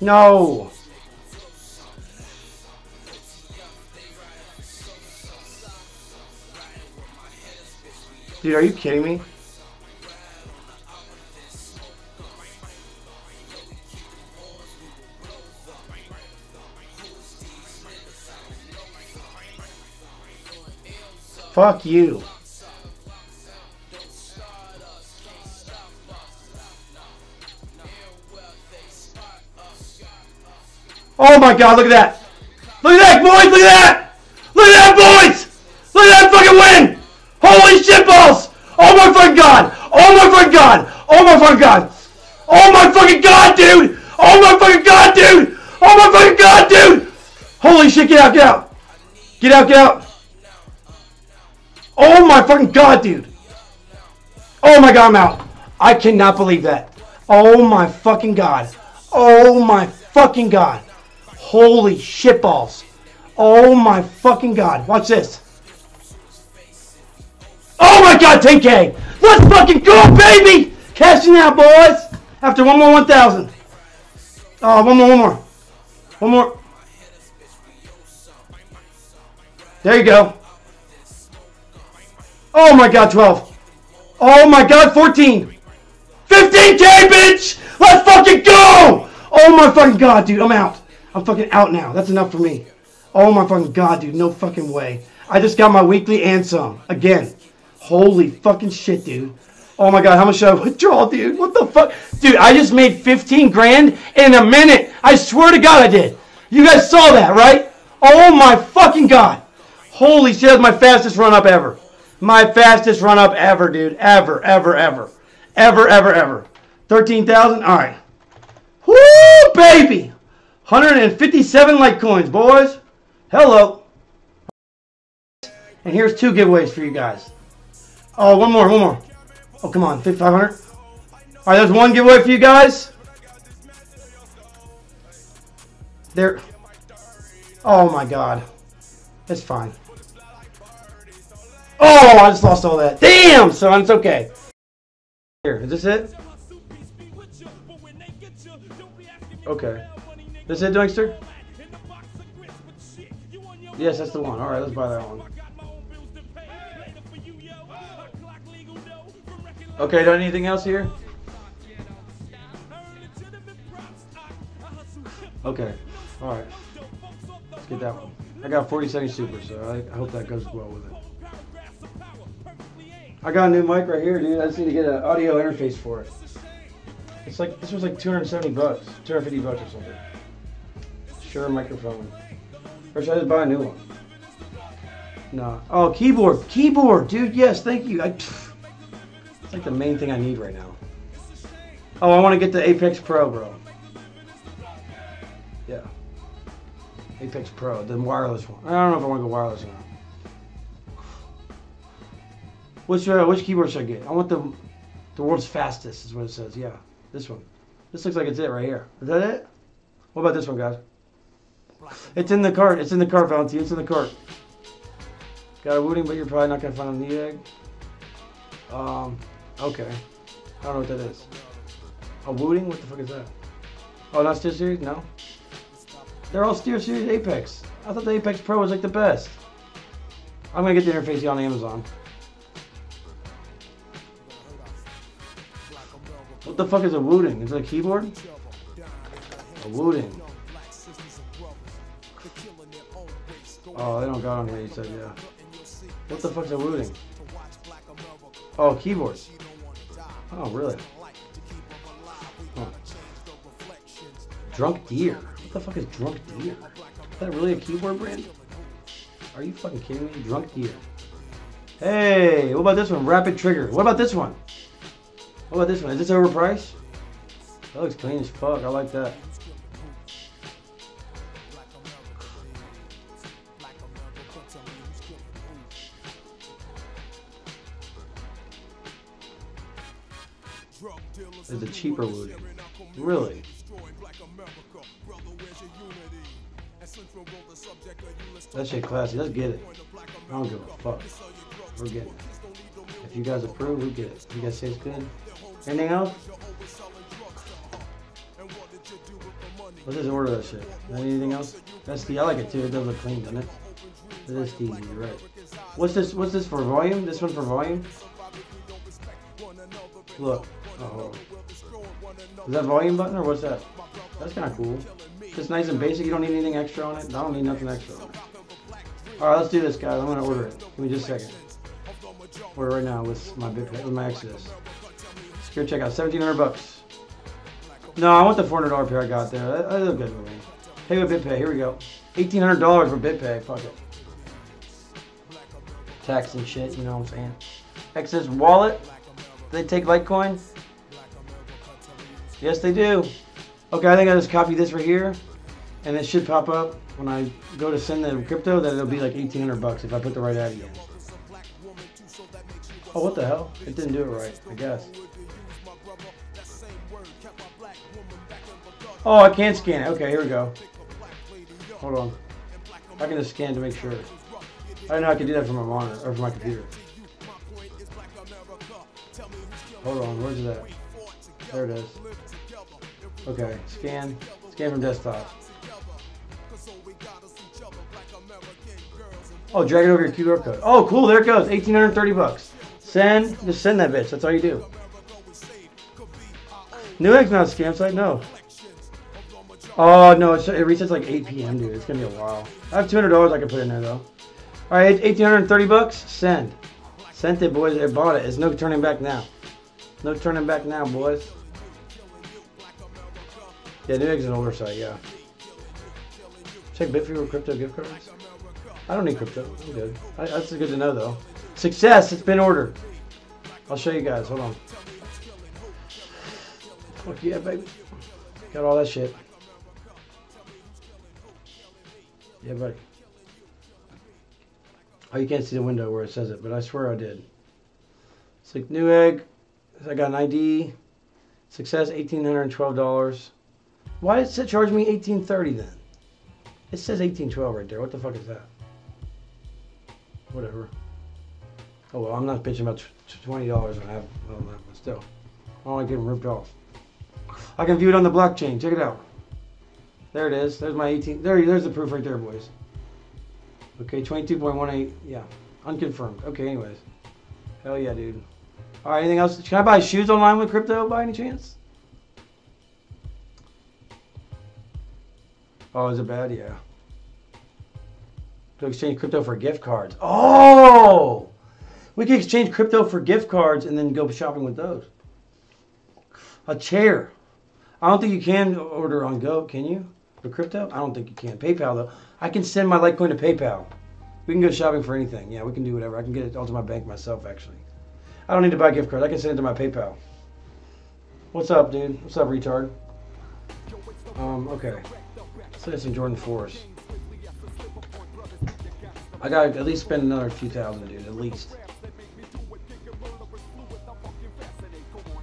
[SPEAKER 2] No! Dude, are you kidding me? Fuck you. Oh my god, look at that! Look at that, boys! Look at that! Look at that, boys! Look at that fucking win! Holy shit balls! Oh my fucking god! Oh my fucking god! Oh my fucking god! Oh my fucking god, dude! Oh my fucking god, dude! Oh my fucking god, dude! Holy shit, get out, get out! Get out, get out! Oh my fucking god, dude! Oh my god, I'm out! I cannot believe that. Oh my fucking god. Oh my fucking god. Holy shit balls. Oh my fucking god. Watch this. Oh my god, 10k! Let's fucking go, baby! Cashing out, boys! After one more 1,000. Oh, uh, one more, one more. One more. There you go. Oh my god, 12. Oh my god, 14. 15k, bitch! Let's fucking go! Oh my fucking god, dude, I'm out. I'm fucking out now. That's enough for me. Oh my fucking god, dude, no fucking way. I just got my weekly and some. Again. Holy fucking shit, dude. Oh my god, how much should I withdraw, dude? What the fuck? Dude, I just made 15 grand in a minute. I swear to god I did. You guys saw that, right? Oh my fucking god. Holy shit, that's my fastest run up ever. My fastest run up ever, dude. Ever, ever, ever. Ever, ever, ever. 13,000? All right. Woo, baby. 157 Litecoins, boys. Hello. And here's two giveaways for you guys. Oh, one more, one more. Oh, come on. 5,500. All right, there's one giveaway for you guys. There. Oh, my God. It's fine. Oh, I just lost all that. Damn, son, it's okay. Here, is this it? Okay. This it, Dunkster? Yes, that's the one. Alright, let's buy that one. Okay, do anything else here? Okay. Alright. Let's get that one. I got 40 second super, so I, I hope that goes well with it. I got a new mic right here, dude. I just need to get an audio interface for it. It's like this was like 270 bucks, 250 bucks or something. Shure microphone. Or should I just buy a new one? No. Oh, keyboard, keyboard, dude. Yes, thank you. I, It's like the main thing I need right now. Oh, I want to get the Apex Pro, bro. Yeah. Apex Pro, the wireless one. I don't know if I want to go wireless or not. Which uh, which keyboard should I get? I want the the world's fastest is what it says. Yeah, this one. This looks like it's it right here. Is that it? What about this one, guys? It's in the cart. It's in the cart, Valentine. It's in the cart. Got a wooting, but you're probably not gonna find a Newegg. Um, okay. I don't know what that is. A wooting? What the fuck is that? Oh, not SteelSeries? No. They're all SteelSeries Apex. I thought the Apex Pro was like the best. I'm gonna get the interface on Amazon. What the fuck is a wooting? Is it a keyboard? A wooting. Oh, they don't got on here, you said, yeah. What the fuck's a wooting? Oh, keyboards. Oh, really? Huh. DrunkDeer. What the fuck is Drunk Deer? Is that really a keyboard brand? Are you fucking kidding me? DrunkDeer. Hey, what about this one? Rapid Trigger. What about this one? What about this one? Is this overpriced? That looks clean as fuck. I like that. Cheaper. Really? That shit classy. Let's get it. I don't give a fuck. We're getting it. If you guys approve, we get it. You guys say it's good? Anything else? Let's just order that shit. Anything else? That's the I like it too. It does look clean, doesn't it? It is easy, you're right. What's this? What's this for volume? This one for volume? Look. Oh. Is that volume button or what's that? That's kind of cool. Just nice and basic. You don't need anything extra on it. I don't need nothing extra on it. All right, let's do this, guys. I'm gonna order it. Give me just a second. Order right now with my bit with my Exodus. Secure checkout, 1700 bucks. No, I want the $400 pair I got there. That, that look good me. Pay with BitPay. Here we go. $1,800 for BitPay. Fuck it. Tax and shit. You know what I'm saying? Exodus wallet. Do they take Litecoin? Yes, they do. Okay, I think I just copy this right here, and it should pop up when I go to send the crypto. That it'll be like 1,800 bucks if I put the right ad in. Oh, what the hell? It didn't do it right, I guess. Oh, I can't scan it. Okay, here we go. Hold on. I can just scan to make sure. I didn't know I could do that from my monitor or from my computer. Hold on, where's that? There it is. Okay, scan. Scan from desktop. Oh, drag it over your QR code. Oh, cool. There it goes. 1830 bucks. Send. Just send that bitch. That's all you do. Newegg's not a scam site. No. Oh, no. It's, it resets like 8 p.m., dude. It's going to be a while. I have $200 I can put in there, though. All right, 1830 bucks. Send. Sent it, boys. I bought it. There's no turning back now. No turning back now, boys. Yeah, Newegg's an older site, yeah. Check Bitrefill crypto gift cards. I don't need crypto. I'm good. I, that's good to know, though. Success. It's been ordered. I'll show you guys. Hold on. Fuck yeah, baby. Got all that shit. Yeah, buddy. Oh, you can't see the window where it says it, but I swear I did. It's like Newegg. I got an ID. Success, $1,812. Why does it charge me 1830 then? It says 1812 right there. What the fuck is that? Whatever. Oh well, I'm not bitching about twenty dollars and I have well, but still, I don't like getting ripped off. I can view it on the blockchain. Check it out. There it is. There's my 18. There, there's the proof right there, boys. Okay, 22.18. Yeah, unconfirmed. Okay, anyways. Hell yeah, dude. All right, anything else? Can I buy shoes online with crypto by any chance? Oh, is it bad? Yeah. To exchange crypto for gift cards. Oh! We can exchange crypto for gift cards and then go shopping with those. A chair. I don't think you can order on Go, can you? For crypto? I don't think you can. PayPal, though. I can send my Litecoin to PayPal. We can go shopping for anything. Yeah, we can do whatever. I can get it all to my bank myself, actually. I don't need to buy gift cards. I can send it to my PayPal. What's up, dude? What's up, retard? Um, okay. Let's at some Jordan 4s. I gotta at least spend another few thousand, dude. At least.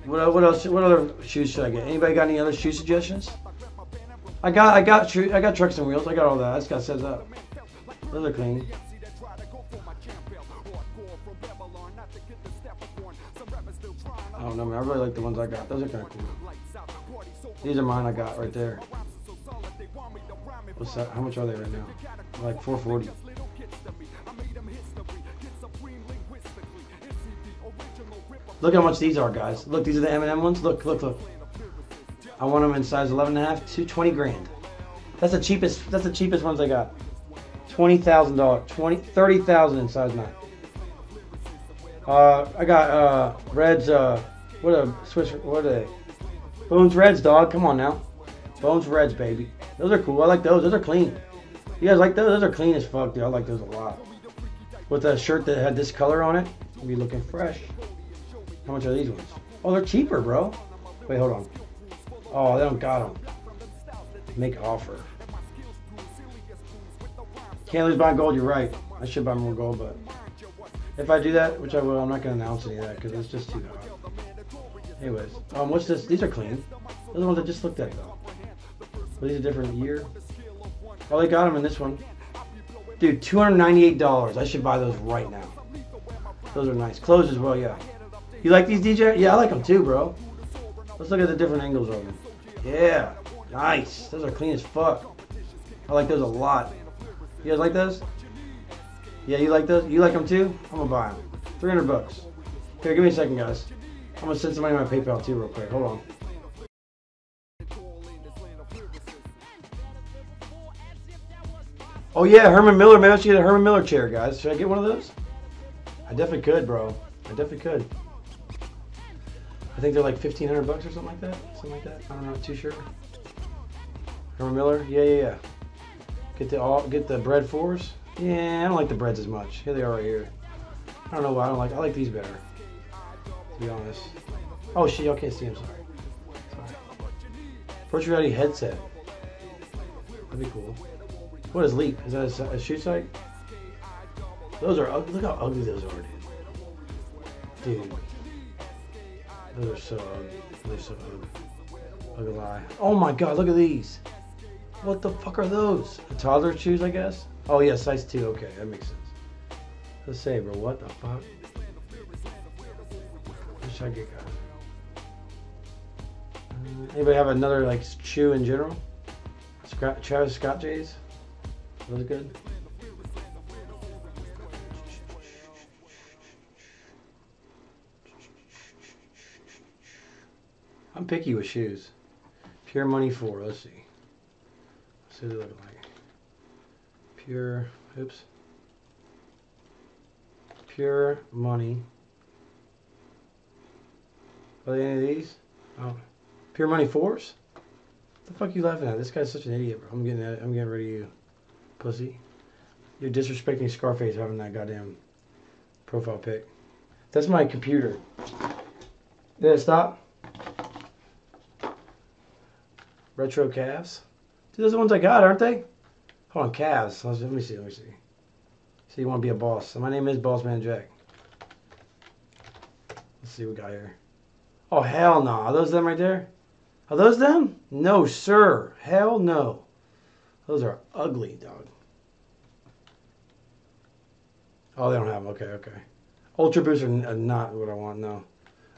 [SPEAKER 2] What, what else? What other shoes should I get? Anybody got any other shoe suggestions? I got, I got, I got trucks and wheels. I got all that. I just got set up. Those are clean. I don't know, man. I really like the ones I got. Those are kind of cool. These are mine I got right there. What's that? How much are they right now? Like 440. Look how much these are, guys. Look, these are the Eminem ones. Look, look, look. I want them in size 11 and a half to 20 grand. That's the cheapest. That's the cheapest ones I got. Twenty thousand dollars. Twenty, thirty thousand in size nine. Uh, I got uh Reds. Uh, what a Swiss. What are they? Bones Reds, dog. Come on now. Bones Reds, baby. Those are cool. I like those. Those are clean. You guys like those? Those are clean as fuck, dude. I like those a lot. With a shirt that had this color on it, you'll be looking fresh. How much are these ones? Oh, they're cheaper, bro. Wait, hold on. Oh, they don't got them. Make offer. Can't lose buying gold. You're right. I should buy more gold, but if I do that, which I will, I'm not gonna announce any of that because it's just too hot. Anyways, um, what's this? These are clean. Those are the ones I just looked at though. These are different year. Oh, they got them in this one. Dude, $298. I should buy those right now. Those are nice. Clothes as well, yeah. You like these, DJ? Yeah, I like them too, bro. Let's look at the different angles of them. Yeah, nice. Those are clean as fuck. I like those a lot. You guys like those? Yeah, you like those? You like them too? I'm gonna buy them. 300 bucks. Here, give me a second, guys. I'm gonna send somebody my PayPal too, real quick. Hold on. Oh yeah, Herman Miller. Maybe I should get a Herman Miller chair, guys. Should I get one of those? I definitely could, bro. I definitely could. I think they're like 1500 bucks or something like that. Something like that. I'm not too sure. Herman Miller. Yeah, yeah, yeah. Get the all get the Bred fours. Yeah, I don't like the Breds as much. Here they are right here. I don't know why I don't like. I like these better. To be honest. Oh shit, y'all can't see. I'm sorry. Sorry. Virtual reality headset. That'd be cool. What is Leap? Is that a, a shoe site? Those are ugly. Look how ugly those are, dude. Dude. Those are so ugly. They're so ugly. Ugly lie. Oh my god, look at these. What the fuck are those? The toddler shoes, I guess? Oh yeah, size 2. Okay, that makes sense. Let's say, bro, what the fuck? What should I get, guys? Uh, anybody have another, like, shoe in general? Scott, Travis Scott J's? Those good? I'm picky with shoes. Pure Money 4, let's see. Let's see what they look like. Pure, oops. Pure Money. Are they any of these? Oh. Pure Money 4s? What the fuck you laughing at? This guy's such an idiot, bro. I'm getting I'm getting rid of you. Pussy. You're disrespecting Scarface having that goddamn profile pic. That's my computer. Did it stop? Retro KAWS. Dude, those are the ones I got, aren't they? Hold on, KAWS. Let me see, let me see. So you want to be a boss. So my name is Bossman Jack. Let's see what we got here. Oh, hell no. Are those them right there? Are those them? No, sir. Hell no. Those are ugly, dog. Oh, they don't have them. Okay, okay. Ultra Boosts are not what I want, no.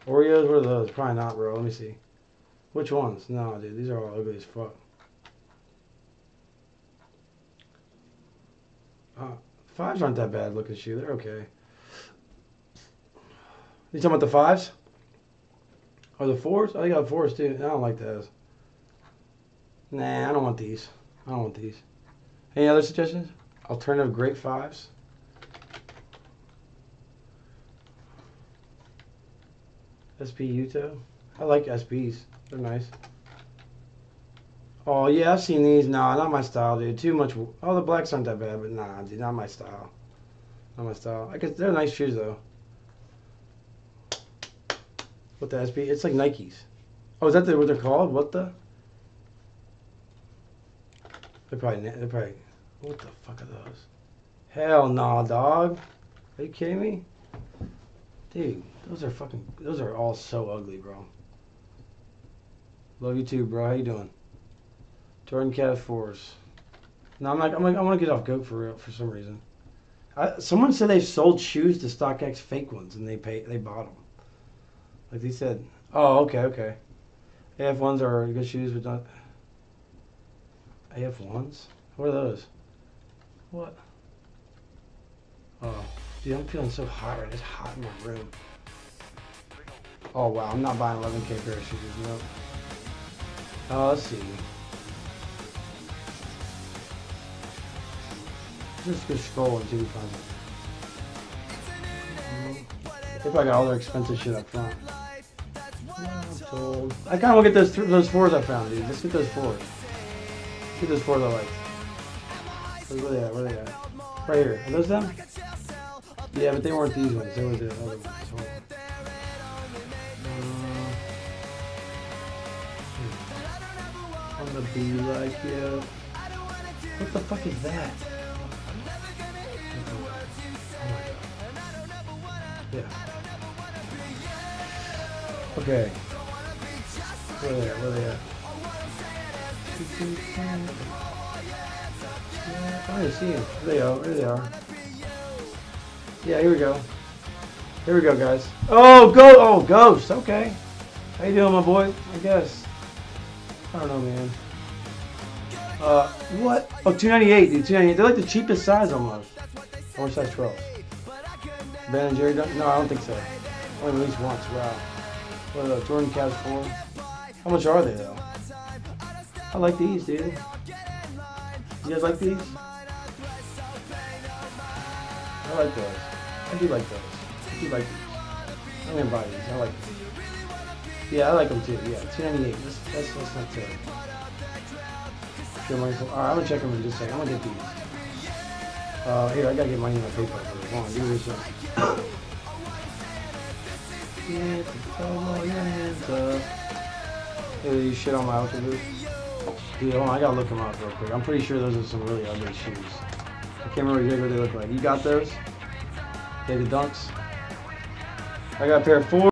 [SPEAKER 2] Oreos, what are those? Probably not, bro. Let me see. Which ones? No, dude. These are all ugly as fuck. Uh, fives aren't that bad looking shoe. They're okay. You talking about the fives? Or the fours? I got fours too. I don't like those. Nah, I don't want these. I don't want these. Any other suggestions? Alternative great fives? SB Uto? I like SBs. They're nice. Oh, yeah, I've seen these. Nah, not my style, dude. Too much. Oh, the blacks aren't that bad, but nah, dude, not my style. Not my style. I guess they're nice shoes, though. What the SB? It's like Nikes. Oh, is that the, what they're called? What the? They're probably. They're probably. What the fuck are those? Hell nah, dog. Are you kidding me? Dude, those are fucking. Those are all so ugly, bro. Love you too, bro. How you doing? Jordan Cat Force. No, I'm like, I'm like, I want to get off goat for real for some reason. I, someone said they've sold shoes to StockX fake ones and they pay they bought them. Like they said, oh okay okay. AF ones are good shoes, but not AF ones. What are those? What? Oh, dude, I'm feeling so hot right. It's hot in my room. Oh wow, I'm not buying 11k pair of shoes. Nope. Oh, let's see. Just go scroll until we find it. They probably got all their expensive shit up front. I kind of look at those th those fours I found, dude. Let's get those fours. Let's those four I like. Where where they at? Where they at? Right here. Are those them? Yeah, but they weren't these ones. They were the other ones. Hold. Uh, I'm gonna be like you. What the fuck is that? Yeah. Okay. Where are they at? Where are they at? I don't see them. There they are. There they are. Yeah, here we go. Here we go, guys. Oh, go! Oh, Ghost. Okay. How you doing, my boy? I guess. I don't know, man. Uh, what? Oh, 298, dude. 298. They're like the cheapest size almost. Or size 12. Ben and Jerry don't? No, I don't think so. Only at least once. Wow. What are those? Jordan KAWS 4? How much are they, though? I like these, dude. You guys like these? I like those. I do like those. I do like these. I'm gonna buy these. I like these. Yeah, I like them too. Yeah, 298. That's, that's, that's not terrible. Alright, I'm gonna check them in just a second. I'm gonna get these. Uh, here, I gotta get money in my PayPal. Come on, give me this one. Get the up. Hey, you shit on my outfit? Dude, hold on, I gotta look them up real quick. I'm pretty sure those are some really ugly shoes. I can't remember exactly what they look like. You got those? Yeah, the dunks? I got a pair of four.